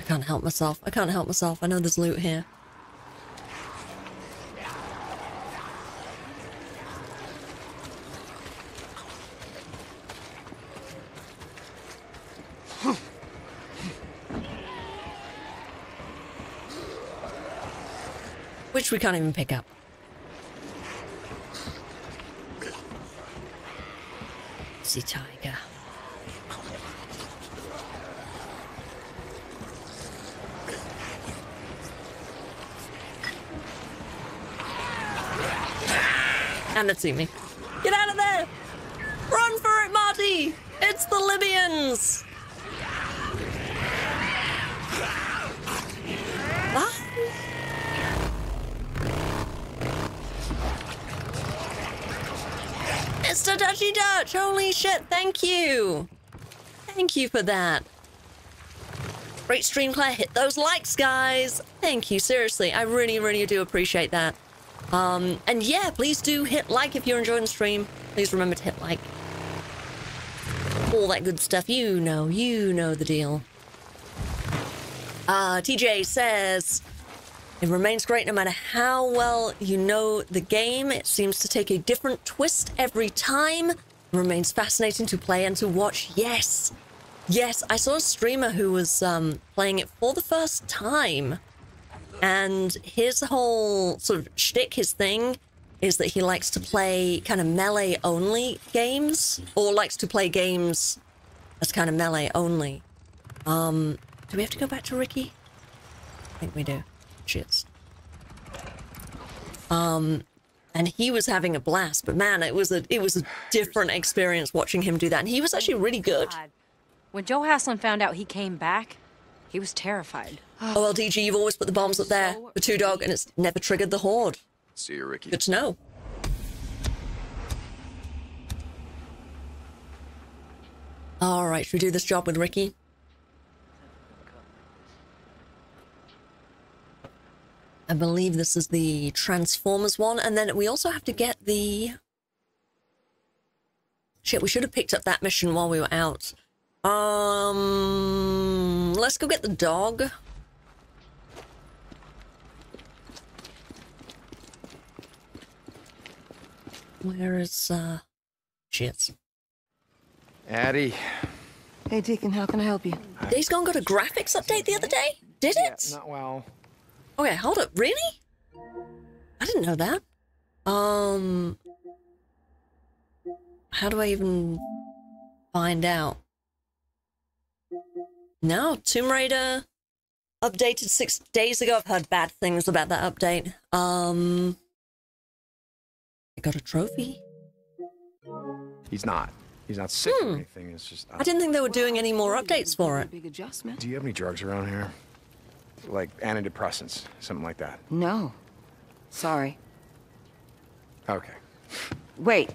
I can't help myself. I can't help myself. I know there's loot here. Which we can't even pick up. See tiger. And it's me. Get out of there! Run for it, Marty! It's the Libyans! Ah! Bye. Mr. Dutchy Dutch! Holy shit, thank you! Thank you for that. Great stream, Claire. Hit those likes, guys! Thank you, seriously. I really, really do appreciate that. Um, and yeah, please do hit like if you're enjoying the stream. Please remember to hit like. All that good stuff. You know, you know the deal. Uh, TJ says, it remains great no matter how well you know the game. It seems to take a different twist every time. It remains fascinating to play and to watch. Yes. Yes, I saw a streamer who was um, playing it for the first time. And his whole sort of shtick, his thing, is that he likes to play kind of melee only games, or likes to play games as kind of melee only. Um, do we have to go back to Ricky? I think we do. Cheers. Um, and he was having a blast, but man, it was a it was a different experience watching him do that, and he was actually really good. When Joe Haslin found out he came back, he was terrified. Oh, well, DG, you've always put the bombs up there for Two Dog, and it's never triggered the horde. See you, Ricky. Good to know. All right, should we do this job with Ricky? I believe this is the Transformers one, and then we also have to get the Shit, we should have picked up that mission while we were out. Um, let's go get the dog. Where is, uh, shit. Addie. Hey, Deacon, how can I help you? Days Gone got a graphics update the other day? Did it? Yeah, Not well. Okay, hold up. Really? I didn't know that. Um, how do I even find out? No, Tomb Raider updated six days ago. I've heard bad things about that update. Um, I got a trophy. He's not. He's not sick Hmm. or anything. It's just. I didn't think they were doing any more updates for it. Big adjustment? Do you have any drugs around here? Like antidepressants, something like that. No. Sorry. Okay. Wait.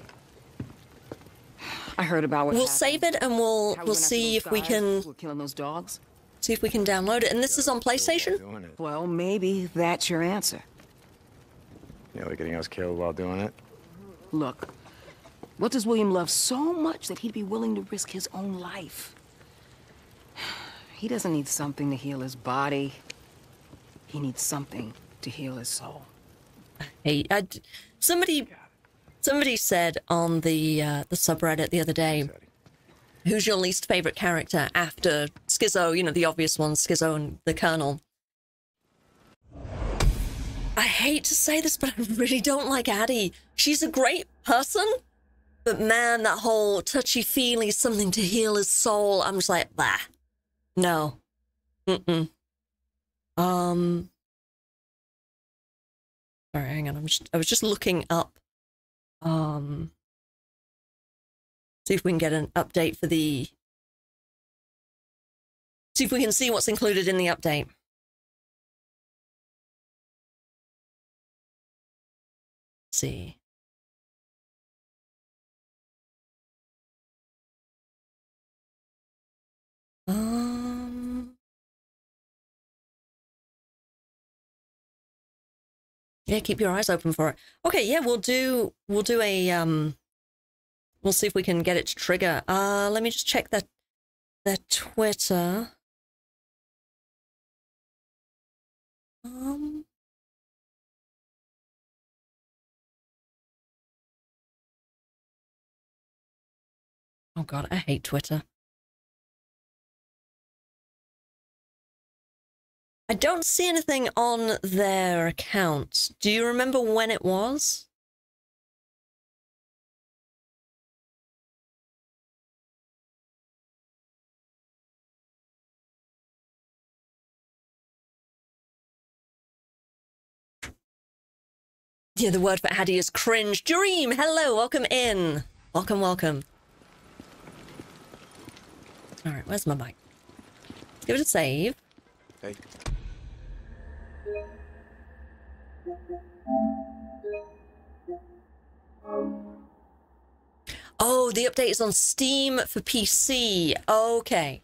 I heard about what We'll happened. save it and we'll How we we'll see those if we can who were killing those dogs. see if we can download it. And this is on PlayStation. Well, maybe that's your answer. You know, like getting us killed while doing it. Look, what does William love so much that he'd be willing to risk his own life? He doesn't need something to heal his body. He needs something to heal his soul. Hey, I somebody somebody said on the uh, the subreddit the other day, "Who's your least favorite character after Skizzo? You know the obvious ones, Skizzo and the Colonel." I hate to say this, but I really don't like Addie. She's a great person, but man, that whole touchy feely something to heal his soul. I'm just like, bah, no, mm-mm. Um. Sorry, hang on. I'm just I was just looking up um see if we can get an update for the see if we can see what's included in the update. See. Um Yeah, keep your eyes open for it. Okay, yeah, we'll do we'll do a um we'll see if we can get it to trigger. Uh let me just check that their Twitter. Um Oh god, I hate Twitter. I don't see anything on their account. Do you remember when it was? Yeah, the word for Addie is cringe. Dream, hello, welcome in. Welcome, welcome. All right, where's my mic? Give it a save. Hey. Oh, the update is on Steam for PC. Okay.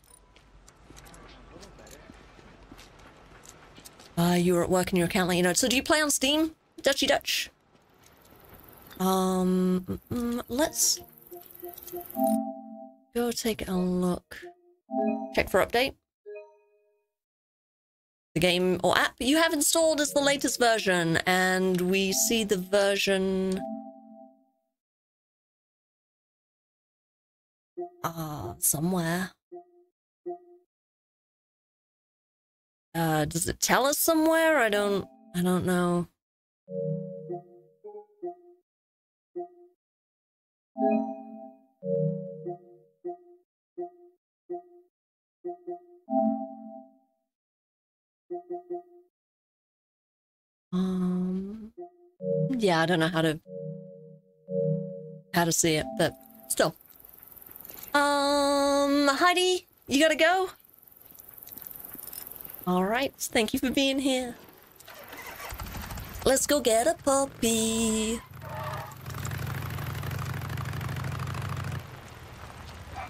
Uh, you were at work and your account let you know. So do you play on Steam, Dutchy Dutch? Um, mm, mm, let's go take a look. Check for update. The game or app you have installed is the latest version, and we see the version. Ah, somewhere. Uh, does it tell us somewhere? I don't, I don't know. Um, yeah, I don't know how to, how to see it, but still. Um, Heidi, you gotta go? All right, thank you for being here. Let's go get a puppy.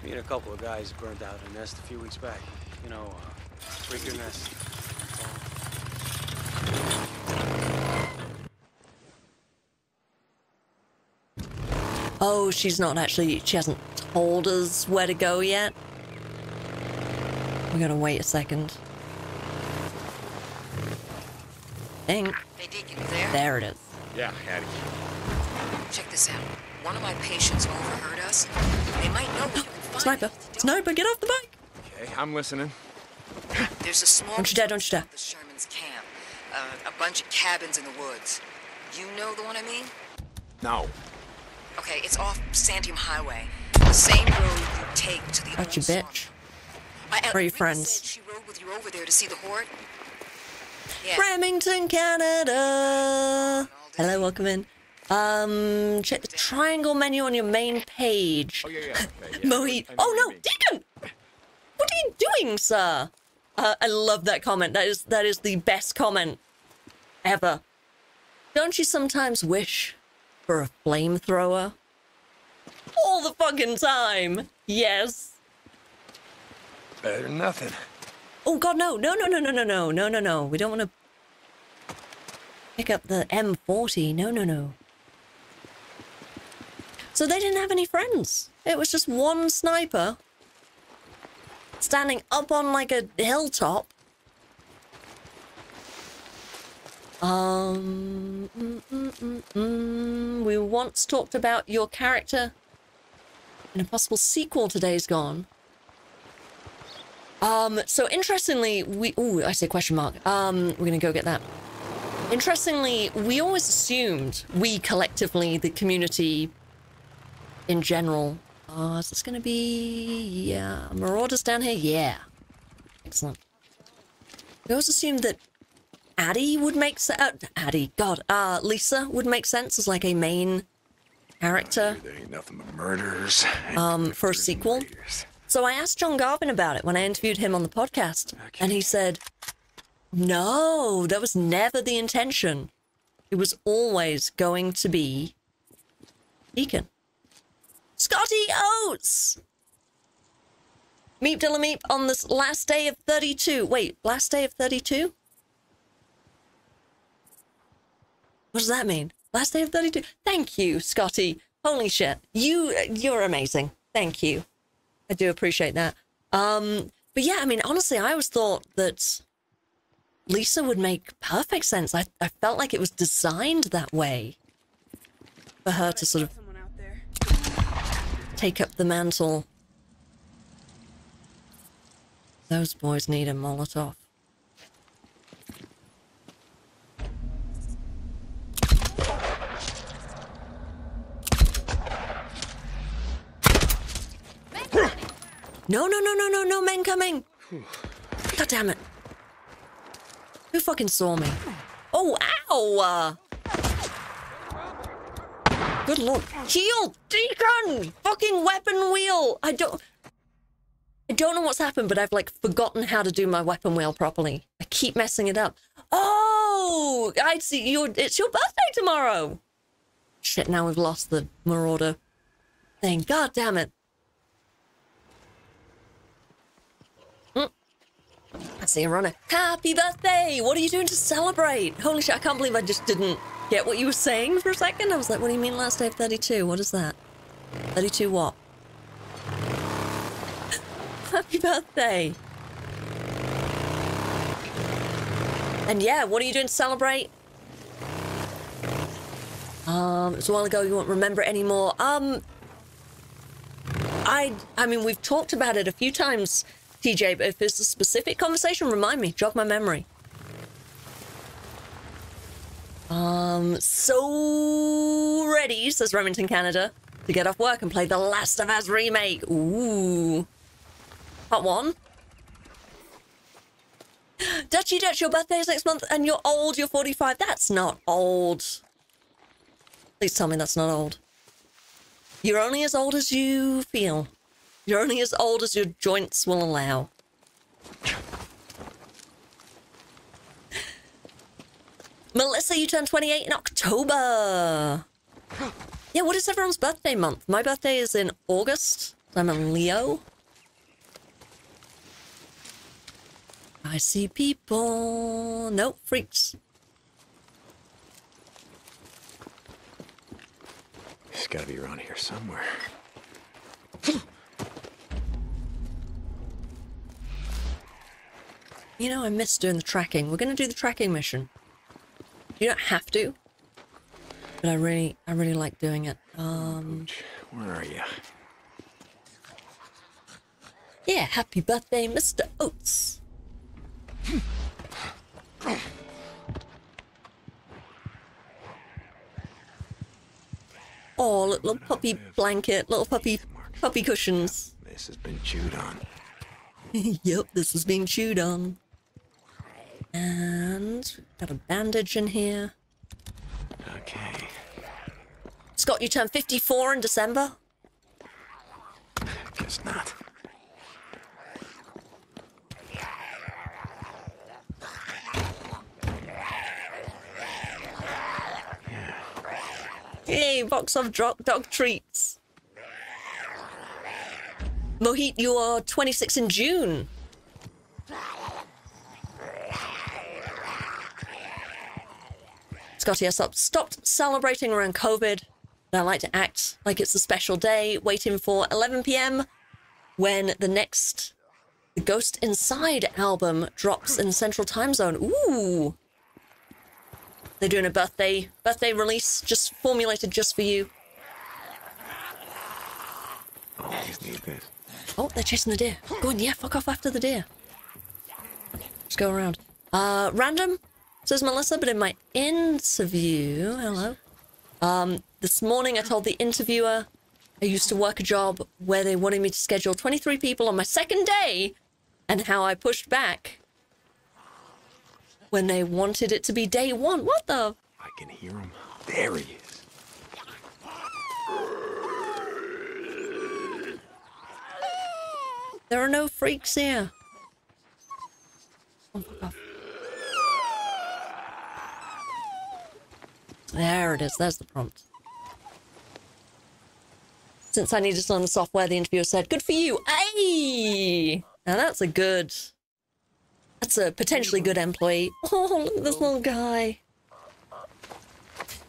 Me and a couple of guys burned out a nest a few weeks back. You know, uh, freaker nest. Oh, she's not actually, she hasn't told us where to go yet. We're gonna wait a second. Think. Hey, Deacon, there? There it is. Yeah, Addie. Check this out. One of my patients overheard us. They might know where you can find Sniper. Sniper, get off the bike. Okay, I'm listening. There's a small Don't you dare, don't you dare. the Sherman's camp. Uh, a bunch of cabins in the woods. You know the one I mean? No. Okay, it's off Santiam Highway. The same road you take to the Got you, bitch. I, uh, Where are your friends? said she rode with you over there to see the horde. Yeah. Remington, Canada. Hello, welcome in. Um, check the triangle menu on your main page. Oh, yeah, yeah. Okay, Mohit. Oh, no, Deacon! What are you doing, sir? Uh, I love that comment. That is that is the best comment ever. Don't you sometimes wish for a flamethrower? All the fucking time. Yes. Better than nothing. Oh god, no, no, no, no, no, no, no, no, no, no. We don't want to pick up the M40. No, no, no. So they didn't have any friends. It was just one sniper standing up on like a hilltop. Um, mm, mm, mm, mm. we once talked about your character in a possible sequel to Days Gone. Um, so interestingly, we, ooh, I say question mark. Um, we're gonna go get that. Interestingly, we always assumed, we collectively, the community in general, uh, is this gonna be, yeah, Marauders down here? Yeah. Excellent. We always assumed that Addie would make sense, uh, Addie, God, uh, Lisa would make sense as like a main character. There ain't nothing but murders. um, for a sequel. So I asked John Garvin about it when I interviewed him on the podcast, and he said, "No, that was never the intention. It was always going to be Deacon, Scotty Oates." Meep Dilla Meep on this last day of 32. Wait, last day of 32? What does that mean? Last day of 32? Thank you, Scotty. Holy shit. You, you're amazing. Thank you. I do appreciate that. Um, but yeah, I mean, honestly, I always thought that Lisa would make perfect sense. I, I felt like it was designed that way for her to sort of take up the mantle. Those boys need a Molotov. No, no, no, no, no, no men coming. God damn it. Who fucking saw me? Oh, ow! Uh, Good lord. Shield! Deacon! Fucking weapon wheel! I don't... I don't know what's happened, but I've, like, forgotten how to do my weapon wheel properly. I keep messing it up. Oh! I see. Your, it's your birthday tomorrow! Shit, now we've lost the Marauder thing. God damn it. I see you runner. Happy birthday! What are you doing to celebrate? Holy shit, I can't believe I just didn't get what you were saying for a second. I was like, what do you mean last day of 32? What is that? 32 what? Happy birthday! And yeah, what are you doing to celebrate? Um, it was a while ago, you won't remember it anymore. Um, I, I mean, we've talked about it a few times TJ, but if it's a specific conversation, remind me, jog my memory. Um, so ready, says Remington Canada, to get off work and play The Last of Us remake. Ooh. Part one. Dutchy Dutch, your birthday is next month and you're old, you're 45. That's not old. Please tell me that's not old. You're only as old as you feel. You're only as old as your joints will allow. Melissa, you turned 28 in October. Yeah, what is everyone's birthday month? My birthday is in August. I'm a Leo. I see people. Nope, freaks. He's gotta be around here somewhere. You know, I miss doing the tracking. We're gonna do the tracking mission. You don't have to, but I really, I really like doing it. Um, Where are you? yeah, happy birthday, Mr. Oates. Oh, little puppy blanket, little puppy, puppy cushions. This has been chewed on. yep, this is being chewed on. And got a bandage in here. Okay. Scott, you turned 54 in December? Guess not. Yay, box of dog, dog treats. Mohit, you are 26 in June. Scotty, I stopped, celebrating around COVID. I like to act like it's a special day, waiting for 11 p.m. when the next The Ghost Inside album drops in Central Time Zone. Ooh. They're doing a birthday birthday release just formulated just for you. Oh, they're chasing the deer. Go on, yeah, fuck off after the deer. Just go around. Uh, random, says Melissa, but in my interview, hello. Um, this morning I told the interviewer I used to work a job where they wanted me to schedule 23 people on my second day and how I pushed back when they wanted it to be day one. What the? I can hear him. There he is. There are no freaks here. Oh, fuck off. There it is. There's the prompt. Since I needed to learn the software, the interviewer said, good for you. Hey! Now that's a good... That's a potentially good employee. Oh, look at this little guy.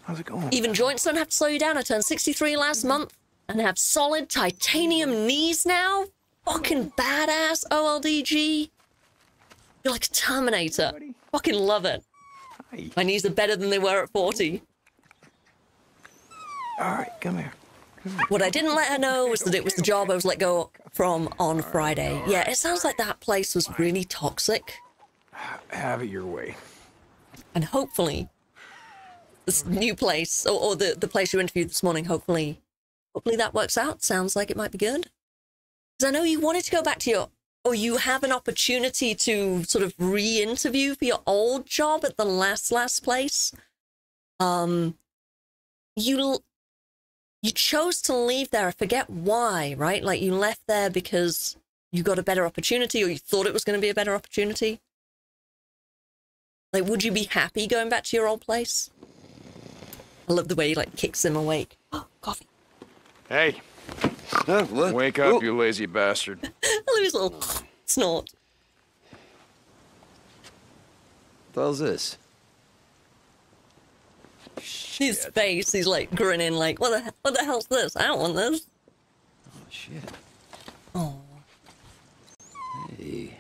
How's it going? Even joints don't have to slow you down. I turned 63 last mm-hmm. month and have solid titanium knees now. Fucking badass, OLDG. You're like a Terminator. Fucking love it. My knees are better than they were at 40. All right, come here. What I didn't let her know was that it was the job I was let go from on Friday. Yeah, it sounds like that place was really toxic. Have it your way. And hopefully, this new place, or, or the, the place you interviewed this morning, hopefully, hopefully that works out. Sounds like it might be good. Because I know you wanted to go back to your, or you have an opportunity to sort of re-interview for your old job at the last last place. Um, you you chose to leave there. I forget why, right? Like you left there because you got a better opportunity, or you thought it was going to be a better opportunity. Like, would you be happy going back to your old place? I love the way he like kicks him awake. Oh, coffee. Hey. Oh, what? Wake up, oh. you lazy bastard. I love his little snort. What the hell's this? His face, he's like grinning, like, what the, he- what the hell's this? I don't want this. Oh, shit. Oh. Hey.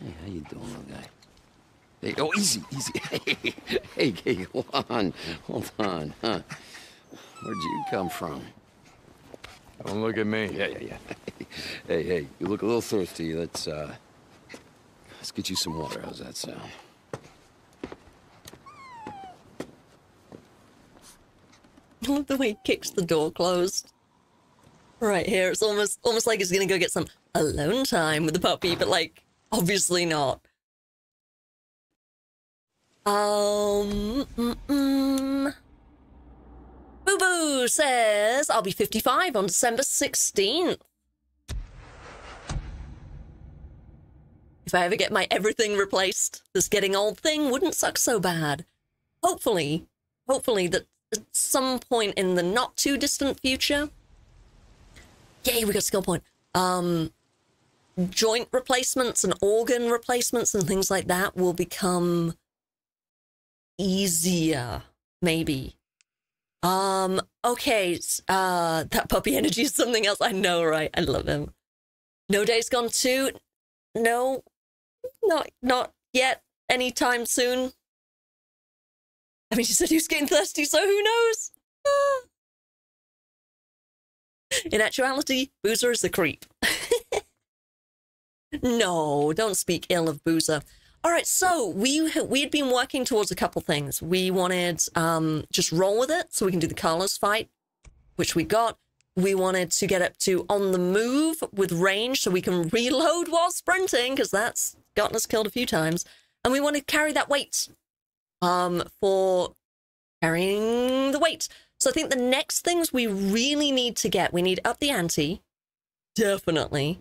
Hey, how you doing, little guy? Hey, oh, easy, easy. Hey, hey, hey, hold on, hold on, huh? Where'd you come from? Don't look at me. Yeah, yeah, yeah. Hey, hey, you look a little thirsty. Let's, uh, let's get you some water. How's that sound? Love the way he kicks the door closed. Right here, it's almost almost like he's gonna go get some alone time with the puppy, but like obviously not. Um, mm, mm. Boo Boo says I'll be 55 on December 16th. If I ever get my everything replaced, this getting old thing wouldn't suck so bad. Hopefully, hopefully that at some point in the not too distant future. Yay, we got skill point. Um, joint replacements and organ replacements and things like that will become easier, maybe. Um, okay, uh, that puppy energy is something else. I know, right? I love him. No Days Gone 2? No, not, not yet. Anytime soon. I mean, she said he was getting thirsty, so who knows? Ah. In actuality, Boozer is the creep. no, don't speak ill of Boozer. All right, so we we had been working towards a couple things. We wanted um just roll with it so we can do the Carlos fight, which we got. We wanted to get up to on the move with range so we can reload while sprinting because that's gotten us killed a few times. And we want to carry that weight um for carrying the weight. So I think the next things we really need to get, we need up the ante, definitely.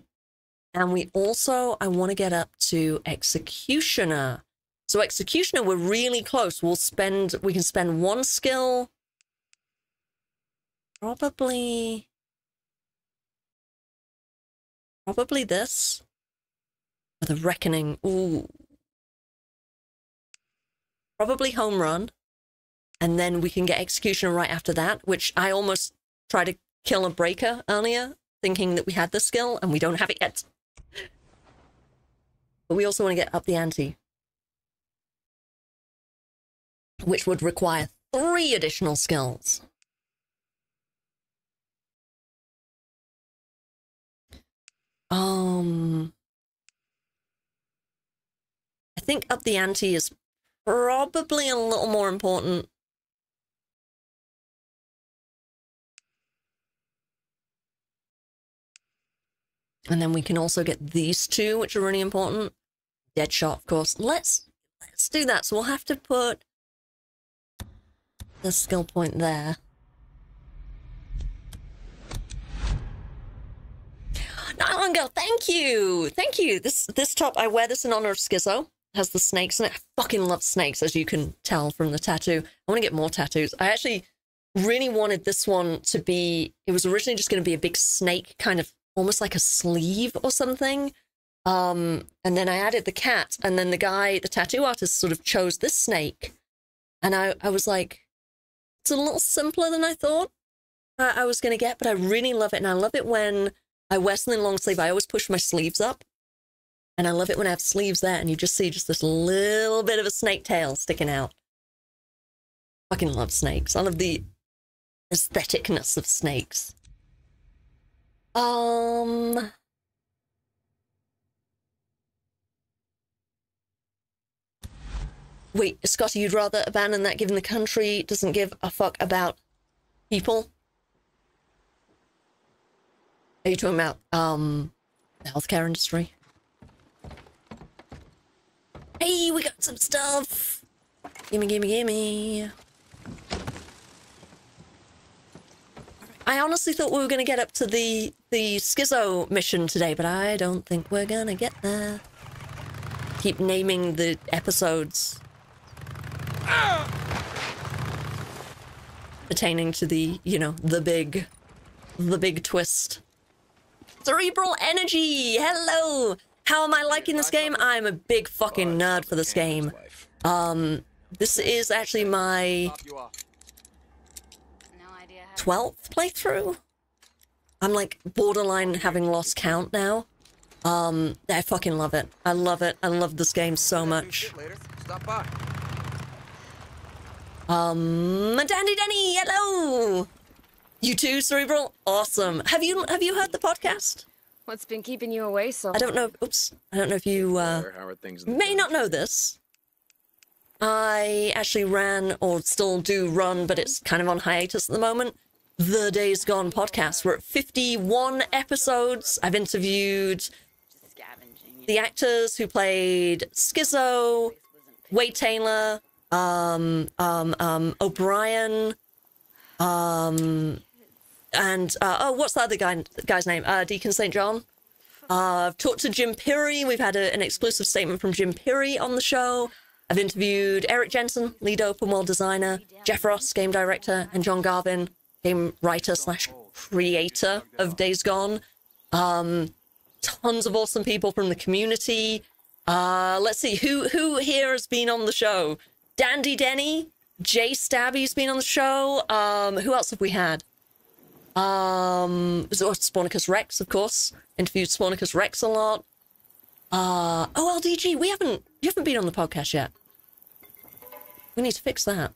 And we also, I want to get up to executioner. So executioner, we're really close. We'll spend, we can spend one skill. Probably, probably this. The reckoning. Ooh. Probably home run. And then we can get executioner right after that, which I almost tried to kill a breaker earlier, thinking that we had the skill, and we don't have it yet. But we also want to get up the ante, which would require three additional skills. Um, I think up the ante is probably a little more important. And then we can also get these two, which are really important. Deadshot, of course. Let's let's do that. So we'll have to put the skill point there. Nylon girl, thank you, thank you. This this top, I wear this in honor of Skizzo. Has the snakes in it. I fucking love snakes, as you can tell from the tattoo. I want to get more tattoos. I actually really wanted this one to be. It was originally just going to be a big snake, kind of almost like a sleeve or something. Um, and then I added the cat, and then the guy, the tattoo artist, sort of chose this snake, and I, I was like, it's a little simpler than I thought I, I was going to get, but I really love it, and I love it when I wear something long sleeve. I always push my sleeves up, and I love it when I have sleeves there, and you just see just this little bit of a snake tail sticking out. Fucking love snakes. I love the aestheticness of snakes. Um. Wait, Scotty, you'd rather abandon that given the country doesn't give a fuck about people? Are you talking about um the healthcare industry? Hey, we got some stuff. Gimme, gimme, gimme. I honestly thought we were going to get up to the the Skizzo mission today, but I don't think we're going to get there. Keep naming the episodes pertaining to the, you know, the big, the big twist. Cerebral energy. Hello. How am I liking this game? I'm a big fucking nerd for this game. Um, this is actually my 12th playthrough. I'm like borderline having lost count now. Um, I fucking love it. I love it. I love this game so much. Stop by. Um, Dandy Denny, hello. You too, Cerebral. Awesome. Have you have you heard the podcast? What's been keeping you away so I don't know. Oops. I don't know if you uh, How are things may not know this. I actually ran, or still do run, but it's kind of on hiatus at the moment. The Days Gone podcast. We're at 51 episodes. I've interviewed the actors who played Skizzo, Wade Taylor, um, um, um, O'Brien, um, and uh, oh, what's the other guy, guy's name? Uh, Deacon St. John. Uh, I've talked to Jim Pirri. We've had a, an exclusive statement from Jim Pirri on the show. I've interviewed Eric Jensen, lead open world designer, Jeff Ross, game director, and John Garvin, game writer slash creator of Days Gone. Um, tons of awesome people from the community. Uh, let's see who who here has been on the show. Dandy Denny, Jay Stabby's been on the show. Um, who else have we had? Um, Spornicus Rex, of course. Interviewed Spornicus Rex a lot. Uh, oh, LDG, we haven't, you haven't been on the podcast yet. We need to fix that.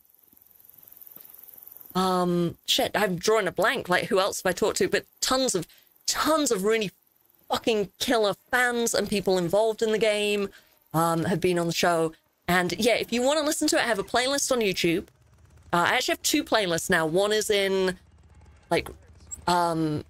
Um, shit, I'm drawing a blank. Like, who else have I talked to? But tons of, tons of really fucking killer fans and people involved in the game um, have been on the show. And yeah, if you want to listen to it, I have a playlist on YouTube. Uh, I actually have two playlists now. One is in like um,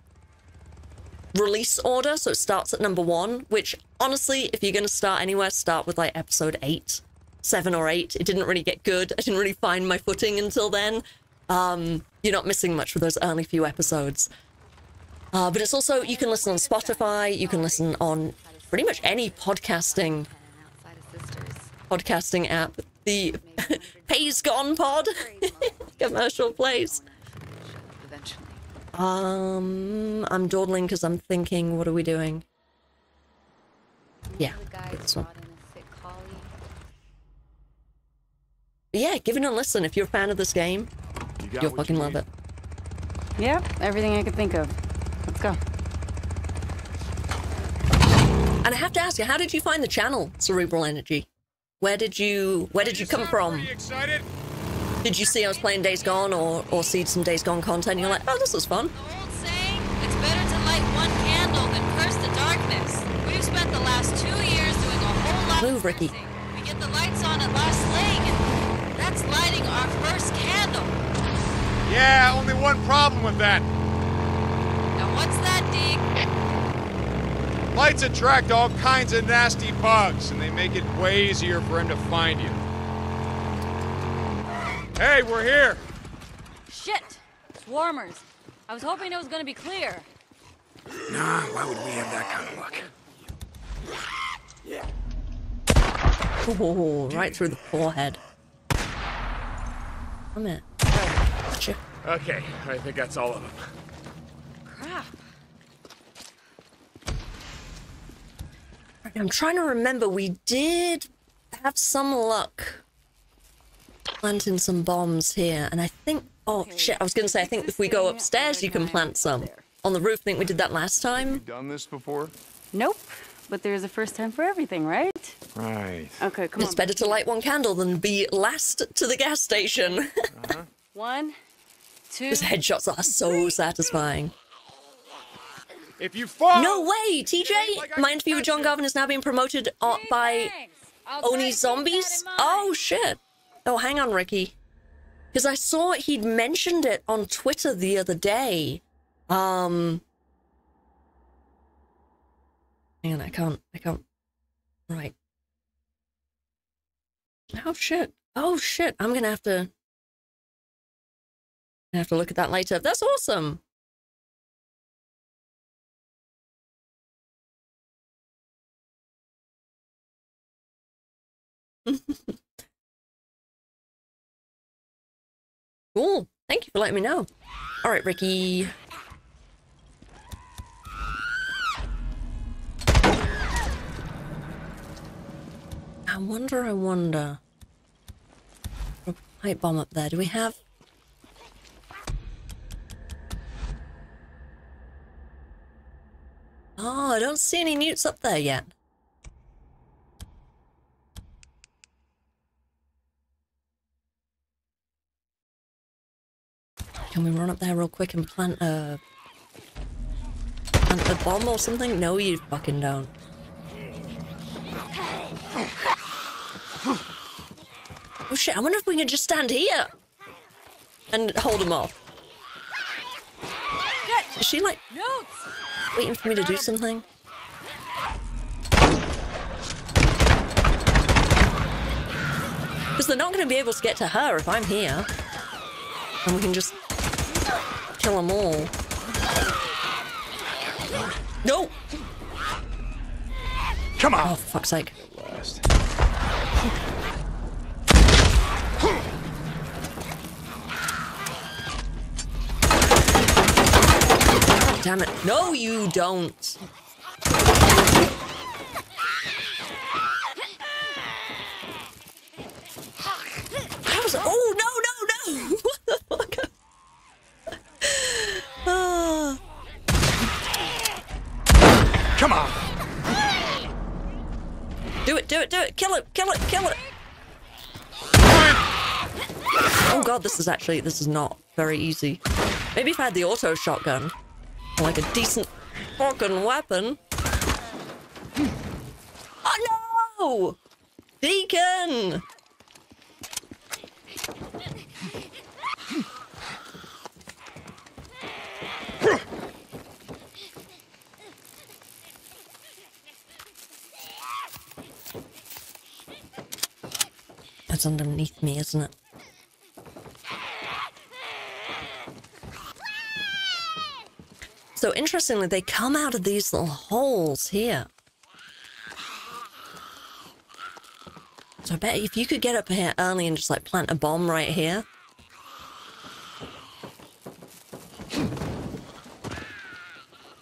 release order, so it starts at number one. Which honestly, if you're going to start anywhere, start with like episode eight, seven or eight. It didn't really get good. I didn't really find my footing until then. Um, you're not missing much with those early few episodes. Uh, but it's also, you can listen on Spotify, you can listen on pretty much any podcasting podcasting app. The Pays Gone Pod commercial plays. Um, I'm dawdling because I'm thinking, what are we doing? Yeah, this one. Yeah, give it a listen if you're a fan of this game. got You'll fucking you love it. Yep, everything I could think of. Let's go. And I have to ask you, how did you find the channel, Cerebral Energy? Where did you where did you come from? Excited? Did you see I was playing Days Gone or or see some Days Gone content? And you're like, oh, this was fun. It's better to light one candle than curse the darkness. We've spent the last two years doing a whole lot Move, Ricky. We get the lights on at Lost Lake, and that's lighting our first candle. Yeah, only one problem with that. Now what's that, Deke? Lights attract all kinds of nasty bugs, and they make it way easier for him to find you. Hey, we're here. Shit! Swarmers. I was hoping it was gonna be clear. Nah, why would we have that kind of luck? Oh, right through the forehead. Come here. Gotcha. Okay, I think that's all of them. Crap. I'm trying to remember. We did have some luck planting some bombs here, and I think. Oh shit! I was gonna say I think if we go upstairs, you can plant some on the roof. I think we did that last time. Done this before? Nope. But there's a first time for everything, right? Right. Okay, come It's on. better to light one candle than be last to the gas station. One, two. Those headshots are so satisfying. If you fall. No way, TJ! My interview with John Garvin is now being promoted uh, by Oni Zombies. Oh shit! Oh, hang on, Ricky, because I saw he'd mentioned it on Twitter the other day. Um, hang on, I can't, I can't. Right. Oh shit! Oh shit! I'm gonna have to. I have to look at that later. That's awesome. Cool. Thank you for letting me know. All right, Ricky. I wonder, I wonder. Oh, A pipe bomb up there. Do we have... Oh, I don't see any newts up there yet. Can we run up there real quick and plant a... Plant a bomb or something? No, you fucking don't. Oh shit, I wonder if we can just stand here and hold him off. Is she like waiting for me to do something? Because they're not going to be able to get to her if I'm here. And we can just kill them all. No! Come on! Oh, for fuck's sake. Damn it. No, you don't. That was. Oh, no, it, do it. Kill it, kill it, kill it. Oh god, this is actually, this is not very easy. Maybe if I had the auto shotgun, like a decent fucking weapon. Oh no! Deacon! That's underneath me, isn't it? So interestingly, they come out of these little holes here. So I bet if you could get up here early and just like plant a bomb right here.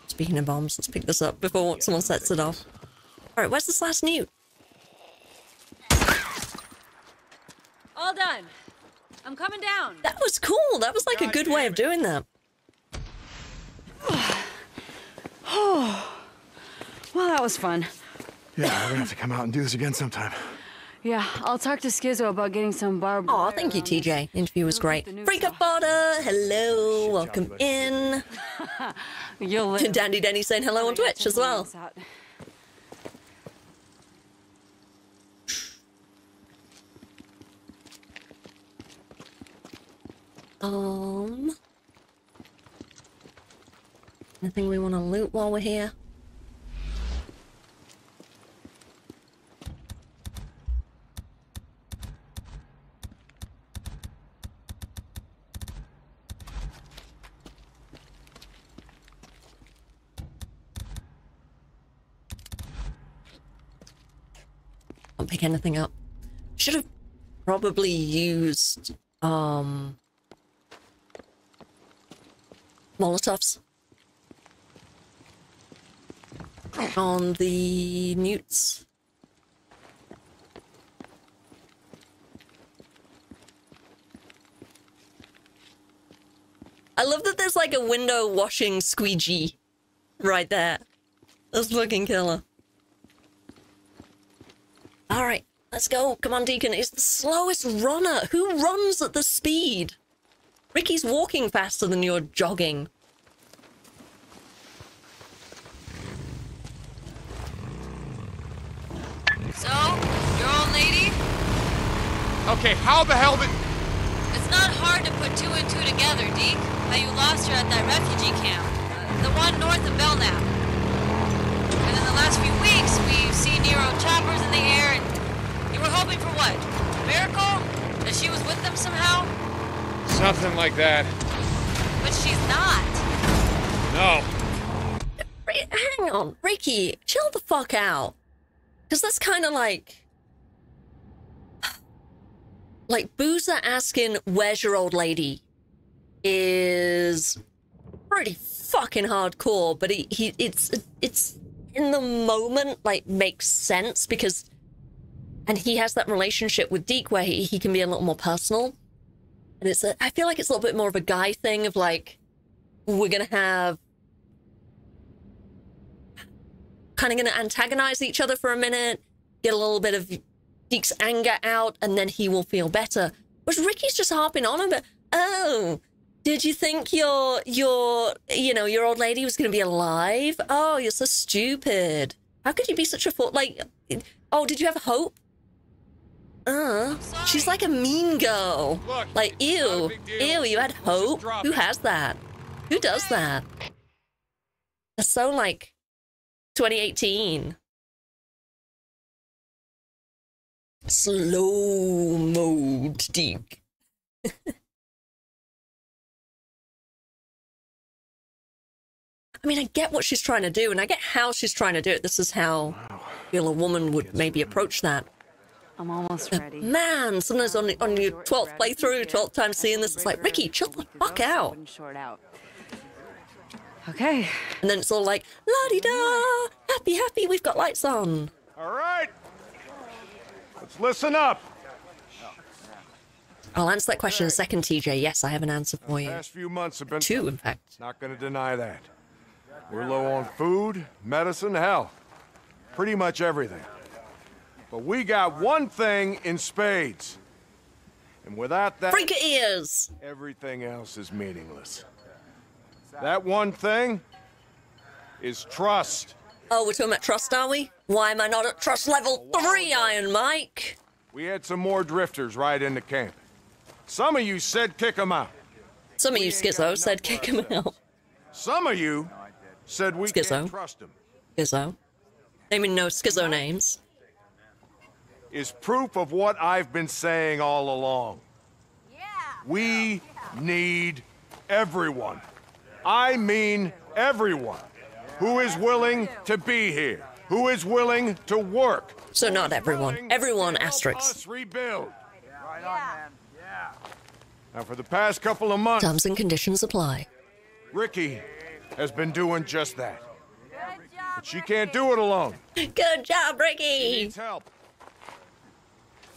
Speaking of bombs, let's pick this up before someone sets it off. Alright, where's this last newt? All done. I'm coming down. That was cool. That was like a good way of doing that. Oh, well, that was fun. Yeah, we're gonna have to come out and do this again sometime. Yeah, I'll talk to Skizzo about getting some barbed. Oh, thank you, TJ. Interview was great. Freak up Fodder, hello, welcome in. You'll And Dandy Denny saying hello on Twitch as well. Um, anything we want to loot while we're here? Can't pick anything up. Should have probably used um Molotovs on the newts. I love that there's like a window washing squeegee right there. That's fucking killer. All right, let's go. Come on, Deacon. It's the slowest runner. Who runs at the speed? Ricky's walking faster than you're jogging. So, your old lady? Okay, how the hell did... It's not hard to put two and two together, Deke. How you lost her at that refugee camp. The one north of Belknap. And in the last few weeks, we've seen NERO choppers in the air, and you were hoping for what? A miracle? That she was with them somehow? Something like that. But she's not. No. Hang on, Ricky, chill the fuck out. Because that's kind of like. Like, Boozer asking, Where's your old lady? is pretty fucking hardcore, but he, he it's it's in the moment like makes sense because and he has that relationship with Deke where he, he can be a little more personal. And it's a, I feel like it's a little bit more of a guy thing of like we're gonna have kind of gonna antagonize each other for a minute, get a little bit of Deke's anger out, and then he will feel better. Whereas Ricky's just harping on him, but oh, did you think your your you know your old lady was going to be alive? Oh, you're so stupid. How could you be such a fool? Like, oh, did you have hope? Uh, she's like a mean girl. like, ew, ew, you had hope. Who has that? Who does that? That's so like 2018. Slow mode, Deke. I mean, I get what she's trying to do, and I get how she's trying to do it. This is how I feel a woman would maybe approach that. I'm almost But ready. Man, sometimes on, on your 12th playthrough, 12th time seeing this, it's like, Ricky, chill the fuck out. Short out. Okay. And then it's all like, la di da, happy, happy, we've got lights on. All right. Let's listen up. I'll answer that question in a second, TJ. Yes, I have an answer for you. The Past few months have been Two, in fact. Not gonna deny that. We're low on food, medicine, hell, pretty much everything. But we got one thing in spades. And without that, Freak ears. everything else is meaningless. That one thing is trust. Oh, we're talking about trust, are we? Why am I not at trust level three, Iron Mike? We had some more drifters right into camp. Some of you said kick them out. Some of you Skizzo said kick them out. Some of you said we Skizzo. can't trust him. Skizzo. Naming no Skizzo names. Is proof of what I've been saying all along. Yeah. We need everyone. I mean everyone who is willing to be here, who is willing to work. So not everyone. Everyone asterisk. Us rebuild. Right on, man. Yeah. Now, for the past couple of months, Terms and conditions apply. Ricky has been doing just that. But she can't do it alone. Good job, She Ricky. needs help.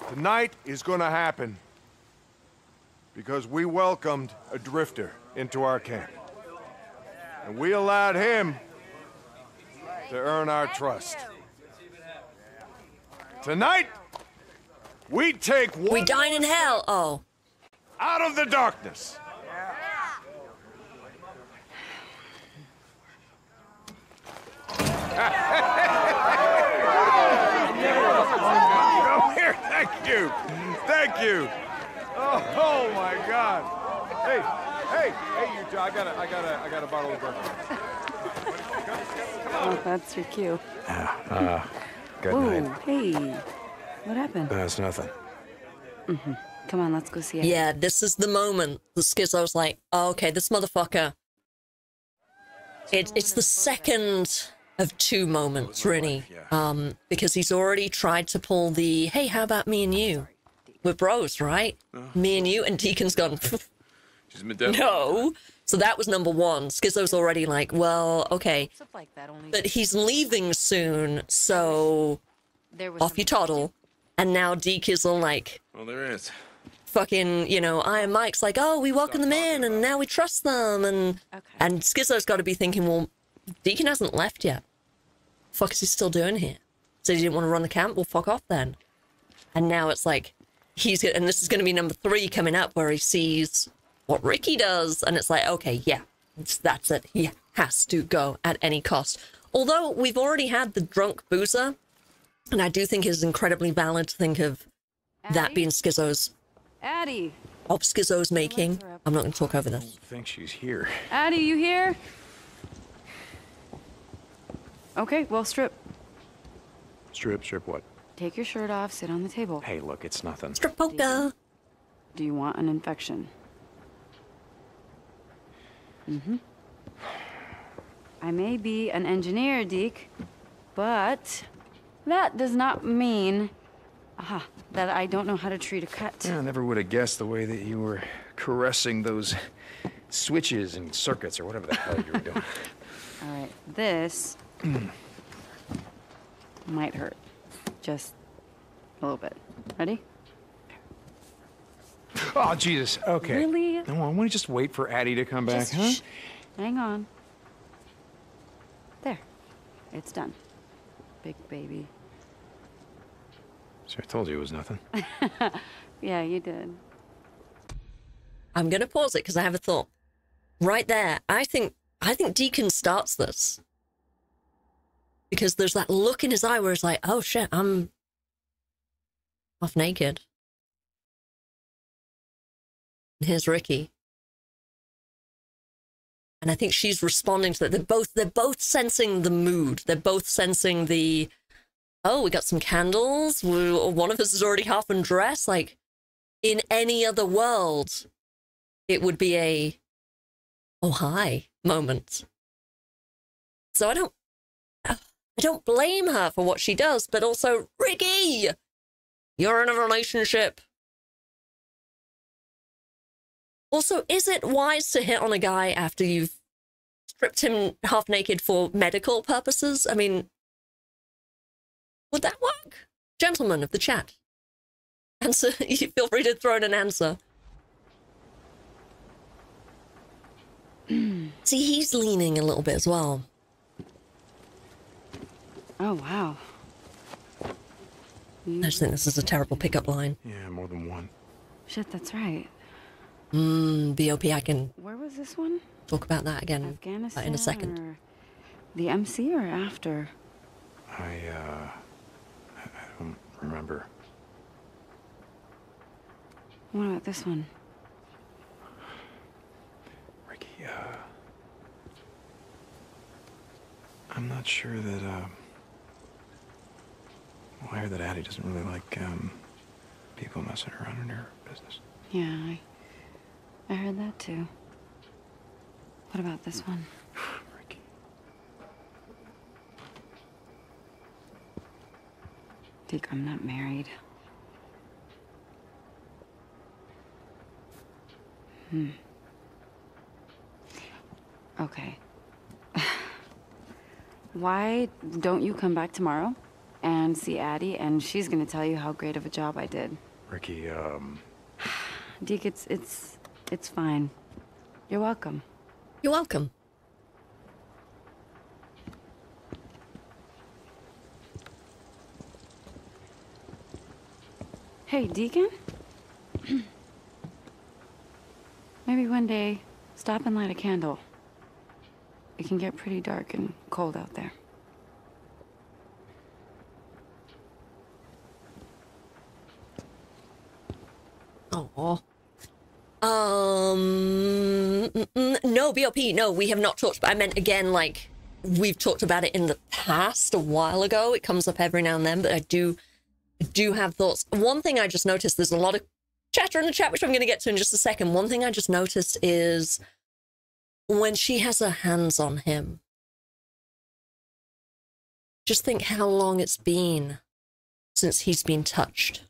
Tonight is gonna happen because we welcomed a drifter into our camp. And we allowed him to earn our trust. Tonight, we take one We dine in hell. Oh. out of the darkness. Come here, thank you, thank you. Oh, oh my God. Hey, hey, hey, you two! I got a, I got a, I got a bottle of bourbon. Oh, that's your cue. Uh, good Whoa, night. hey. What happened? That's nothing. Mm-hmm. Come on, let's go see it. Yeah, this is the moment the was like, oh, okay, this motherfucker. It, it's the second of two moments, really. Um, because he's already tried to pull the, hey, how about me and you? We're bros, right? Me and you, and Deacon's gone, She's been dead. no. So that was number one. Skizzo's already like, well, okay. Like that only. But he's leaving soon, so There was off you toddle. And now Deke is all like, Well, there is. fucking, you know, Iron Mike's like, oh, we welcome them in and now we trust them. And and Skizzo's got to be thinking, well, Deacon hasn't left yet. Fuck is he still doing here? So he didn't want to run the camp? Well, fuck off then. And now it's like, he's, and this is going to be number three coming up where he sees what Ricky does. And it's like, okay, yeah, that's it. He has to go at any cost. Although we've already had the drunk boozer, and I do think it's incredibly valid to think of that being Skizzo's Addie, of Skizzo's making. I'm not going to talk over this. I think she's here. Addie, you here? Okay, well, strip. Strip, strip what? Take your shirt off, sit on the table. Hey, look, it's nothing. Strip poker. Do you want an infection? Mm-hmm. I may be an engineer, Deke, but that does not mean aha, that I don't know how to treat a cut. Yeah, I never would have guessed the way that you were caressing those switches and circuits or whatever the hell you were doing. All right, this might hurt. Just a little bit. Ready? Oh, Jesus. Okay. Really? No, why don't we just wait for Addie to come back, Just huh? shh. Hang on. There. It's done. Big baby. So I told you it was nothing. yeah, you did. I'm going to pause it because I have a thought. Right there, I think I think Deacon starts this because there's that look in his eye where it's like, "Oh shit, I'm half naked." Here's Ricky, and I think she's responding to that. They're both they're both sensing the mood. They're both sensing the, "Oh, we got some candles. We, one of us is already half undressed." Like in any other world, it would be a oh hi moment. So I don't I don't blame her for what she does, but also Ricky, you're in a relationship. Also, is it wise to hit on a guy after you've stripped him half naked for medical purposes? I mean, would that work? Gentlemen of the chat, answer. You feel free to throw in an answer. See, he's leaning a little bit as well. Oh, wow. I just think this is a terrible pickup line. Yeah, more than one. Shit, that's right. Mmm, BOP, I can Where was this one? talk about that again Afghanistan in a second. or the MC or after? I, uh. I I don't remember. What about this one? Ricky, uh. I'm not sure that, uh. Well, I heard that Addie doesn't really like, um. people messing around in her business. Yeah, I, I heard that too. What about this one? Ricky. Deke, I'm not married. Hmm. Okay. Why don't you come back tomorrow and see Addie, and she's gonna tell you how great of a job I did. Ricky, um. Deke, it's it's it's fine. You're welcome. You're welcome. Hey, Deacon? Maybe one day, stop and light a candle. It can get pretty dark and cold out there. Oh. Um. No, BOP. No, we have not talked. But I meant again, like we've talked about it in the past a while ago. It comes up every now and then, but I do, do have thoughts. One thing I just noticed. There's a lot of chatter in the chat, which I'm going to get to in just a second. One thing I just noticed is when she has her hands on him. Just think how long it's been since he's been touched.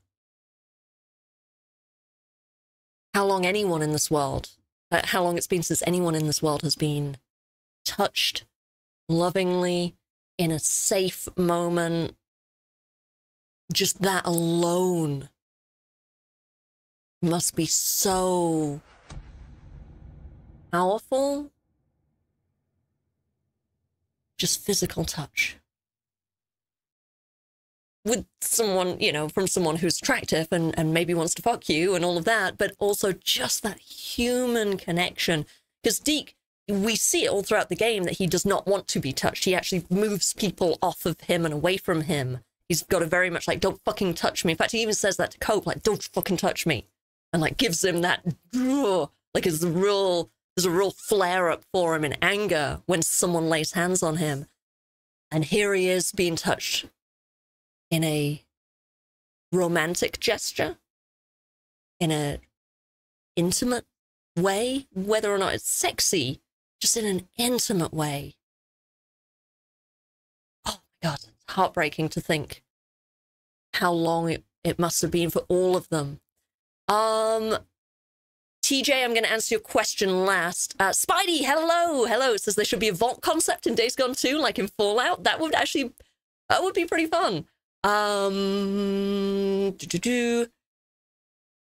How long anyone in this world, uh, how long it's been since anyone in this world has been touched lovingly in a safe moment. Just that alone must be so powerful. Just physical touch with someone, you know, from someone who's attractive and, and maybe wants to fuck you and all of that, but also just that human connection. Because Deke, we see it all throughout the game that he does not want to be touched. He actually moves people off of him and away from him. He's got a very much like, don't fucking touch me. In fact, he even says that to Cope, like, don't fucking touch me. And like gives him that, like, it's a real, there's a real flare up for him in anger when someone lays hands on him. And here he is being touched in a romantic gesture, in a intimate way, whether or not it's sexy, just in an intimate way. Oh my god, it's heartbreaking to think how long it, it must have been for all of them. Um TJ, I'm going to answer your question last. Uh, Spidey, hello, hello. It says there should be a vault concept in Days Gone 2, like in Fallout. That would actually, that would be pretty fun. Um.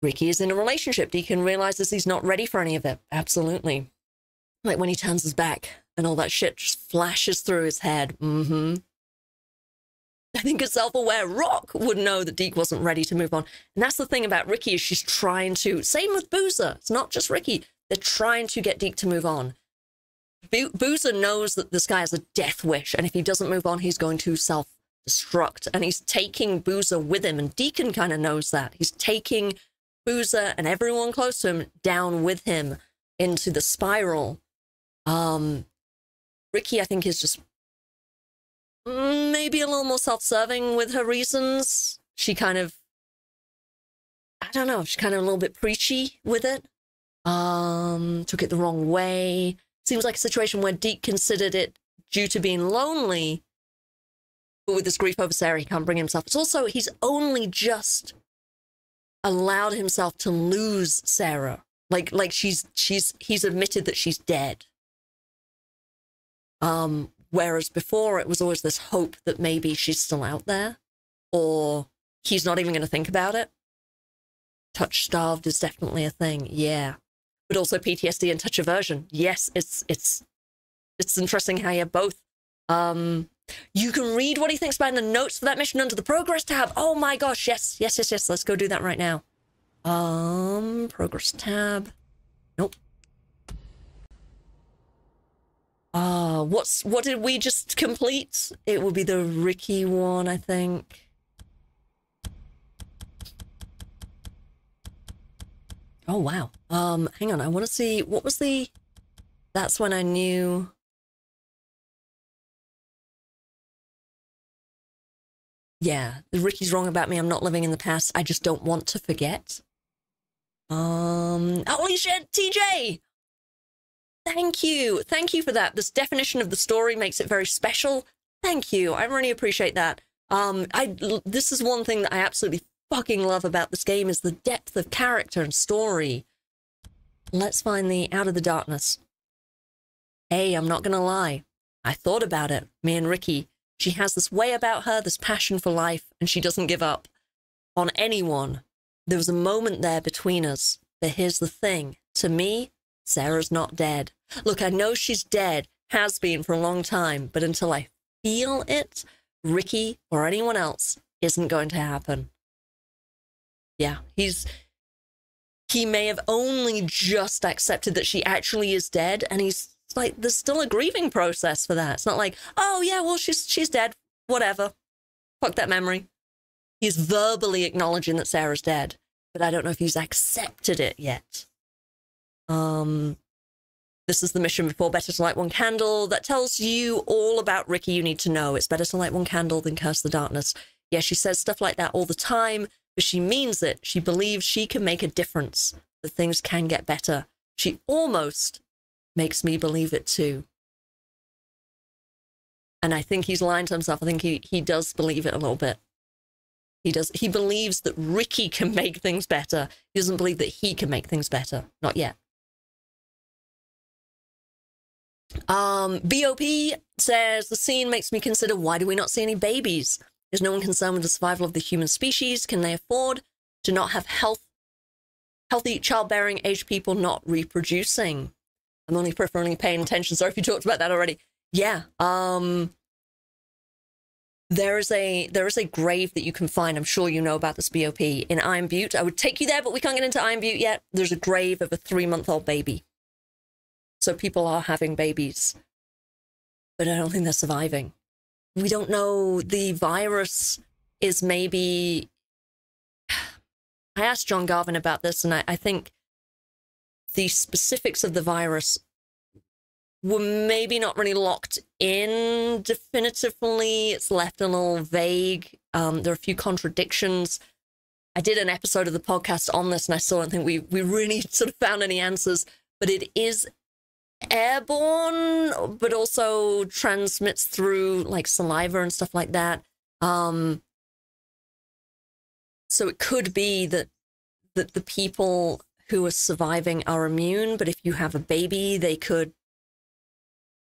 Ricky is in a relationship. Deacon realizes he's not ready for any of it. Absolutely. Like when he turns his back and all that shit just flashes through his head. Mm-hmm. I think a self-aware Rock would know that Deke wasn't ready to move on. And that's the thing about Ricky is she's trying to, same with Boozer. It's not just Ricky. They're trying to get Deke to move on. Bo- Boozer knows that this guy has a death wish. And if he doesn't move on, he's going to self destruct and he's taking Boozer with him. And Deacon kind of knows that. He's taking Boozer and everyone close to him down with him into the spiral. Um, Ricky, I think, is just maybe a little more self serving with her reasons. She kind of, I don't know, she's kind of a little bit preachy with it. Um, took it the wrong way. Seems like a situation where Deke considered it due to being lonely with this grief over Sarah, he can't bring himself. It's also, he's only just allowed himself to lose Sarah. Like, like she's, she's, he's admitted that she's dead. Um, whereas before it was always this hope that maybe she's still out there or he's not even going to think about it. Touch starved is definitely a thing. Yeah. But also PTSD and touch aversion. Yes, it's, it's, it's interesting how you have both. Um, You can read what he thinks about in the notes for that mission under the progress tab. Oh my gosh, yes, yes, yes, yes. Let's go do that right now. Um, progress tab. Nope. Ah, what's what did we just complete? It will be the Ricky one, I think. Oh wow. Um, hang on. I want to see what was the. That's when I knew. Yeah, Ricky's wrong about me. I'm not living in the past. I just don't want to forget. Um, holy shit, TJ! Thank you. Thank you for that. This definition of the story makes it very special. Thank you. I really appreciate that. Um, I this is one thing that I absolutely fucking love about this game is the depth of character and story. Let's find the Out of the Darkness. Hey, I'm not gonna lie. I thought about it. Me and Ricky. She has this way about her, this passion for life, and she doesn't give up on anyone. There was a moment there between us. But here's the thing. To me, Sarah's not dead. Look, I know she's dead, has been for a long time, but until I feel it, Ricky or anyone else isn't going to happen. Yeah, he's. He may have only just accepted that she actually is dead, and he's like, there's still a grieving process for that. It's not like, oh yeah, well she's she's dead, whatever, fuck that memory. He's verbally acknowledging that Sarah's dead, but I don't know if he's accepted it yet. Um, this is the mission before Better to Light One Candle that tells you all about Ricky you need to know. It's better to light one candle than curse the darkness. Yeah, she says stuff like that all the time, but she means it. She believes she can make a difference, that things can get better. She almost makes me believe it too. And I think he's lying to himself. I think he, he does believe it a little bit. He does. He believes that Ricky can make things better. He doesn't believe that he can make things better. Not yet. Um, BOP says the scene makes me consider why do we not see any babies? Is no one concerned with the survival of the human species? Can they afford to not have health, healthy childbearing age people not reproducing? I'm only peripherally paying attention. Sorry if you talked about that already. Yeah. Um, there is a there is a grave that you can find. I'm sure you know about this BOP in Iron Butte. I would take you there, but we can't get into Iron Butte yet. There's a grave of a three month old baby. So people are having babies, but I don't think they're surviving. We don't know. The virus is maybe. I asked John Garvin about this, and I, I think the specifics of the virus were maybe not really locked in definitively. It's left a little vague. Um, there are a few contradictions. I did an episode of the podcast on this, and I still don't think we we really sort of found any answers. But it is airborne, but also transmits through like saliva and stuff like that. Um, so it could be that that the people who are surviving are immune, but if you have a baby, they could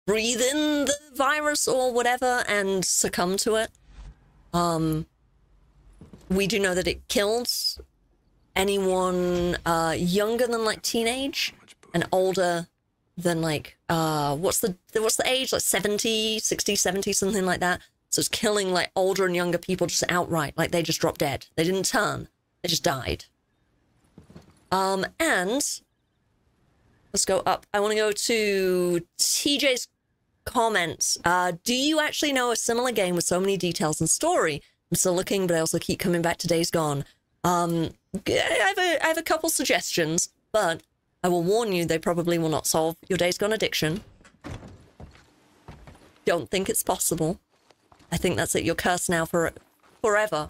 breathe in the virus or whatever and succumb to it. Um, we do know that it kills anyone uh, younger than like teenage and older than like uh what's the what's the age? Like 70 60 70 something like that. So it's killing like older and younger people just outright. Like they just dropped dead. They didn't turn. They just died um and let's go up i want to go to tj's comments uh do you actually know a similar game with so many details and story i'm still looking but i also keep coming back to days gone um i have a i have a couple suggestions but I will warn you, they probably will not solve your Days Gone addiction. Don't think it's possible. I think that's it. You're cursed now for forever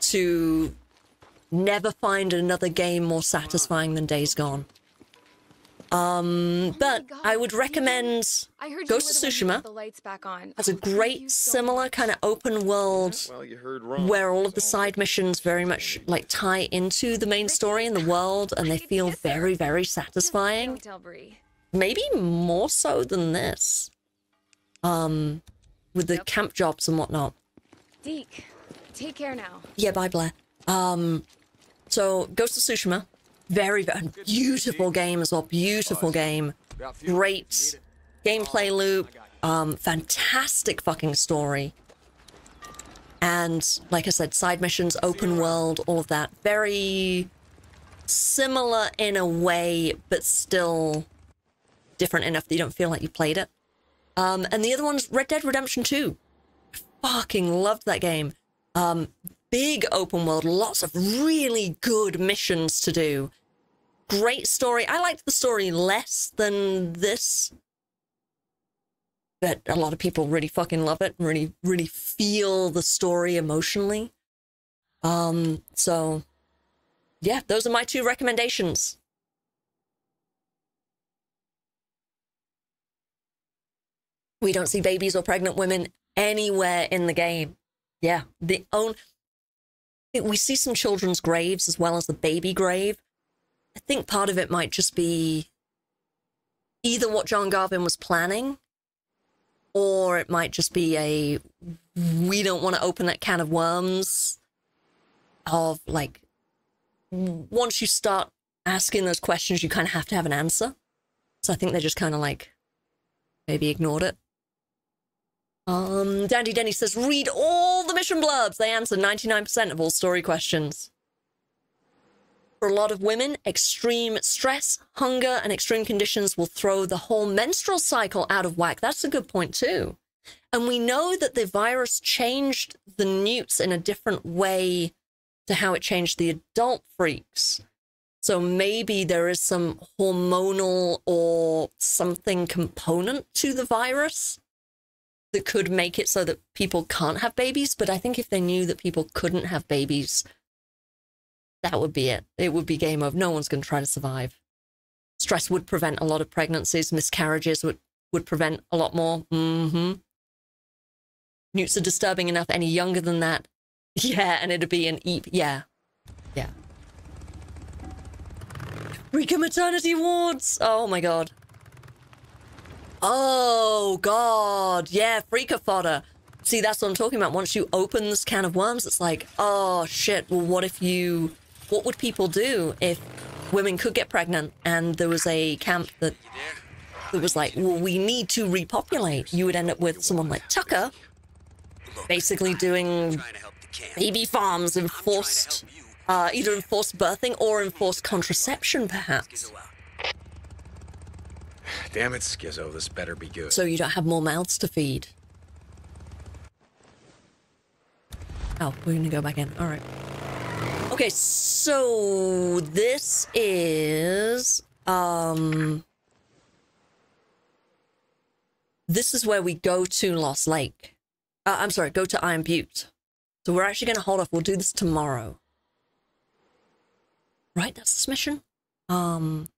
to never find another game more satisfying than Days Gone. Um, but I would recommend I heard Ghost of Tsushima. The lights back on. Has a great similar kind of open world Well, you heard wrong. where all of the side missions very much like tie into the main story and the world and they feel very very satisfying Don't tell Bree. maybe more so than this um with the camp jobs and whatnot Deke, take care now. yeah bye blair um so ghost of tsushima very very beautiful game as well beautiful game great gameplay loop Um, fantastic fucking story. And like I said, side missions, open world, all of that. Very similar in a way, but still different enough that you don't feel like you played it. Um, and the other one's Red Dead Redemption 2. Fucking loved that game. Um, big open world, lots of really good missions to do. Great story. I liked the story less than this. But a lot of people really fucking love it and really, really feel the story emotionally. Um, so yeah, those are my two recommendations. We don't see babies or pregnant women anywhere in the game. Yeah, the own. We see some children's graves as well as the baby grave. I think part of it might just be either what John Garvin was planning, or it might just be a we don't want to open that can of worms of like once you start asking those questions, you kind of have to have an answer. So I think they just kind of like maybe ignored it. Um, Dandy Denny says, read all the mission blurbs. They answer 99% of all story questions. For a lot of women, extreme stress, hunger, and extreme conditions will throw the whole menstrual cycle out of whack. That's a good point, too. And we know that the virus changed the newts in a different way to how it changed the adult freaks. So maybe there is some hormonal or something component to the virus that could make it so that people can't have babies. But I think if they knew that people couldn't have babies, that would be it. It would be game over. No one's going to try to survive. Stress would prevent a lot of pregnancies. Miscarriages would, would prevent a lot more. Mm-hmm. Newts are disturbing enough any younger than that. Yeah, and it'd be an eep. Yeah. Yeah. Freaking maternity wards. Oh my god. Oh god. Yeah, freaker fodder. See, that's what I'm talking about. Once you open this can of worms, it's like, oh shit. Well, what if you. What would people do if women could get pregnant and there was a camp that, that was like, well, we need to repopulate? You would end up with someone like Tucker basically doing baby farms, enforced, uh, either enforced birthing or enforced contraception, perhaps. Damn it, Skizzo, this better be good. So you don't have more mouths to feed. Oh, we're gonna go back in. All right. Okay, so this is um this is where we go to Lost Lake. Uh, I'm sorry, go to Iron Butte. So we're actually going to hold off. We'll do this tomorrow. Right? That's this mission? Um.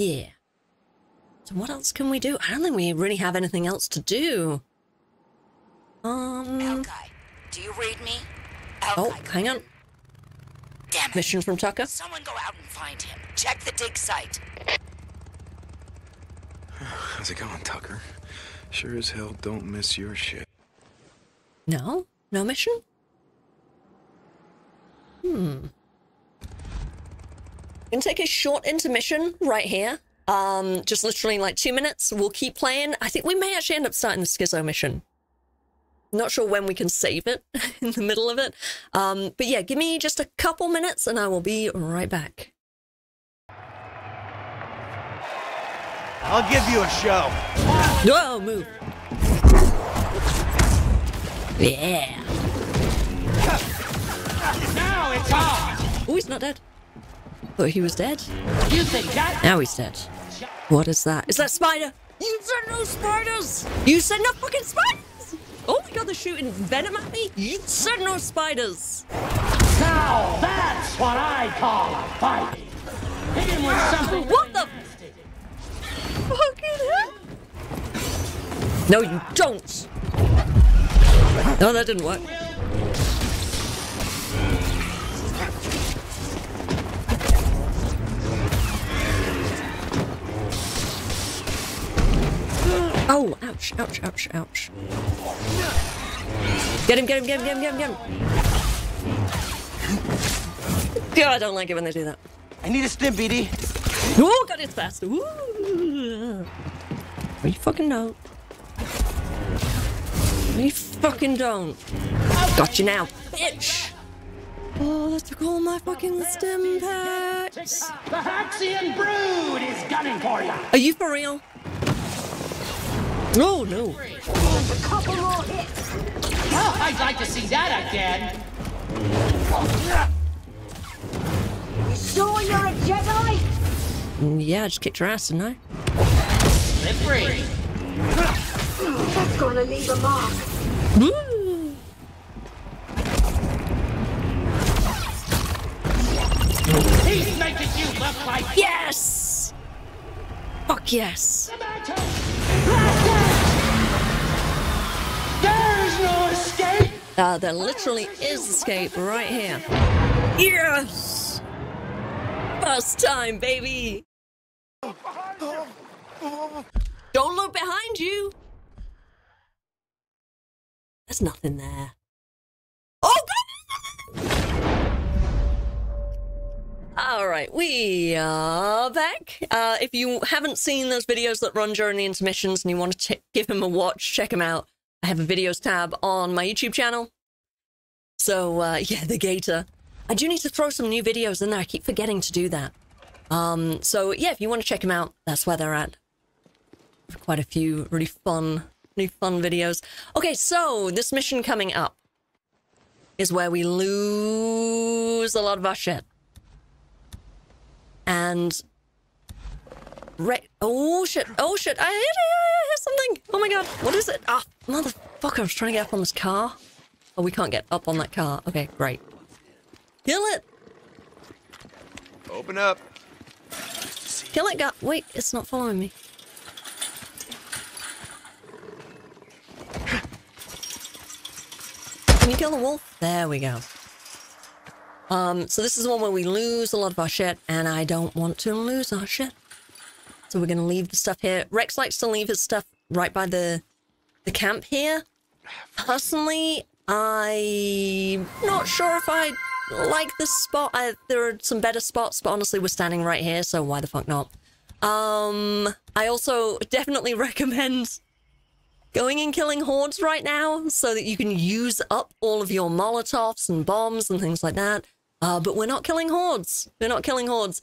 Yeah. So what else can we do? I don't think we really have anything else to do. Um. Elkai, do you read me? Oh, hang on. Damn it. Mission from Tucker. Someone go out and find him. Check the dig site. How's it going, Tucker? Sure as hell don't miss your shit. No? No mission? Hmm. Gonna take a short intermission right here. Um, just literally like two minutes. We'll keep playing. I think we may actually end up starting the Skizzo mission. Not sure when we can save it in the middle of it. Um, but yeah, give me just a couple minutes and I will be right back. I'll give you a show. No, move. Yeah. Now it's on. Oh, he's not dead. Thought he was dead. You think that? Now he's dead. What is that? Is that spider? You said no spiders! You said no fucking spiders! Oh my god, they're shooting venom at me? You said no spiders! Now that's what I call a fight. Hit him with something. What the fucking hell? No, you don't! No, that didn't work. Oh, ouch, ouch, ouch, ouch. Get him, get him, get him, get him, get him, get him. God, I don't like it when they do that. I need a stim, BD. Oh, God, it's fast. Ooh. No, you fucking don't. No, you fucking don't. Got you now, bitch! Oh, that took all my fucking stim packs. The Haxion brood is gunning for you. Are you for real? Oh, no. A couple more hits. Oh, I'd like to see that again. You sure you're a Jedi? Mm, Yeah, I just kicked your ass, didn't I? Slippery. That's gonna leave a mark. Woo! He's making you look like Yes! Fuck yes! Uh, there literally is escape right here. Yes! First time, baby! Don't look behind you! There's nothing there. Oh, Alright, we are back. Uh, if you haven't seen those videos that run during the intermissions and you want to give him a watch, check them out. I have a videos tab on my YouTube channel. So, uh, yeah, the gator. I do need to throw some new videos in there. I keep forgetting to do that. Um, so, yeah, if you want to check them out, that's where they're at. Quite a few really fun, really fun videos. Okay, so this mission coming up is where we lose a lot of our shit. And Right. Oh shit. Oh shit. I hit, I hit something. Oh my god. What is it? Ah, motherfucker. I was trying to get up on this car. Oh, we can't get up on that car. Okay, great. Kill it. Open up. Kill it, guy. Wait, it's not following me. Can you kill the wolf? There we go. Um, so this is the one where we lose a lot of our shit, and I don't want to lose our shit. So we're gonna leave the stuff here. Rex likes to leave his stuff right by the the camp here. Personally, I'm not sure if I like this spot. I, there are some better spots, but honestly, we're standing right here, so why the fuck not? Um, I also definitely recommend going and killing hordes right now so that you can use up all of your molotovs and bombs and things like that. Uh, but we're not killing hordes. We're not killing hordes.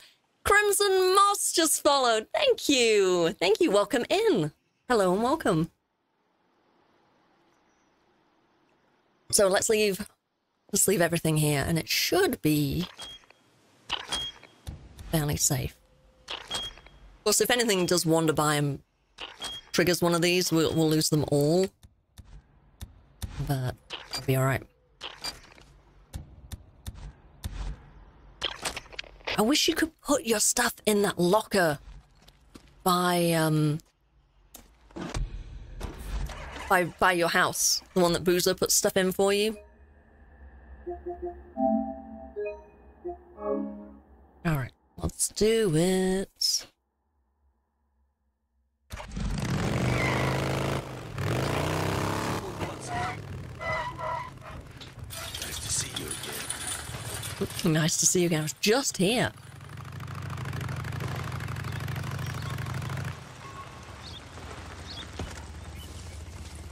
Crimson Moss just followed. Thank you. Thank you. Welcome in. Hello and welcome. So let's leave let's leave everything here and it should be fairly safe. Of course, if anything does wander by and triggers one of these, we'll, we'll lose them all. But it'll be alright. I wish you could put your stuff in that locker by, um, by, by your house. The one that Boozer puts stuff in for you. Alright, let's do it. Nice to see you again. Nice to see you again. I was just here.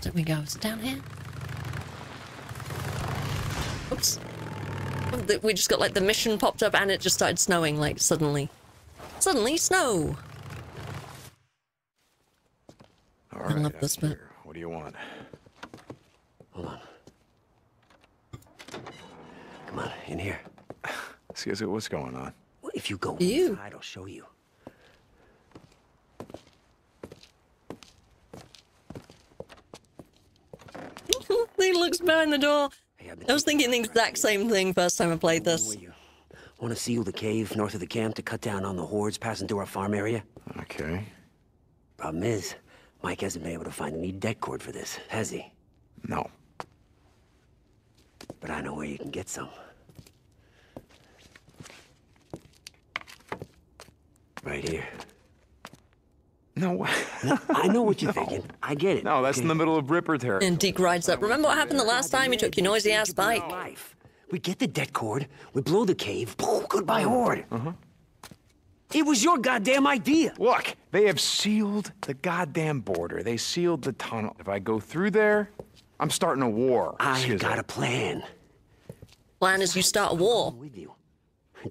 There we go. Is it down here? Oops. Oh, We just got like the mission popped up and it just started snowing like suddenly. Suddenly snow. All I love this bit. What do you want? Hold on. Come on, in here. Excuse me, what's going on? Well, if you go You. inside, I'll show you. he looks behind the door. I was thinking the exact same thing first time I played this. Want to seal the cave north of the camp to cut down on the hordes passing through our farm area? Okay. Problem is, Mike hasn't been able to find any det cord for this, has he? No. But I know where you can get some. Right here. No. I know what you're thinking. I get it. No, that's in the middle of Ripper territory. And Deke rides up. Remember what happened the last time you took your noisy ass bike? We get the det cord, we blow the cave, boom, goodbye horde. Uh-huh. It was your goddamn idea. Look, they have sealed the goddamn border. They sealed the tunnel. If I go through there, I'm starting a war. I Skizzo. got a plan. Plan is you start a war. With you.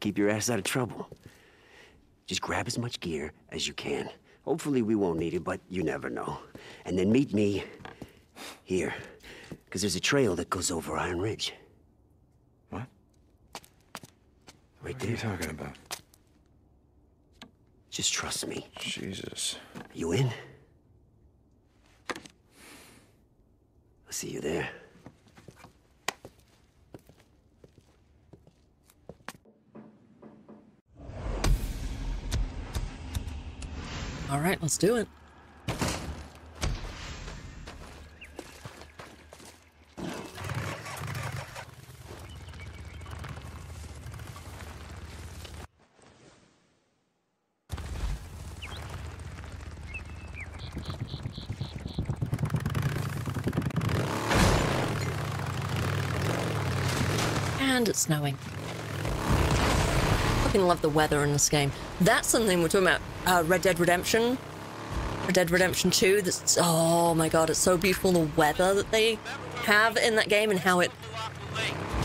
Keep your ass out of trouble. Just grab as much gear as you can. Hopefully we won't need it, but you never know. And then meet me here. Because there's a trail that goes over Iron Ridge. What? Right What are you talking about? Just trust me. Jesus. You in? I'll see you there. All right, let's do it. And it's snowing. Fucking love the weather in this game. That's something we're talking about. Uh, Red Dead Redemption. Red Dead Redemption 2. That's oh my god, it's so beautiful the weather that they have in that game and how it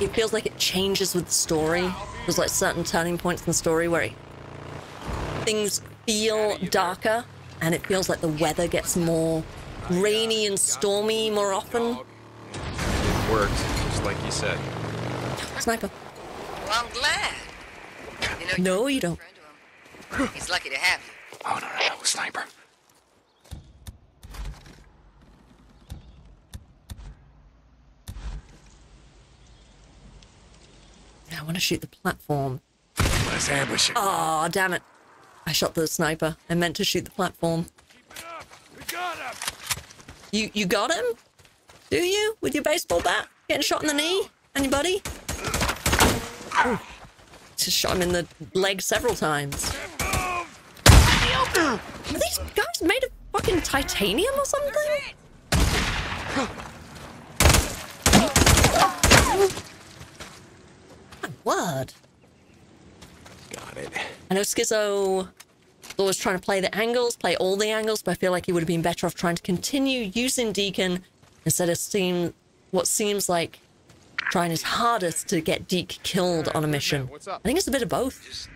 it feels like it changes with the story. There's like certain turning points in the story where it, things feel darker and it feels like the weather gets more rainy and stormy more often. It worked, just like you said. Sniper. Well, I'm glad. You know, No, you don't. He's lucky to have you. Oh, no, no, no, sniper. I want to shoot the platform. Let's ambush it. Oh, damn it. I shot the sniper. I meant to shoot the platform. We got him. You you got him? Do you? With your baseball bat? Getting shot in the knee? Anybody? Oh. Just shot him in the leg several times. Are these guys made of fucking titanium or something? My word. Got it. I know Skizzo is always trying to play the angles, play all the angles, but I feel like he would have been better off trying to continue using Deacon instead of seeing what seems like trying his hardest to get Deke killed on a mission. I think it's a bit of both.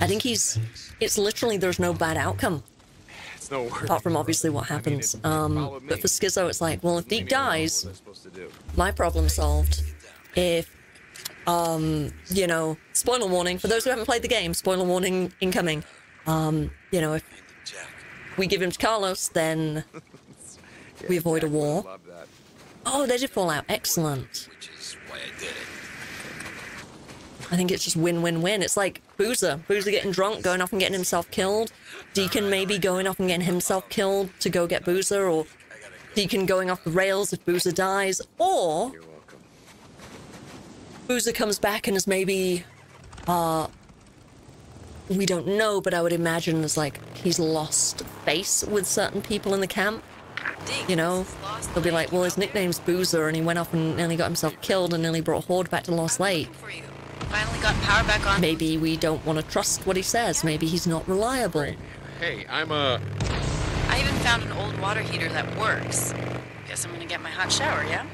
I think he's. It's literally there's no bad outcome. It's no work. Apart from obviously what happens. Um, but for Skizzo, it's like, well, if Deke dies, my problem solved. If, um, you know, spoiler warning for those who haven't played the game, spoiler warning incoming. Um, you know, if we give him to Carlos, then we avoid a war. Oh, they did fall out. Excellent. I think it's just win-win-win. It's like Boozer. Boozer getting drunk, going off and getting himself killed. Deacon maybe going off and getting himself killed to go get Boozer, or Deacon going off the rails if Boozer dies, or Boozer comes back and is maybe, uh, we don't know, but I would imagine is like he's lost face with certain people in the camp. You know, they'll be like, well, his nickname's Boozer, and he went off and nearly got himself killed and nearly brought Horde back to Lost Lake. Finally got power back on. Maybe we don't want to trust what he says. Maybe he's not reliable. Hey, I'm uh I even found an old water heater that works. Guess I'm gonna get my hot shower, yeah?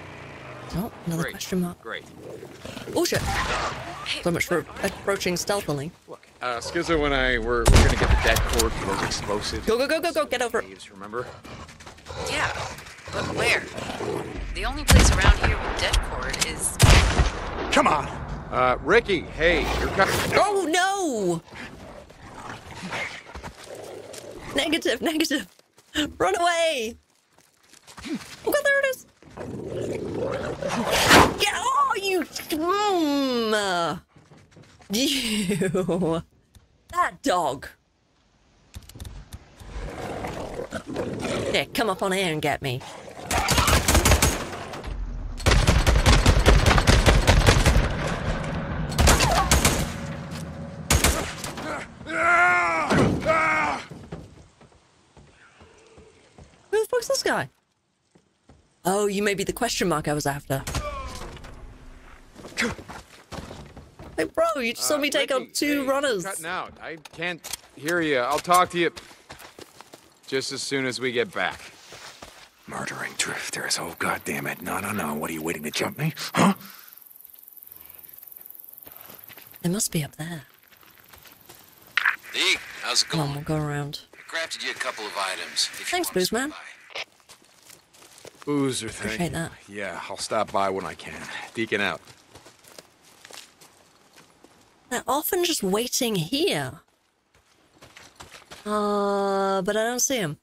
Oh, another Great. question mark. Great. Oh shit! So much for approaching stealthily. Uh, Skizzo and I, we're, we're gonna get the det cord for those explosives. Go, go, go, go, go, get over it. Caves, remember? Yeah. But where? The only place around here with det cord is. Come on. Uh, Ricky, hey, you're coming. Oh no! Negative, negative. Run away! Oh god, there it is. Get oh you mm, you that dog. Yeah, come up on here and get me. Who the fuck's this guy? Oh, you may be the question mark I was after. Hey, bro, you just saw Uh, me take Ricky, on two hey, runners. Cutting out. I can't hear you. I'll talk to you just as soon as we get back. Murdering drifters. Oh, God damn it. No, no, no. What are you waiting to jump me? Huh? They must be up there. Deke, how's it Come going? on, we'll go around. I crafted you a couple of items. If you Thanks, want Booze Man. Boozer thing. Appreciate that. Yeah, I'll stop by when I can. Deacon out. They're often just waiting here. Uh, but I don't see him.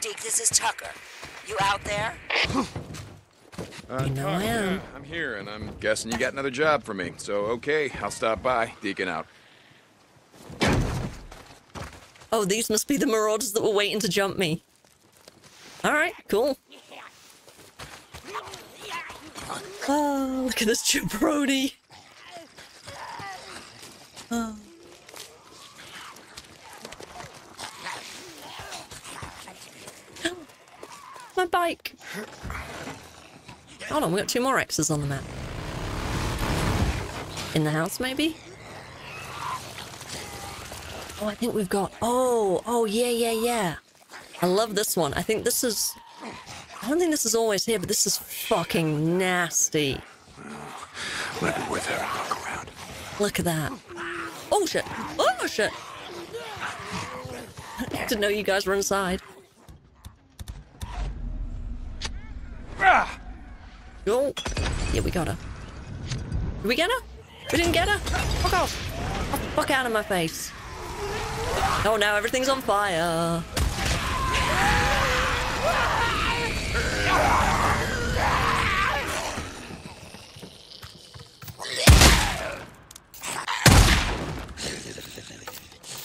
Deke, this is Tucker. You out there? Uh, You know Tuck, I am. yeah, I'm here, and I'm guessing you got another job for me. So, okay, I'll stop by. Deacon out. Oh, these must be the marauders that were waiting to jump me. Alright, cool. Oh, look at this jabroni. Oh. My bike. Hold on, we got two more X's on the map. In the house, maybe? Oh, I think we've got. Oh, oh, yeah, yeah, yeah. I love this one. I think this is. I don't think this is always here, but this is fucking nasty. Maybe we're there. Look around. Look at that. Oh shit. Oh shit. Didn't know you guys were inside. Go. Yeah, we got her. Did we get her? We didn't get her? Fuck off. Oh, fuck out of my face. Oh, now everything's on fire.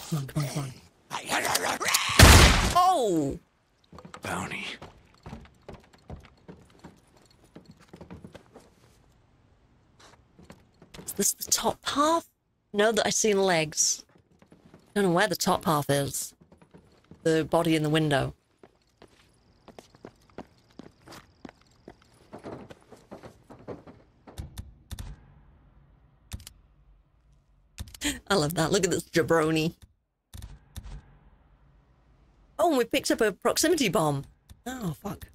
Come on, come on, come on. Oh! Bounty. Is this the top half? No, that I see legs. Don't know where the top half is. The body in the window. I love that. Look at this jabroni. Oh, and we picked up a proximity bomb. Oh, fuck.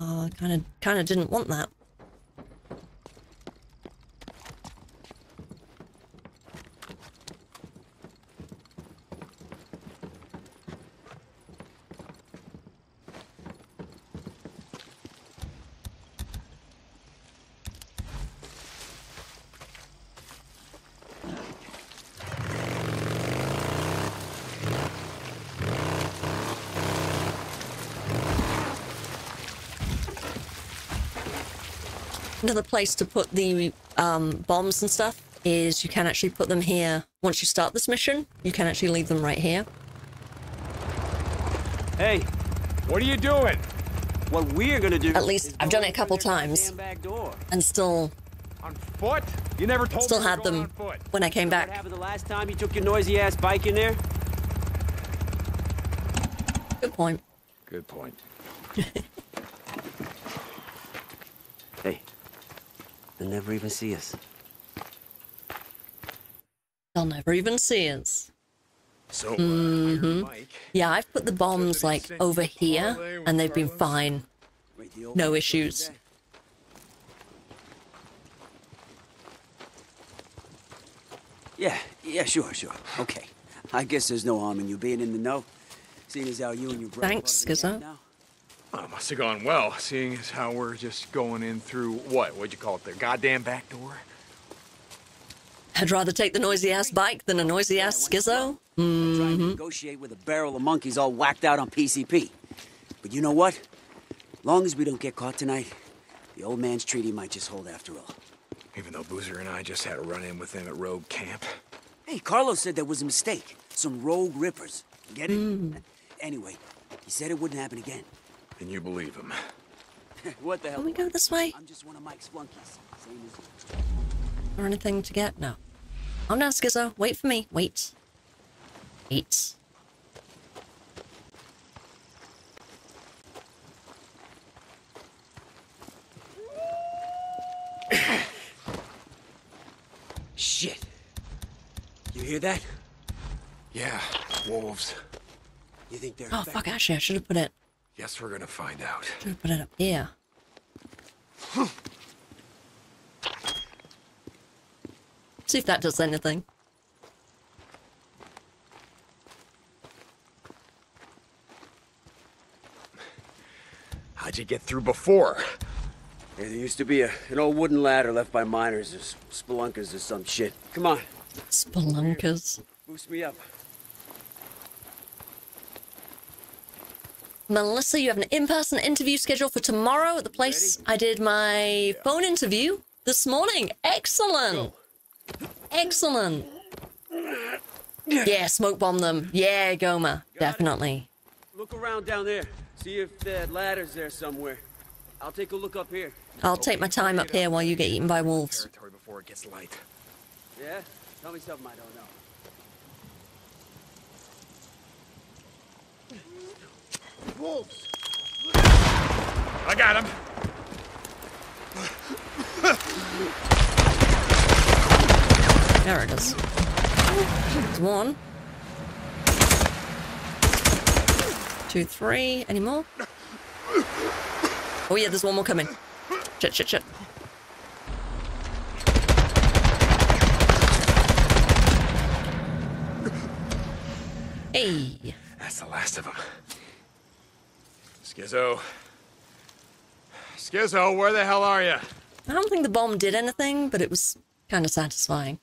Oh, I kind of, kind of didn't want that. Another place to put the um, bombs and stuff is you can actually put them here. Once you start this mission, you can actually leave them right here. Hey, what are you doing? What we're gonna do? At least I've done it a couple times and still On foot? You never told still me you had were them when I came What back. happened the last time you took your noisy ass bike in there? Good point. Good point. Hey, they'll never even see us. They'll never even see us. So, uh, hmm Yeah, I've put the bombs like over here, and they've been fine. No issues. Yeah, yeah, sure, sure. Okay. I guess there's no harm in you being in the know. Seeing as how you and your brother... Thanks, buddies Skizzo. now. Well, it must have gone well, seeing as how we're just going in through what? What'd you call it? The goddamn back door? I'd rather take the noisy ass bike than a noisy ass skizzo. Trying to negotiate with a barrel of monkeys all whacked out on PCP. But you know what? Long as we don't get caught tonight, the old man's treaty might just hold after all. Even though Boozer and I just had a run-in with him at Rogue Camp. Hey, Carlos said there was a mistake. Some rogue rippers. Get it? Mm. Anyway, he said it wouldn't happen again. Can you believe him? what the hell? Can we go this way? I'm just one of Mike's flunkies. Same as you. Or anything to get? No. I'm down, Skizzo. Wait for me. Wait. Wait. Shit. You hear that? Yeah, wolves. You think they're Oh, fuck, actually, I should have put it Guess we're gonna find out. Should have put it up here. See if that does anything. How'd you get through before? Yeah, there used to be a, an old wooden ladder left by miners or s- spelunkers or some shit. Come on, Spelunkers. boost me up. Melissa, you have an in-person interview scheduled for tomorrow at the place I did my phone interview this morning. Excellent. Excellent. Yeah, smoke bomb them. Yeah, Goma. Definitely. Look around down there. See if that ladder's there somewhere. I'll take a look up here. I'll take my time up here while you get eaten by wolves. Territory before it gets light. Yeah? Tell me something I don't know. Wolves! I got him. There it is. There's one. Two, three. Any more? Oh yeah, there's one more coming. Shit, shit, shit. Hey. That's the last of them. Skizzo. Skizzo, where the hell are you? I don't think the bomb did anything, but it was kind of satisfying.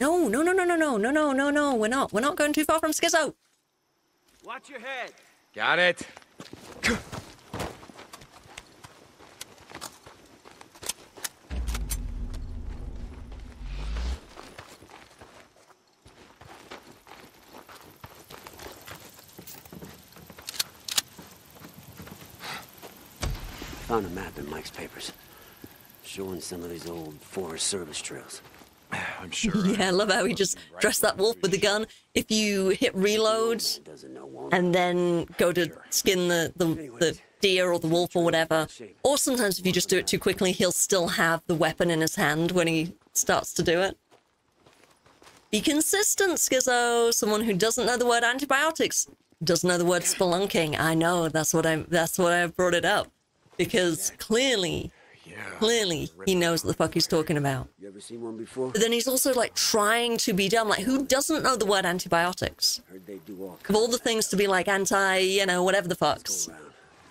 No, no, no, no, no, no, no, no, no, no. We're not. We're not going too far from Skizzo. Watch your head. Got it. Found a map in Mike's papers. Showing some of these old Forest Service trails. I'm sure. Yeah, I love how he just dressed that wolf with the gun. If you hit reload and then go to skin the, the, the deer or the wolf or whatever, or sometimes if you just do it too quickly, he'll still have the weapon in his hand when he starts to do it. Be consistent, Skizzo. Someone who doesn't know the word antibiotics doesn't know the word spelunking. I know that's what I that's what I brought it up because clearly, clearly he knows what the fuck he's talking about. You ever seen one before? But then he's also like trying to be dumb. Like, who doesn't know the word antibiotics? Heard they do all Of all the things to be like anti, you know, whatever the fucks.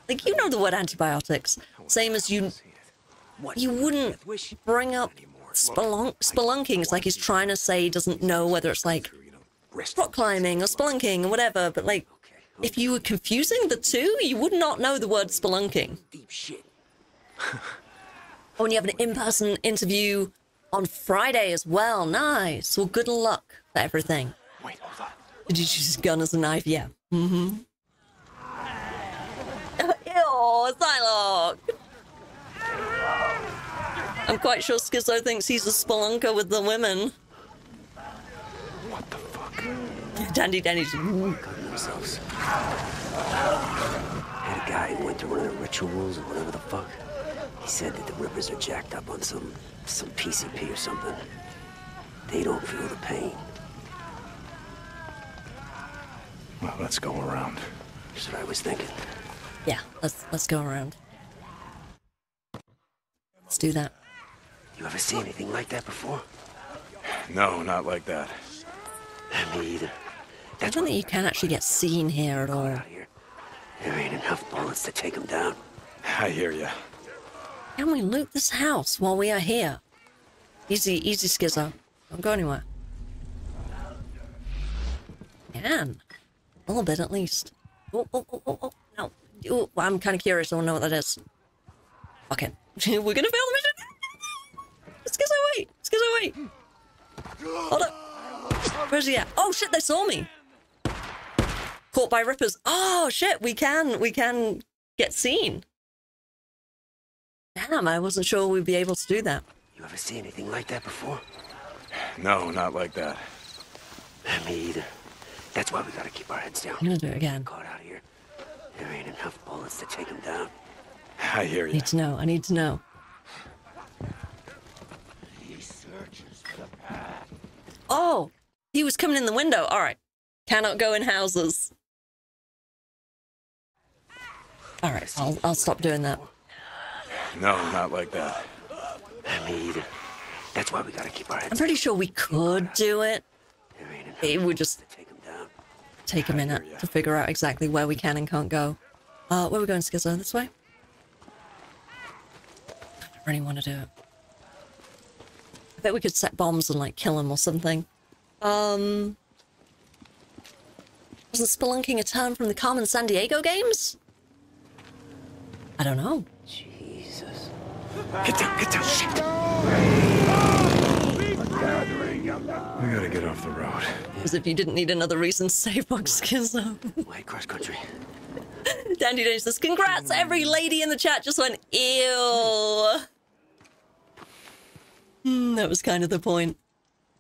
Like, you know the word antibiotics. Same as you. You wouldn't bring up spelunk, spelunking. It's like he's trying to say he doesn't know whether it's like rock climbing or spelunking or whatever. But like, if you were confusing the two, you would not know the word spelunking. Deep shit. Oh, and you have an in-person interview on Friday as well. Nice. Well, good luck for everything. Wait, hold on. Did you choose his gun as a knife? Yeah. Mm-hmm. Ew, Psylocke. I'm quite sure Skizzo thinks he's a spelunker with the women. What the fuck? Dandy Dandy's. Themselves. Had a guy who went to one of the rituals or whatever the fuck. He said that the Rippers are jacked up on some some PCP or something. They don't feel the pain. Well, let's go around. That's what I was thinking. Yeah, let's let's go around. Let's do that. You ever see anything like that before? No, not like that. Me either. I don't think you can actually get seen here at all. There ain't enough bullets to take them down. I hear ya. Can we loot this house while we are here? Easy, easy, Skizzo. Don't go anywhere. Can. A little bit, at least. Oh, oh, oh, oh, oh. No. Ooh, I'm kind of curious. I want to know what that is. Okay. We're gonna fail the mission. Skizzo, wait. Skizzo, wait. Hold up. Where's he at? Oh, shit, they saw me. Caught by rippers. Oh, shit, we can, we can get seen. Damn, I wasn't sure we'd be able to do that. You ever see anything like that before? No, not like that. Me either. That's why we gotta keep our heads down. I'm gonna do it again. Caught out here. There ain't enough bullets to take him down. I hear I you. need to know. I need to know. He searches for the path. Oh, he was coming in the window. All right. Cannot go in houses. All right, I'll, I'll stop doing that. No, not like that. Me either. That's why we gotta keep our heads I'm pretty sure we could do it. It would just take a minute to figure out exactly where we can and can't go. Uh, where are we going, Skizzo? This way? I don't really want to do it. I bet we could set bombs and like kill him or something. Um, was the spelunking a term from the Carmen Sandiego games? I don't know. Jesus. Get down, get down. Shit. We gotta get off the road. As if you didn't need another reason to save Box Skizzo. Wait, cross country. Dandy Day says, congrats, every lady in the chat just went, ew. Hmm, that was kind of the point.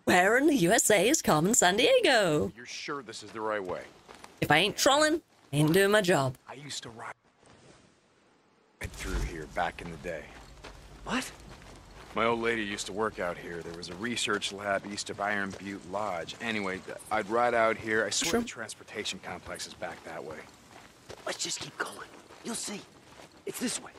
Where in the USA is Carmen Sandiego? You're sure this is the right way? If I ain't trolling, I ain't doing my job. I used to ride through here back in the day. What? My old lady used to work out here. There was a research lab east of Iron Butte Lodge. Anyway, I'd ride out here. I swear the transportation complex is back that way. Let's just keep going. You'll see. It's this way.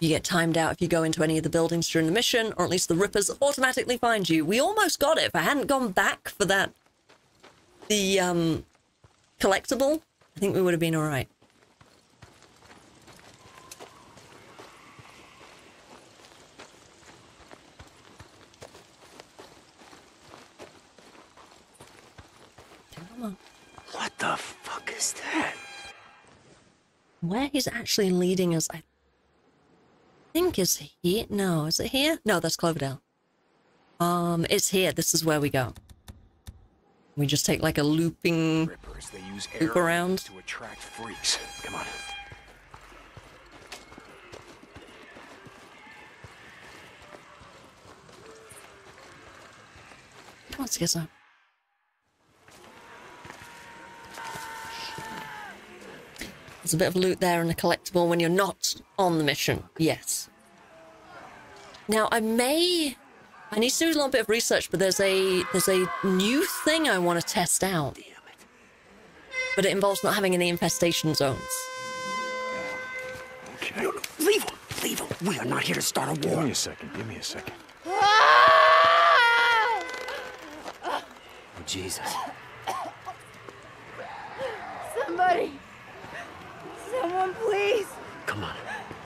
You get timed out if you go into any of the buildings during the mission, or at least the Rippers automatically find you. We almost got it. If I hadn't gone back for that, the um, collectible, I think we would have been all right. Come on. What the fuck is that? Where he's actually leading us, I think is here. No, is it here? No, that's Cloverdale. Um, it's here. This is where we go. We just take like a looping Rippers, they use loop around. to attract freaks. Come on. Get some. There's a bit of loot there and a collectible when you're not on the mission. Yes. Now I may I need to do a little bit of research, but there's a there's a new thing I want to test out. But it involves not having any infestation zones. Okay. leave him. Leave him. We are not here to start a war. Give me a second. Give me a second. Oh, Jesus. Somebody. Someone, please. Come on.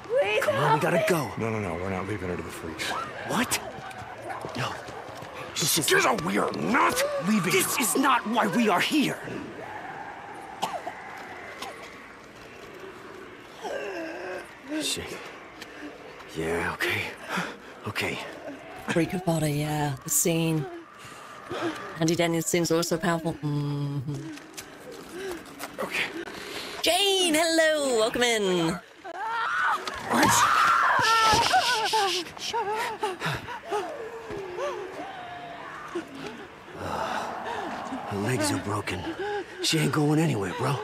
Please Come on, we gotta me. go. No, no, no. We're not leaving her to the freaks. What? No. This is Skizzo, we are not leaving. This is not why we are here. Shit. Yeah, okay. Okay. Freak of body, yeah. The scene. Andy Daniels scene's also powerful. hmm Okay. Jane, hello, welcome in. Her legs are broken. She ain't going anywhere, bro.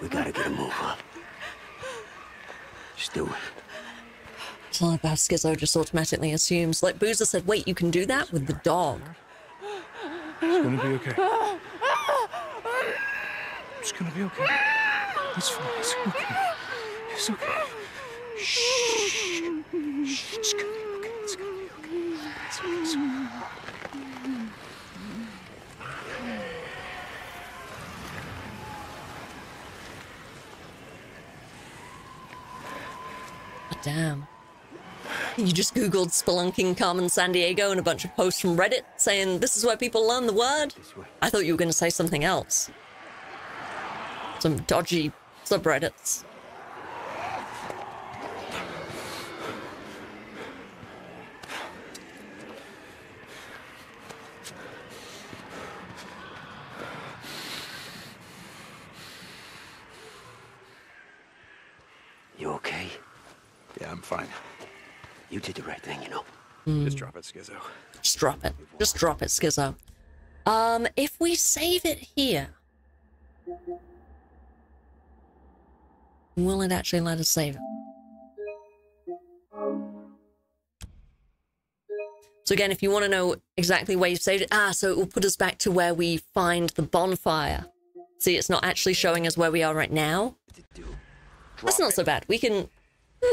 We gotta get a move on. Just do it. It's not about Skizzo just automatically assumes. Like Boozer said, wait, you can do that with the dog. It's gonna be okay. It's gonna be okay. It's fine. It's okay. It's okay. Shh. Shh. It's gonna okay. It's gonna be Damn. You just Googled spelunking Carmen Sandiego and a bunch of posts from Reddit saying this is where people learn the word. I thought you were going to say something else. Some dodgy subreddits. You okay? Yeah, I'm fine. You did the right thing, you know. Just drop it, Skizzo. Just drop it. Just drop it, Skizzo. Um, if we save it here, will it actually let us save it? So again, if you want to know exactly where you've saved it, ah, so it will put us back to where we find the bonfire. See, it's not actually showing us where we are right now. That's not so bad. We can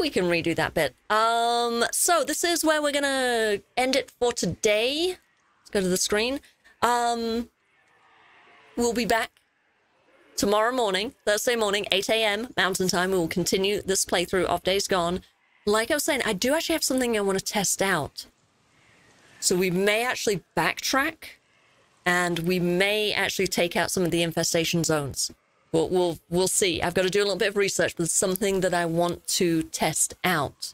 we can redo that bit. Um, so this is where we're gonna end it for today. Let's go to the screen. Um, we'll be back tomorrow morning, Thursday morning, 8 a.m. Mountain Time. We will continue this playthrough of Days Gone. Like I was saying, I do actually have something I want to test out. So we may actually backtrack, and we may actually take out some of the infestation zones. We'll, we'll, we'll see. I've got to do a little bit of research, but it's something that I want to test out.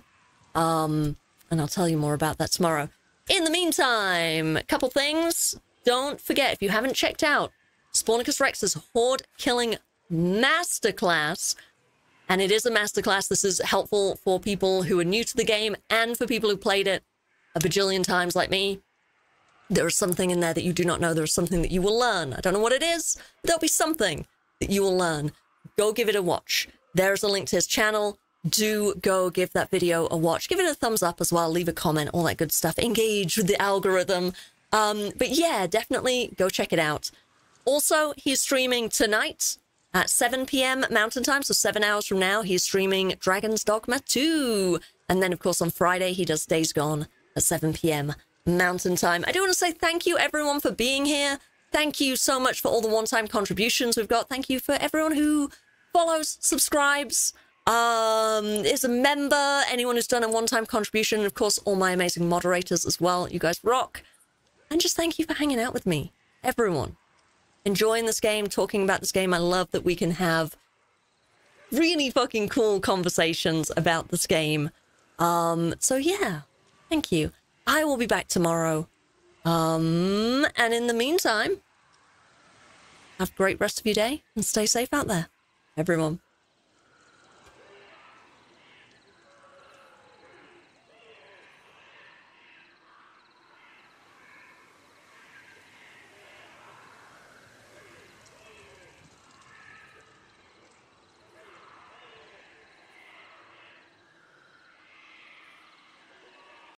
Um, and I'll tell you more about that tomorrow. In the meantime, a couple things. Don't forget, if you haven't checked out Spornicus Rex's Horde Killing Masterclass, and it is a masterclass, this is helpful for people who are new to the game and for people who played it a bajillion times like me. There is something in there that you do not know. There is something that you will learn. I don't know what it is, but there'll be something that you will learn. Go give it a watch. There's a link to his channel. Do go give that video a watch. Give it a thumbs up as well. Leave a comment, all that good stuff. Engage with the algorithm. Um, but yeah, definitely go check it out. Also, he's streaming tonight at 7 p.m. Mountain Time, so seven hours from now, he's streaming Dragon's Dogma 2. And then, of course, on Friday, he does Days Gone at 7 p.m. Mountain Time. I do want to say thank you, everyone, for being here. Thank you so much for all the one-time contributions we've got. Thank you for everyone who follows, subscribes, um, is a member, anyone who's done a one-time contribution, and of course, all my amazing moderators as well. You guys rock. And just thank you for hanging out with me, everyone. Enjoying this game, talking about this game. I love that we can have really fucking cool conversations about this game. Um, so yeah, thank you. I will be back tomorrow. Um, and in the meantime, have a great rest of your day and stay safe out there, everyone.